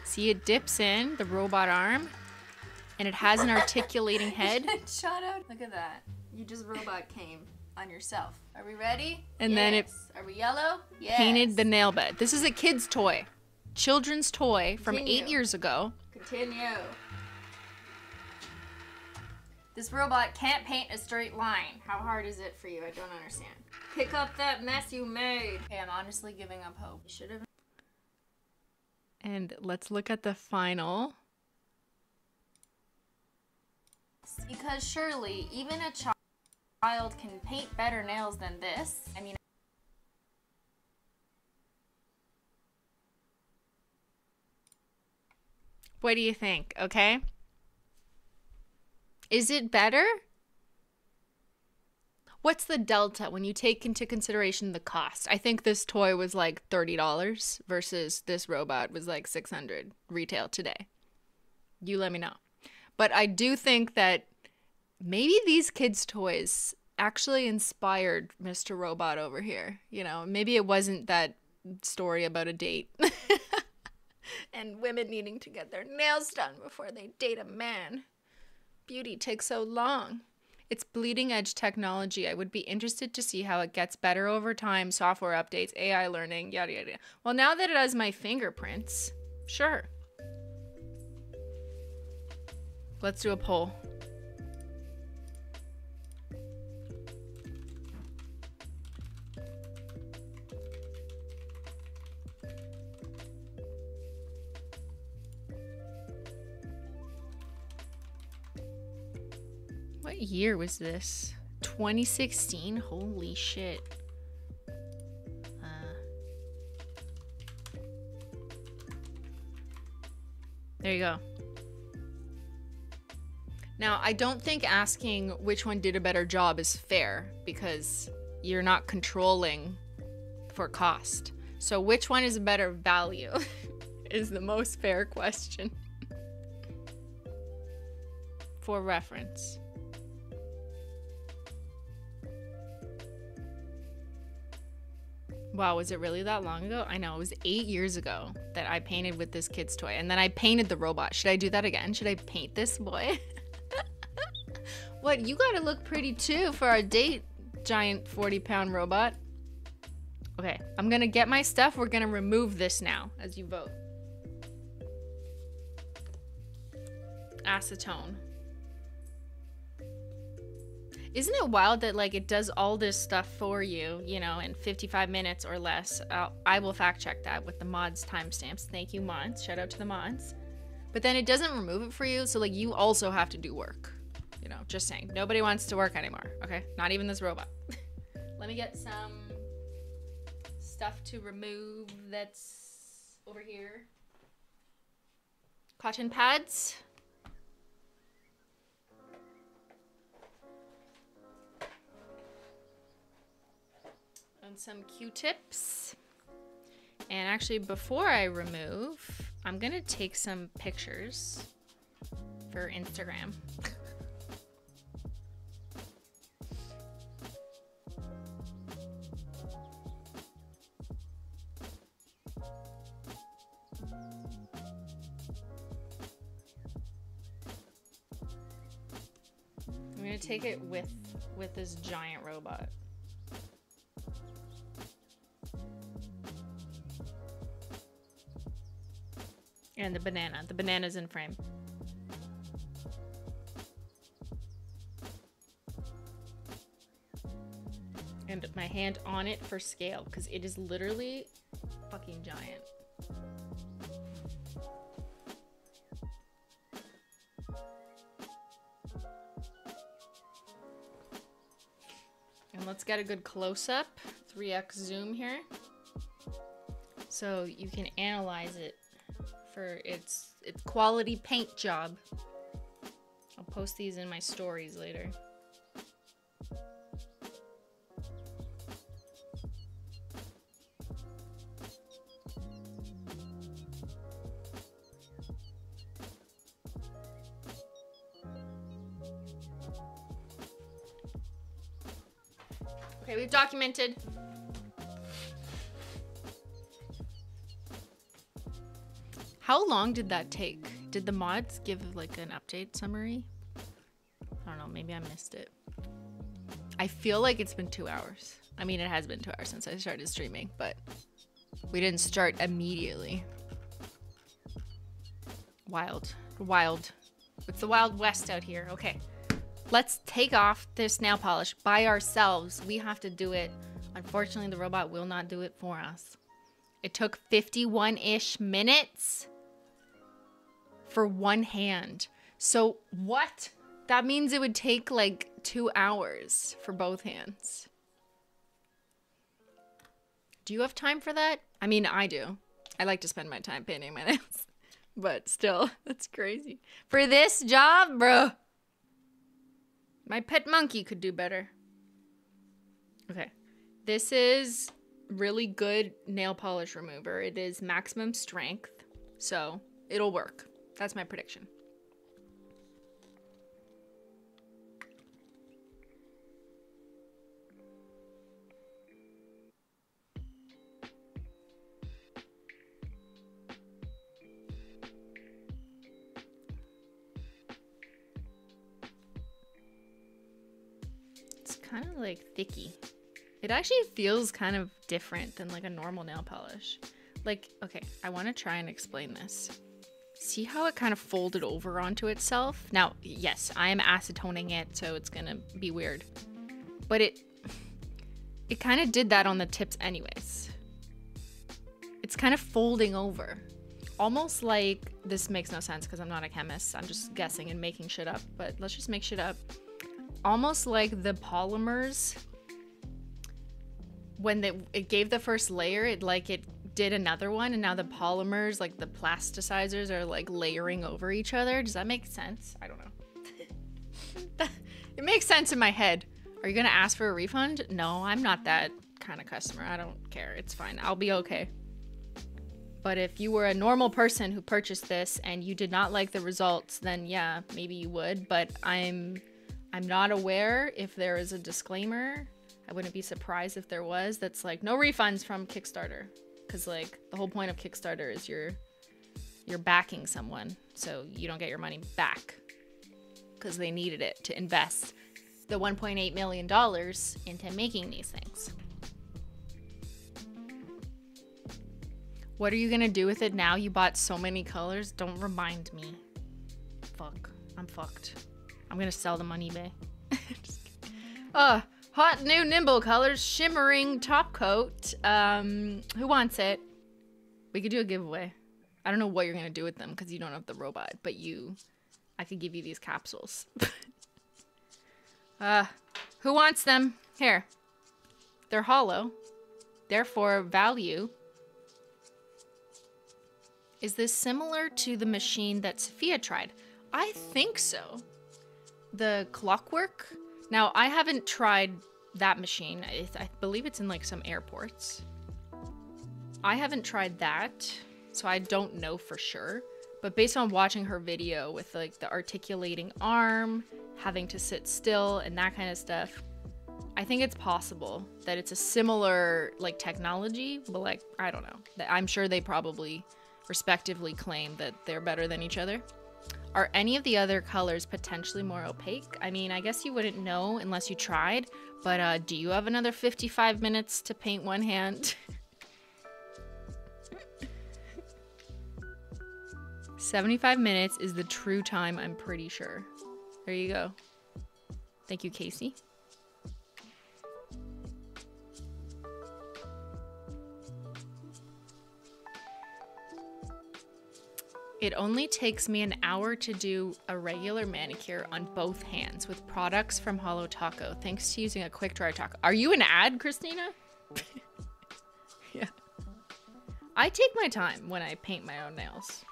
See, it dips in the robot arm and it has an articulating head. Shut out. Look at that. You just robot came on yourself. Are we ready? And then it- Yes. Are we yellow? Yes. Painted the nail bed. This is a kid's toy, children's toy from eight years ago. Continue. This robot can't paint a straight line. How hard is it for you? I don't understand. Pick up that mess you made. Okay, I'm honestly giving up hope. You should have. And let's look at the final. Because surely, even a chi- child can paint better nails than this. I mean, What do you think? Okay. Is it better? What's the delta when you take into consideration the cost? I think this toy was like $30 versus this robot was like 600 retail today. You let me know. But I do think that maybe these kids' toys actually inspired Mr. Robot over here. You know, maybe it wasn't that story about a date and women needing to get their nails done before they date a man. Beauty takes so long. It's bleeding edge technology. I would be interested to see how it gets better over time, software updates, AI learning, yada yada. Well, now that it has my fingerprints, sure. Let's do a poll. Year was this? 2016? Holy shit. Uh, there you go. Now, I don't think asking which one did a better job is fair because you're not controlling for cost. So, which one is a better value is the most fair question for reference. Wow, was it really that long ago? I know, it was eight years ago that I painted with this kid's toy. And then I painted the robot. Should I do that again? Should I paint this boy? what, you gotta look pretty too for our date, giant 40 pound robot. Okay, I'm gonna get my stuff. We're gonna remove this now as you vote. Acetone. Isn't it wild that like it does all this stuff for you, you know, in 55 minutes or less? I'll, I will fact check that with the mods timestamps. Thank you, mods. Shout out to the mods. But then it doesn't remove it for you, so like you also have to do work. You know, just saying. Nobody wants to work anymore. Okay, not even this robot. Let me get some stuff to remove. That's over here. Cotton pads. And some Q-tips. And actually, before I remove, I'm gonna take some pictures for Instagram. I'm gonna take it with with this giant robot. And the banana. The banana's in frame. And my hand on it for scale because it is literally fucking giant. And let's get a good close up. 3x zoom here. So you can analyze it for its quality paint job. I'll post these in my stories later. Okay, we've documented How long did that take? Did the mods give like an update summary? I don't know, maybe I missed it. I feel like it's been two hours. I mean, it has been two hours since I started streaming, but we didn't start immediately. Wild. Wild. It's the Wild West out here. Okay. Let's take off this nail polish by ourselves. We have to do it. Unfortunately, the robot will not do it for us. It took 51 ish minutes for one hand. So what? That means it would take like two hours for both hands. Do you have time for that? I mean, I do. I like to spend my time painting my nails. But still, that's crazy. For this job, bro. My pet monkey could do better. Okay. This is really good nail polish remover. It is maximum strength, so it'll work. That's my prediction. It's kind of like thicky. It actually feels kind of different than like a normal nail polish. Like, okay, I want to try and explain this. See how it kind of folded over onto itself? Now, yes, I am acetoning it, so it's gonna be weird. But it it kind of did that on the tips anyways. It's kind of folding over. Almost like this makes no sense because I'm not a chemist. I'm just guessing and making shit up, but let's just make shit up. Almost like the polymers when they, it gave the first layer, it like it did another one and now the polymers like the plasticizers are like layering over each other. Does that make sense? I don't know. It makes sense in my head. Are you gonna ask for a refund? No i'm not that kind of customer. I don't care. It's fine. I'll be okay. But if you were a normal person who purchased this and you did not like the results then yeah maybe you would. But i'm i'm not aware if there is a disclaimer. I wouldn't be surprised if there was. That's like no refunds from Kickstarter, because like the whole point of Kickstarter is you're you're backing someone, so you don't get your money back because they needed it to invest the 1.8 million dollars into making these things. What are you gonna do with it now? You bought so many colors. Don't remind me. Fuck. I'm fucked. I'm gonna sell them on eBay. uh, hot new nimble colors, shimmering top coat. Um, who wants it? We could do a giveaway. I don't know what you're gonna do with them because you don't have the robot, but you, I could give you these capsules. uh, who wants them? Here. They're holo. Therefore, value. Is this similar to the machine that Sophia tried? I think so. The clockwork? Now, I haven't tried that machine. I, I believe it's in like some airports. I haven't tried that, so I don't know for sure. But based on watching her video with like the articulating arm, having to sit still, and that kind of stuff, I think it's possible that it's a similar like technology, but like I don't know. I'm sure they probably respectively claim that they're better than each other. Are any of the other colors potentially more opaque? I mean, I guess you wouldn't know unless you tried, but uh, do you have another 55 minutes to paint one hand? 75 minutes is the true time, I'm pretty sure. There you go. Thank you, Casey. It only takes me an hour to do a regular manicure on both hands with products from Holo Taco, thanks to using a quick dry taco. Are you an ad, Christina? yeah. I take my time when I paint my own nails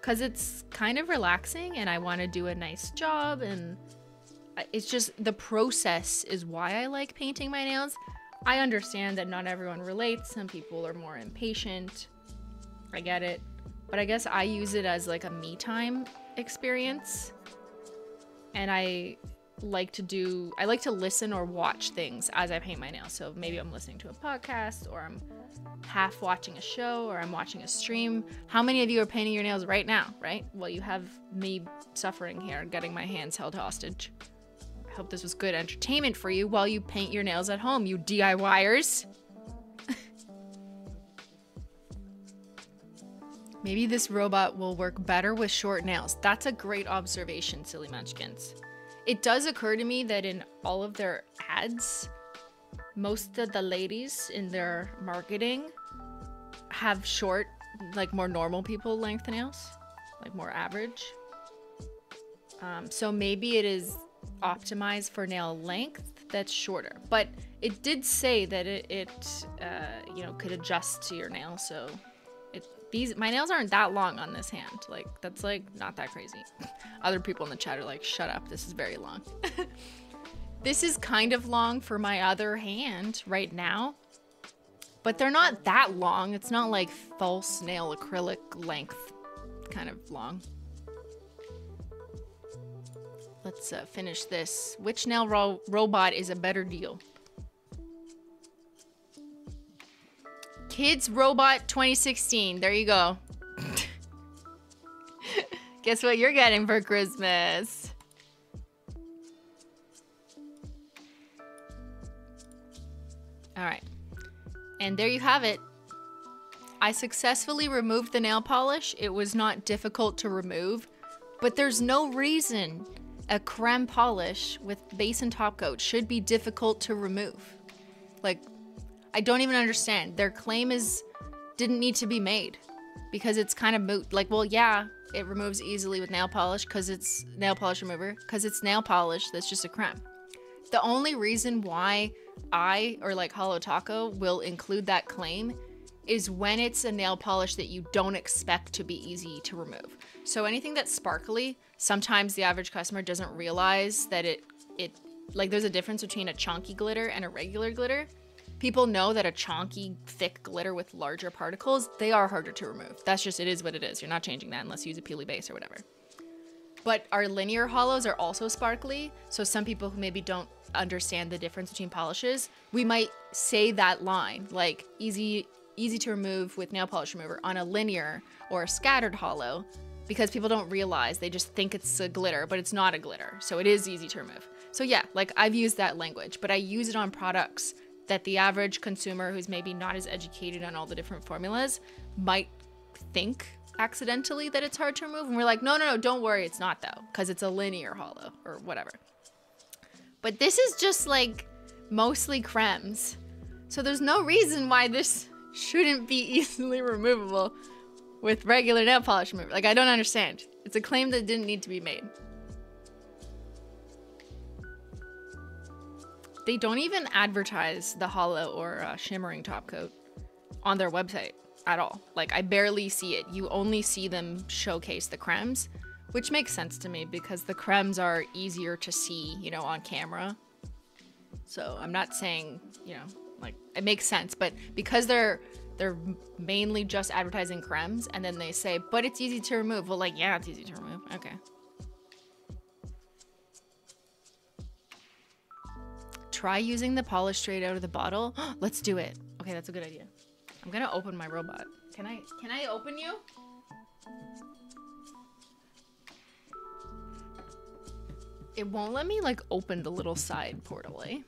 because it's kind of relaxing and I want to do a nice job and it's just the process is why I like painting my nails. I understand that not everyone relates. Some people are more impatient. I get it but I guess I use it as like a me time experience. And I like to do I like to listen or watch things as I paint my nails. So maybe I'm listening to a podcast or I'm half watching a show or I'm watching a stream. How many of you are painting your nails right now, right? Well, you have me suffering here getting my hands held hostage. I hope this was good entertainment for you while you paint your nails at home, you DIYers. Maybe this robot will work better with short nails. That's a great observation, Silly Munchkins. It does occur to me that in all of their ads, most of the ladies in their marketing have short, like more normal people length nails, like more average. Um, so maybe it is optimized for nail length that's shorter. But it did say that it, it uh, you know, could adjust to your nail. So these my nails aren't that long on this hand. Like that's like not that crazy. Other people in the chat are like, shut up, this is very long. this is kind of long for my other hand right now. But they're not that long. It's not like false nail acrylic length kind of long. Let's uh, finish this. Which nail ro robot is a better deal? Kids Robot 2016. There you go. Guess what you're getting for Christmas? All right. And there you have it. I successfully removed the nail polish. It was not difficult to remove, but there's no reason a creme polish with base and top coat should be difficult to remove. Like, I don't even understand. Their claim is didn't need to be made because it's kind of moot. Like, well, yeah, it removes easily with nail polish because it's nail polish remover because it's nail polish that's just a creme. The only reason why I or like Holo Taco will include that claim is when it's a nail polish that you don't expect to be easy to remove. So anything that's sparkly, sometimes the average customer doesn't realize that it it like there's a difference between a chunky glitter and a regular glitter. People know that a chonky, thick glitter with larger particles, they are harder to remove. That's just, it is what it is. You're not changing that unless you use a peely base or whatever. but our linear holos are also sparkly. So some people who maybe don't understand the difference between polishes, we might say that line like easy easy to remove with nail polish remover on a linear or a scattered holo because people don't realize they just think it's a glitter, but it's not a glitter. So it is easy to remove. So yeah, like I've used that language, but I use it on products that the average consumer who's maybe not as educated on all the different formulas might think accidentally that it's hard to remove. And we're like, no, no, no, don't worry, it's not though, because it's a linear holo or whatever. But this is just like mostly cremes. So there's no reason why this shouldn't be easily removable with regular nail polish remover. Like, I don't understand. It's a claim that didn't need to be made. They don't even advertise the holo or uh, shimmering top coat on their website at all. Like, I barely see it. You only see them showcase the cremes, which makes sense to me because the cremes are easier to see, you know, on camera. So I'm not saying, you know, like it makes sense, but because they're they're mainly just advertising cremes and then they say, but it's easy to remove. Well, like, yeah, it's easy to remove. Okay. Try using the polish straight out of the bottle. Let's do it. Okay, that's a good idea. I'm gonna open my robot. Can I, can I open you? It won't let me like open the little side portal, eh?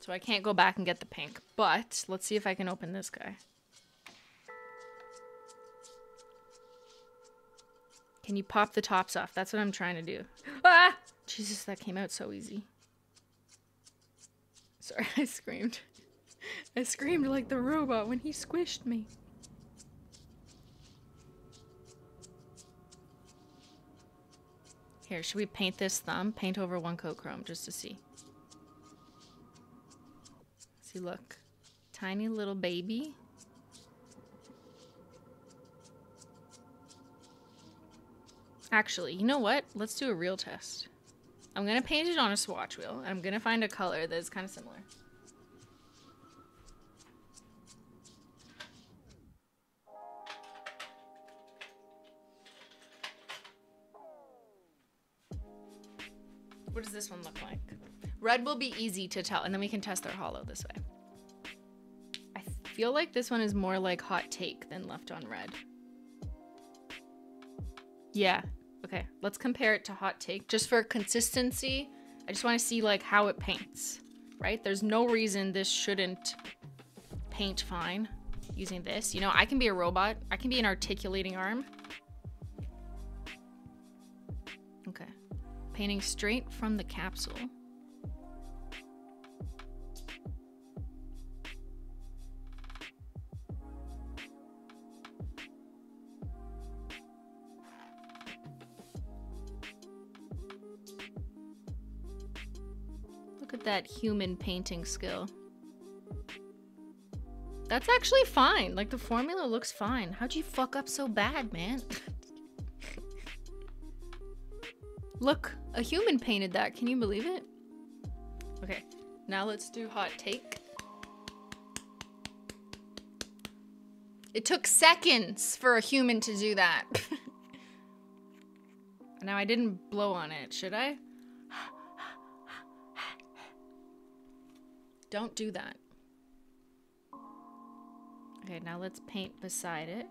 So I can't go back and get the pink. But let's see if I can open this guy. Can you pop the tops off? That's what I'm trying to do. Ah! Jesus, that came out so easy. Sorry, I screamed. I screamed like the robot when he squished me. Here, should we paint this thumb? Paint over one coat chrome just to see. See, look. Tiny little baby. Actually, you know what? Let's do a real test. I'm to paint it on a swatch wheel. And I'm to find a color that is kind of similar. What does this one look like? Red will be easy to tell, and then we can test their holo this way. I feel like this one is more like hot take than left on red. Yeah. Okay, let's compare it to hot take. Just for consistency, I just want to see like how it paints, right? There's no reason this shouldn't paint fine using this. You know, I can be a robot. I can be an articulating arm. Okay. Painting straight from the capsule. That human painting skill. That's actually fine. Like, the formula looks fine. How'd you fuck up so bad, man? Look, a human painted that. Can you believe it? Okay, now let's do hot take. It took seconds for a human to do that. now I didn't blow on it, should I? Don't do that. Okay, now let's paint beside it.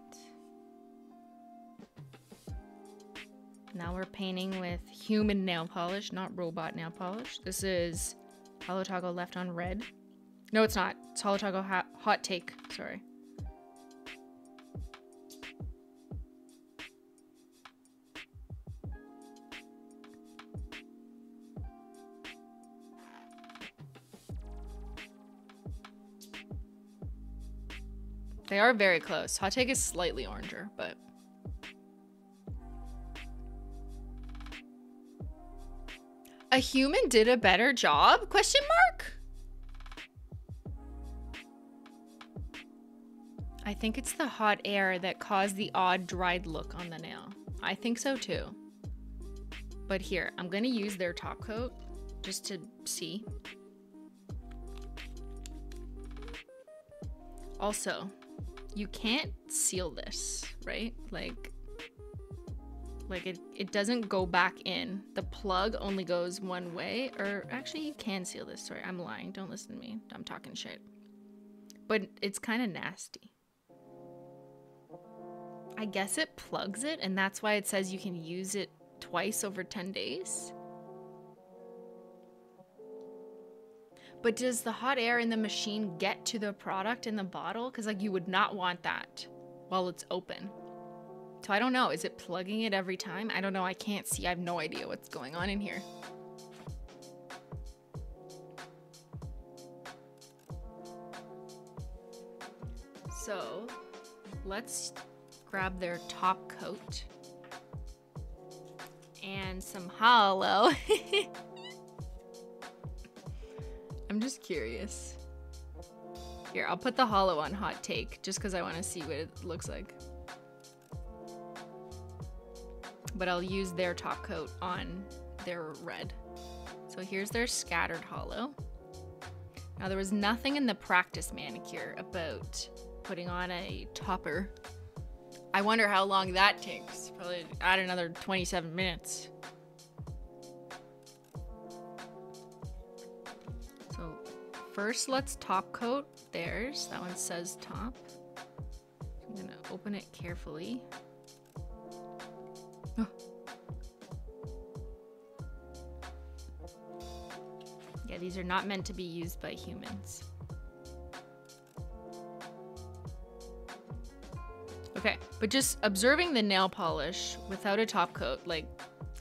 Now we're painting with human nail polish, not robot nail polish. This is Holo Taco left on red. No, it's not. It's Holo Taco hot, hot take. Sorry. They are very close. Hot take is slightly oranger, but A human did a better job? Question mark? I think it's the hot air that caused the odd dried look on the nail. I think so too. But here, I'm gonna use their top coat just to see. Also, you can't seal this, right? Like, Like it, it doesn't go back in. The plug only goes one way. Or actually, you can seal this. Sorry, I'm lying. Don't listen to me. I'm talking shit. But it's kind of nasty. I guess it plugs it, and that's why it says you can use it twice over 10 days. But does the hot air in the machine get to the product in the bottle? Because, like, you would not want that while it's open. So I don't know. Is it plugging it every time? I don't know. I can't see. I have no idea what's going on in here. So let's grab their top coat and some holo. I'm just curious. Here, I'll put the holo on hot take just because I want to see what it looks like. But I'll use their top coat on their red. So here's their scattered holo. Now there was nothing in the practice manicure about putting on a topper. I wonder how long that takes. Probably add another 27 minutes. First let's top coat theirs. That one says top. I'm gonna open it carefully. Oh. Yeah, these are not meant to be used by humans. Okay, but just observing the nail polish without a top coat, like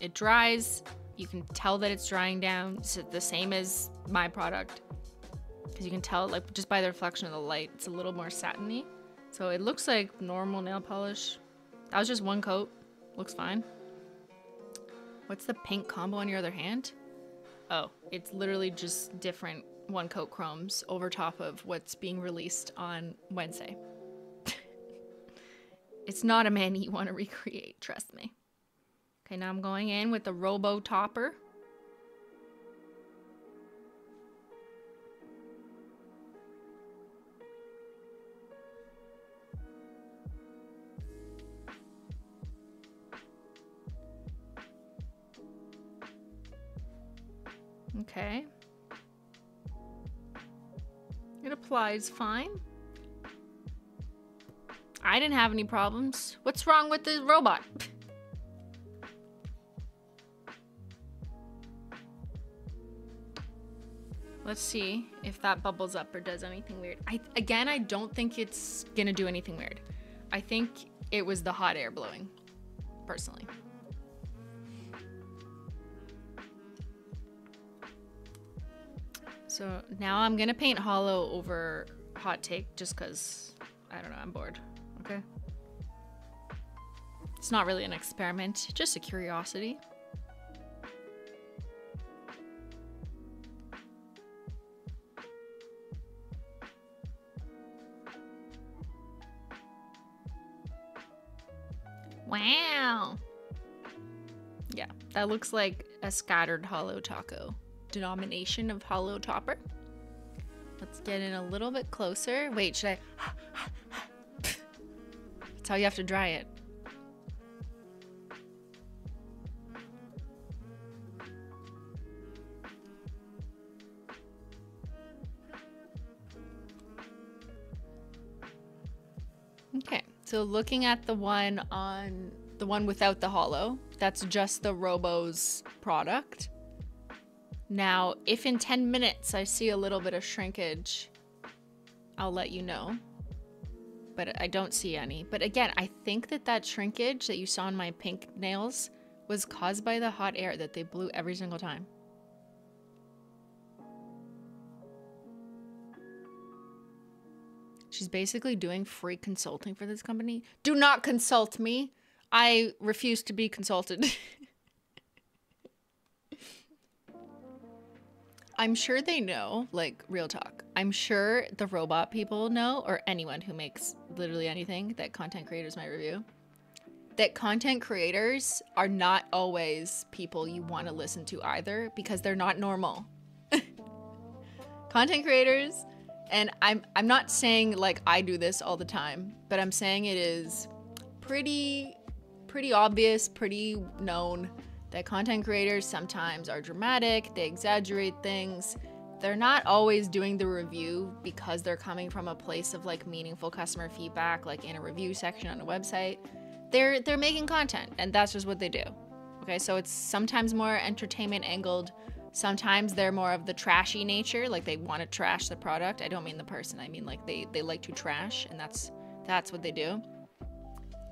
it dries, you can tell that it's drying down. It's the same as my product. Because you can tell, like, just by the reflection of the light, it's a little more satiny. So it looks like normal nail polish. That was just one coat. Looks fine. What's the pink combo on your other hand? Oh, it's literally just different one coat chromes over top of what's being released on Wednesday. it's not a man you want to recreate, trust me. Okay, now I'm going in with the Robo Topper. Okay. It applies fine. I didn't have any problems. What's wrong with the robot? Let's see if that bubbles up or does anything weird. I again, I don't think it's gonna do anything weird. I think it was the hot air blowing, personally. So now I'm gonna paint holo over hot take just cause I don't know, I'm bored. Okay. It's not really an experiment, just a curiosity. Wow. Yeah, that looks like a scattered Holo Taco denomination of holo topper. Let's get in a little bit closer. Wait, should I? That's how you have to dry it. Okay, so looking at the one on the one without the holo, that's just the Robo's product. Now, if in 10 minutes I see a little bit of shrinkage, I'll let you know. But I don't see any. But again, I think that that shrinkage that you saw in my pink nails was caused by the hot air that they blew every single time. She's basically doing free consulting for this company. Do not consult me. I refuse to be consulted. I'm sure they know, like real talk. I'm sure the robot people know, or anyone who makes literally anything that content creators might review, that content creators are not always people you want to listen to either because they're not normal. content creators, and I'm I'm not saying like I do this all the time, but I'm saying it is pretty pretty obvious, pretty known that content creators sometimes are dramatic, they exaggerate things. They're not always doing the review because they're coming from a place of like meaningful customer feedback, like in a review section on a website. They're they're making content and that's just what they do. Okay, so it's sometimes more entertainment angled. Sometimes they're more of the trashy nature, like they want to trash the product. I don't mean the person. I mean like they they like to trash and that's that's what they do.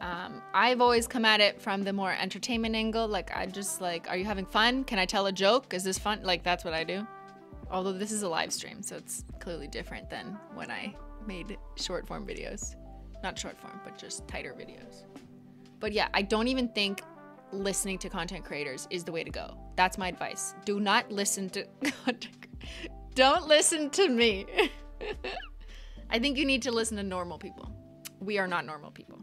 Um, I've always come at it from the more entertainment angle. Like, I just like, are you having fun? Can I tell a joke? Is this fun? Like, that's what I do. Although this is a live stream, so it's clearly different than when I made short form videos. Not short form, but just tighter videos. But yeah, I don't even think listening to content creators is the way to go. That's my advice. Do not listen to. Don't listen to me. I think you need to listen to normal people. We are not normal people.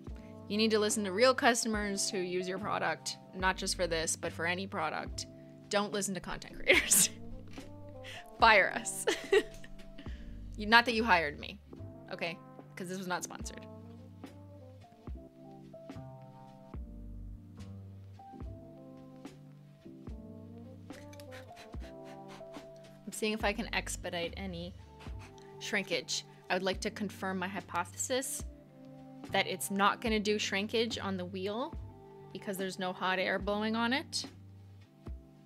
You need to listen to real customers who use your product, not just for this, but for any product. Don't listen to content creators. Fire us. not that you hired me, okay? Because this was not sponsored. I'm seeing if I can expedite any shrinkage. I would like to confirm my hypothesis that it's not going to do shrinkage on the wheel because there's no hot air blowing on it.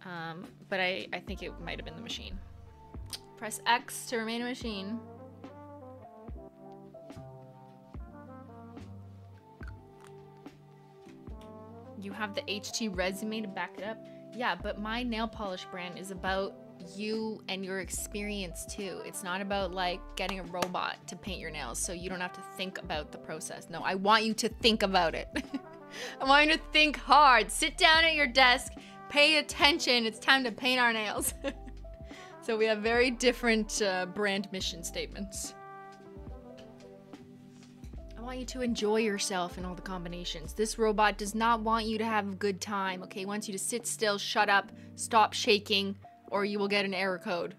Um, but I, I think it might have been the machine. Press X to remain a machine. You have the HT resume to back it up. Yeah, but my nail polish brand is about you and your experience too. It's not about like getting a robot to paint your nails so you don't have to think about the process. No, I want you to think about it. I want you to think hard. Sit down at your desk, pay attention. It's time to paint our nails. so we have very different uh, brand mission statements. I want you to enjoy yourself in all the combinations. This robot does not want you to have a good time, okay? It wants you to sit still, shut up, stop shaking, or you will get an error code.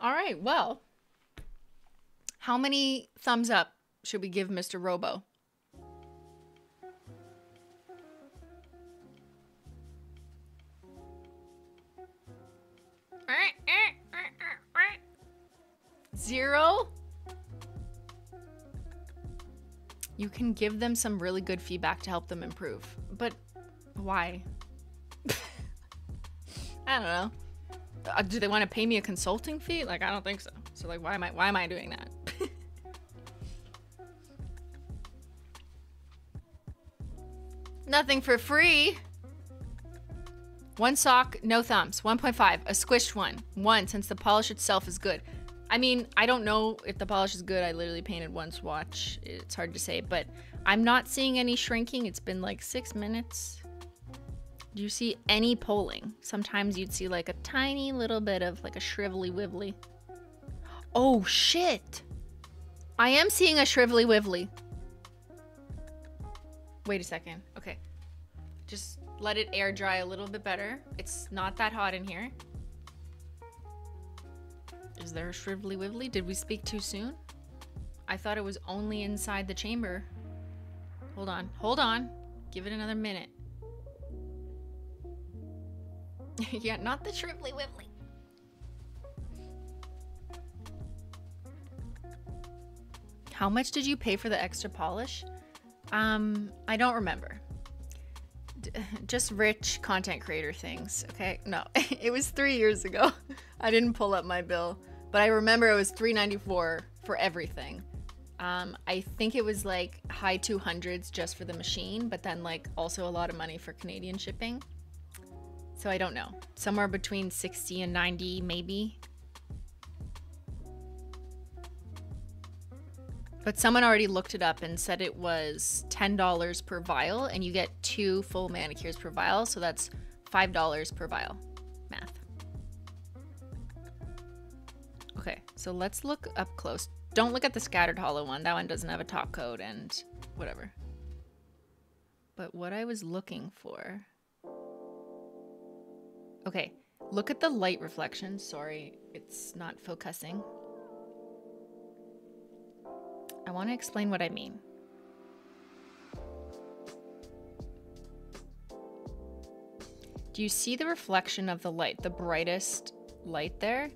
All right, well, how many thumbs up should we give Mr. Robo? Zero? You can give them some really good feedback to help them improve. But why? I don't know. Uh, do they want to pay me a consulting fee? Like I don't think so. So like why am I why am I doing that? Nothing for free. One sock, no thumbs. 1.5, a squished one. One, since the polish itself is good. I mean, I don't know if the polish is good. I literally painted one swatch. It's hard to say, but I'm not seeing any shrinking. It's been like six minutes. Do you see any pulling? Sometimes you'd see like a tiny little bit of like a shrivelly wibbly. Oh shit! I am seeing a shrivelly wibbly. Wait a second. Okay. Just let it air dry a little bit better. It's not that hot in here. Is there a shrivelly wibbly? Did we speak too soon? I thought it was only inside the chamber. Hold on. Hold on. Give it another minute. yeah, not the shrivelly wibbly. How much did you pay for the extra polish? Um, I don't remember. D just rich content creator things, okay? No, it was three years ago. I didn't pull up my bill. But I remember it was 394 for everything. Um, I think it was like high 200s just for the machine, but then like also a lot of money for Canadian shipping. So I don't know. Somewhere between 60 and 90 maybe. But someone already looked it up and said it was $10 per vial and you get two full manicures per vial, so that's $5 per vial. Okay, so let's look up close. Don't look at the scattered holo one. That one doesn't have a top coat and whatever. But what I was looking for... Okay, look at the light reflection. Sorry, it's not focusing. I want to explain what I mean. Do you see the reflection of the light, the brightest light there?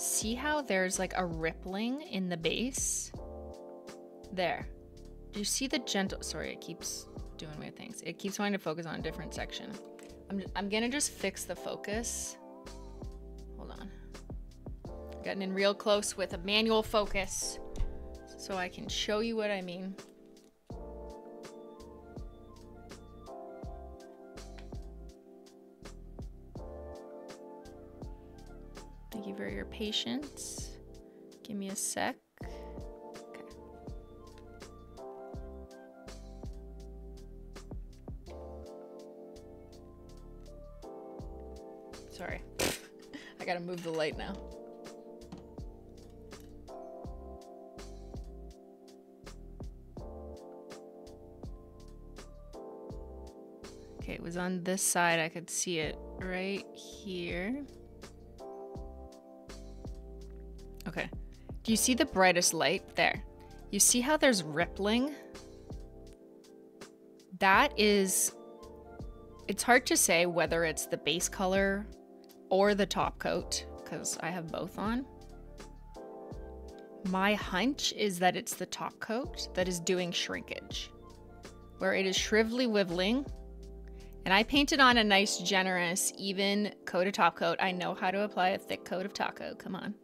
See how there's like a rippling in the base? There. Do you see the gentle, sorry, it keeps doing weird things. It keeps wanting to focus on a different section. I'm, I'm gonna just fix the focus. Hold on. Getting in real close with a manual focus so I can show you what I mean. You for your patience. Give me a sec. Sorry. I gotta move the light now. Okay, it was on this side. I could see it right here. Do you see the brightest light? There. You see how there's rippling? That is... It's hard to say whether it's the base color or the top coat, because I have both on. My hunch is that it's the top coat that is doing shrinkage, where it is shrivelly wibbling. And I painted on a nice, generous, even coat of top coat. I know how to apply a thick coat of taco. Come on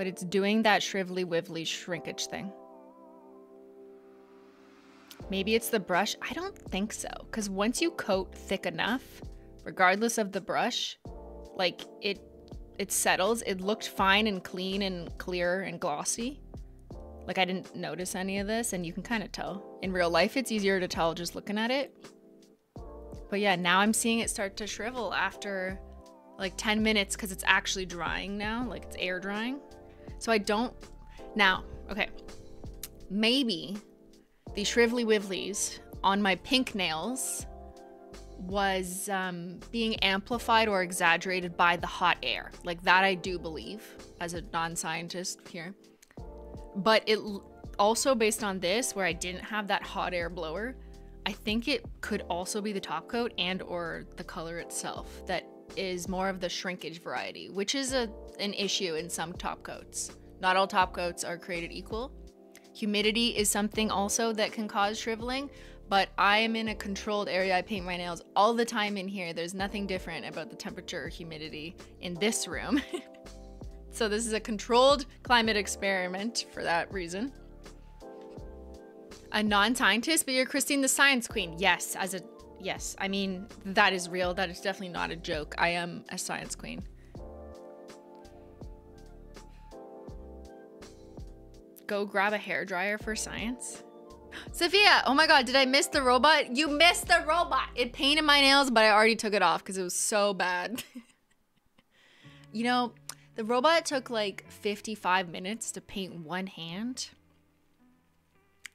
but it's doing that shrivelly wibbly shrinkage thing. Maybe it's the brush. I don't think so. Because once you coat thick enough, regardless of the brush, like it it settles. It looked fine and clean and clear and glossy. Like I didn't notice any of this and you can kind of tell. In real life, it's easier to tell just looking at it. But yeah, now I'm seeing it start to shrivel after like 10 minutes because it's actually drying now. Like it's air drying. So I don't. Now, okay. Maybe the shrivelly wibblies on my pink nails was um, being amplified or exaggerated by the hot air. Like that, I do believe as a non scientist here. But it also, based on this, where I didn't have that hot air blower, I think it could also be the top coat and or the color itself that is more of the shrinkage variety, which is a an issue in some top coats. Not all top coats are created equal. Humidity is something also that can cause shriveling, but I am in a controlled area. I paint my nails all the time in here. There's nothing different about the temperature or humidity in this room. so this is a controlled climate experiment for that reason. A non-scientist, but you're Cristine the science queen. Yes, as a yes. I mean, that is real. That is definitely not a joke. I am a science queen. Go grab a hair dryer for science. Sophia, oh my god, did I miss the robot? You missed the robot! It painted my nails, but I already took it off because it was so bad. you know, the robot took like 55 minutes to paint one hand.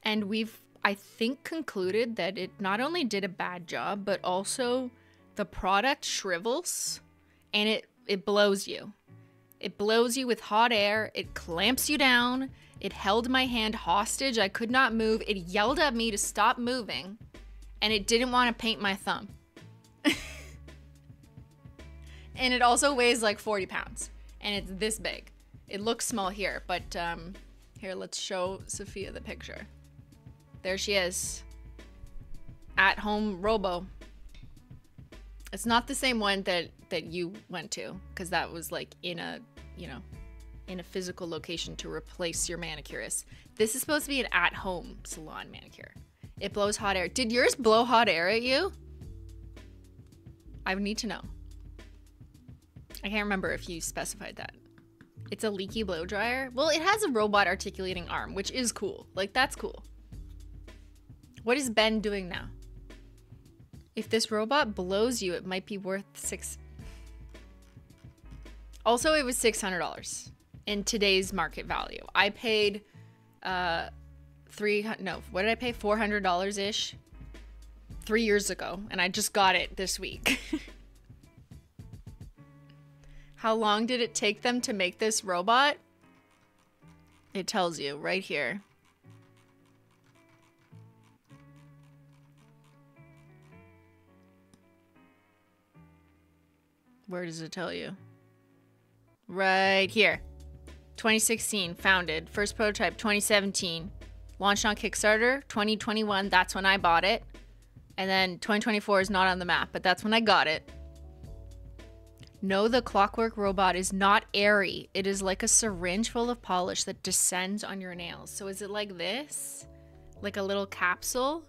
And we've, I think, concluded that it not only did a bad job, but also the product shrivels and it, it blows you. It blows you with hot air, it clamps you down, it held my hand hostage. I could not move. It yelled at me to stop moving, and it didn't want to paint my thumb. and it also weighs like 40 pounds, and it's this big. It looks small here, but um, here, let's show Sophia the picture. There she is. At home robo. It's not the same one that that you went to because that was like in a, you know, in a physical location to replace your manicurist. This is supposed to be an at-home salon manicure. It blows hot air. Did yours blow hot air at you? I would need to know. I can't remember if you specified that. It's a leaky blow dryer. Well, it has a robot articulating arm, which is cool. Like, that's cool. What is Ben doing now? If this robot blows you, it might be worth six. Also, it was $600 in today's market value. I paid uh three no, what did I pay? Four hundred dollars ish three years ago, and I just got it this week. How long did it take them to make this robot? It tells you right here. Where does it tell you? Right here. 2016, founded. First prototype, 2017. Launched on Kickstarter, 2021. That's when I bought it. And then 2024 is not on the map, but that's when I got it. No, the clockwork robot is not airy. It is like a syringe full of polish that descends on your nails. So is it like this? Like a little capsule?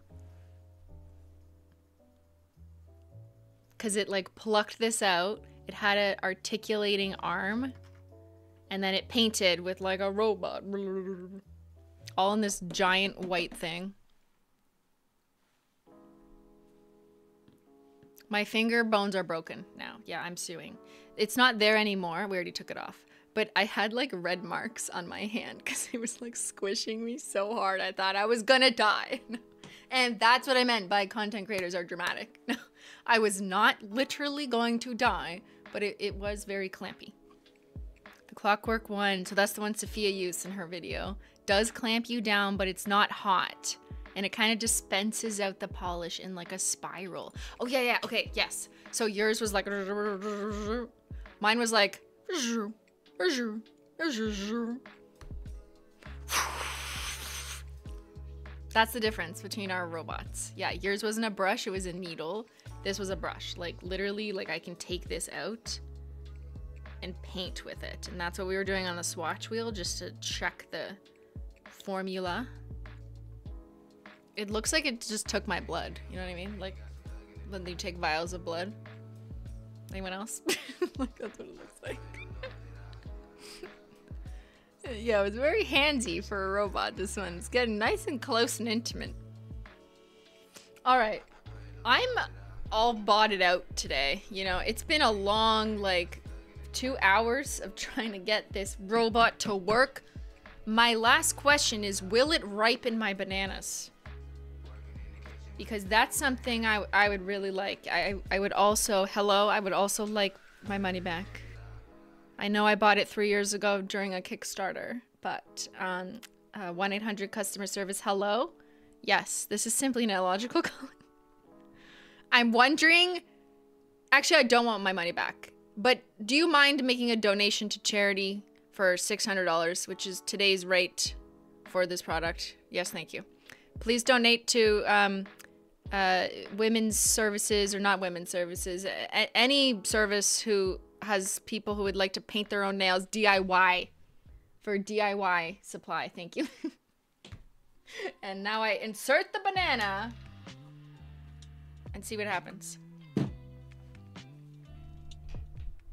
Because it like plucked this out. It had an articulating arm. And then it painted with like a robot. All in this giant white thing. My finger bones are broken now. Yeah, I'm suing. It's not there anymore. We already took it off. But I had like red marks on my hand because it was like squishing me so hard. I thought I was gonna die. and that's what I meant by content creators are dramatic. I was not literally going to die, but it, it was very clampy. Clockwork one, so that's the one Sophia used in her video, does clamp you down, but it's not hot and it kind of dispenses out the polish in like a spiral. Oh yeah, yeah, okay, yes. So yours was like, mine was like, that's the difference between our robots. Yeah, yours wasn't a brush, it was a needle. This was a brush. Like literally, like I can take this out and paint with it. And that's what we were doing on the swatch wheel just to check the formula it looks like it just took my blood. You know what I mean? Like when they take vials of blood. Anyone else? like that's what it looks like. yeah, it was very handsy for a robot. This one's getting nice and close and intimate. All right, I'm all botted out today. You know, it's been a long like two hours of trying to get this robot to work. My last question is, will it ripen my bananas? because that's something I, I would really like. I, I would also, hello, I would also like my money back. I know I bought it three years ago during a Kickstarter, but um, uh, 1 800 customer service, hello? Yes, this is Simply Nailogical calling. I'm wondering, actually, I don't want my money back, but do you mind making a donation to charity for $600, which is today's rate for this product? Yes, thank you. Please donate to um, uh, women's services or not women's services, any service who has people who would like to paint their own nails DIY for DIY supply. Thank you. and now I insert the banana and see what happens.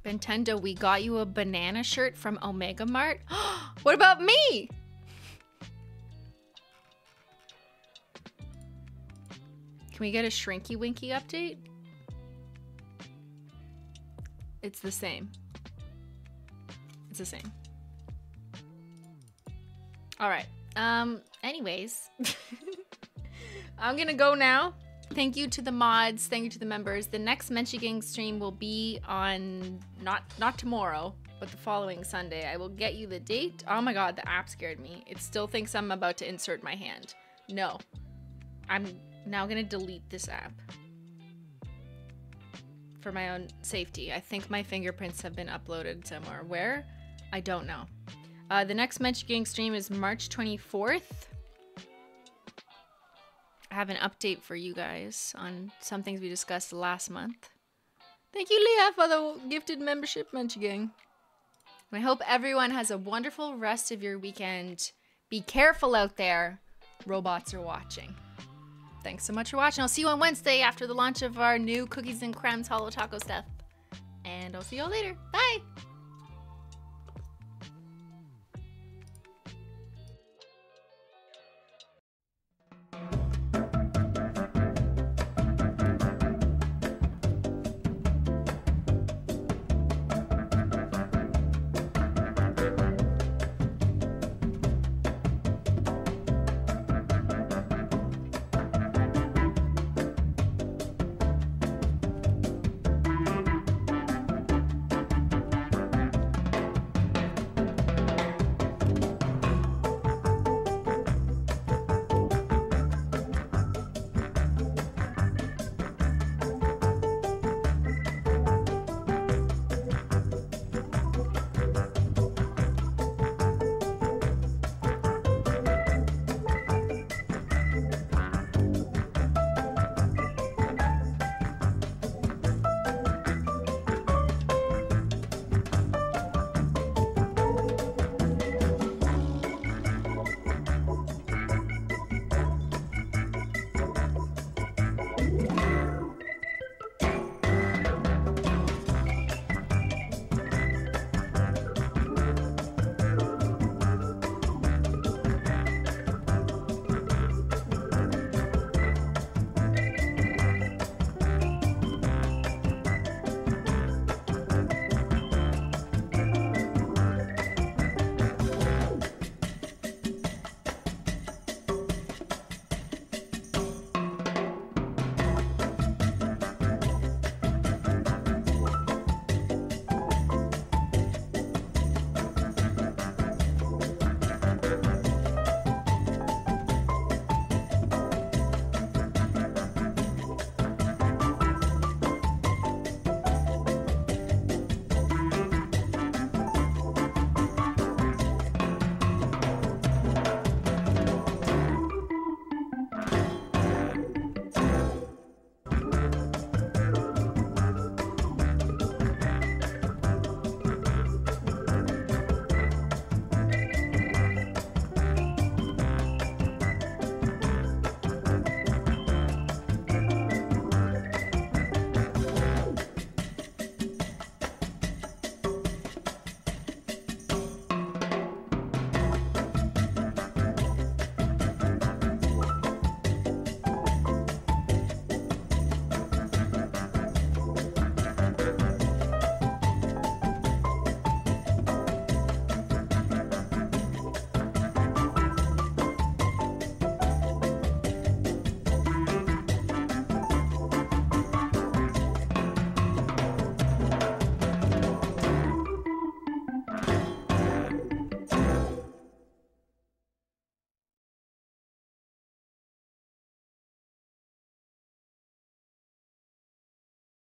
Nintendo, we got you a banana shirt from Omega Mart. what about me? Can we get a Shrinky Winky update? It's the same. It's the same. All right. Um, anyways, I'm gonna go now. Thank you to the mods. Thank you to the members. The next Menchie Gang stream will be on not not tomorrow, but the following Sunday. I will get you the date. Oh my god, the app scared me. It still thinks I'm about to insert my hand. No. I'm now gonna delete this app for my own safety. I think my fingerprints have been uploaded somewhere. Where? I don't know. Uh, the next Menchie Gang stream is March 24th. Have an update for you guys on some things we discussed last month. Thank you, Leah, for the gifted membership, Menchie Gang. I hope everyone has a wonderful rest of your weekend. Be careful out there. Robots are watching. Thanks so much for watching. I'll see you on Wednesday after the launch of our new Cookies and Cremes Holo Taco stuff. And I'll see y'all later. Bye!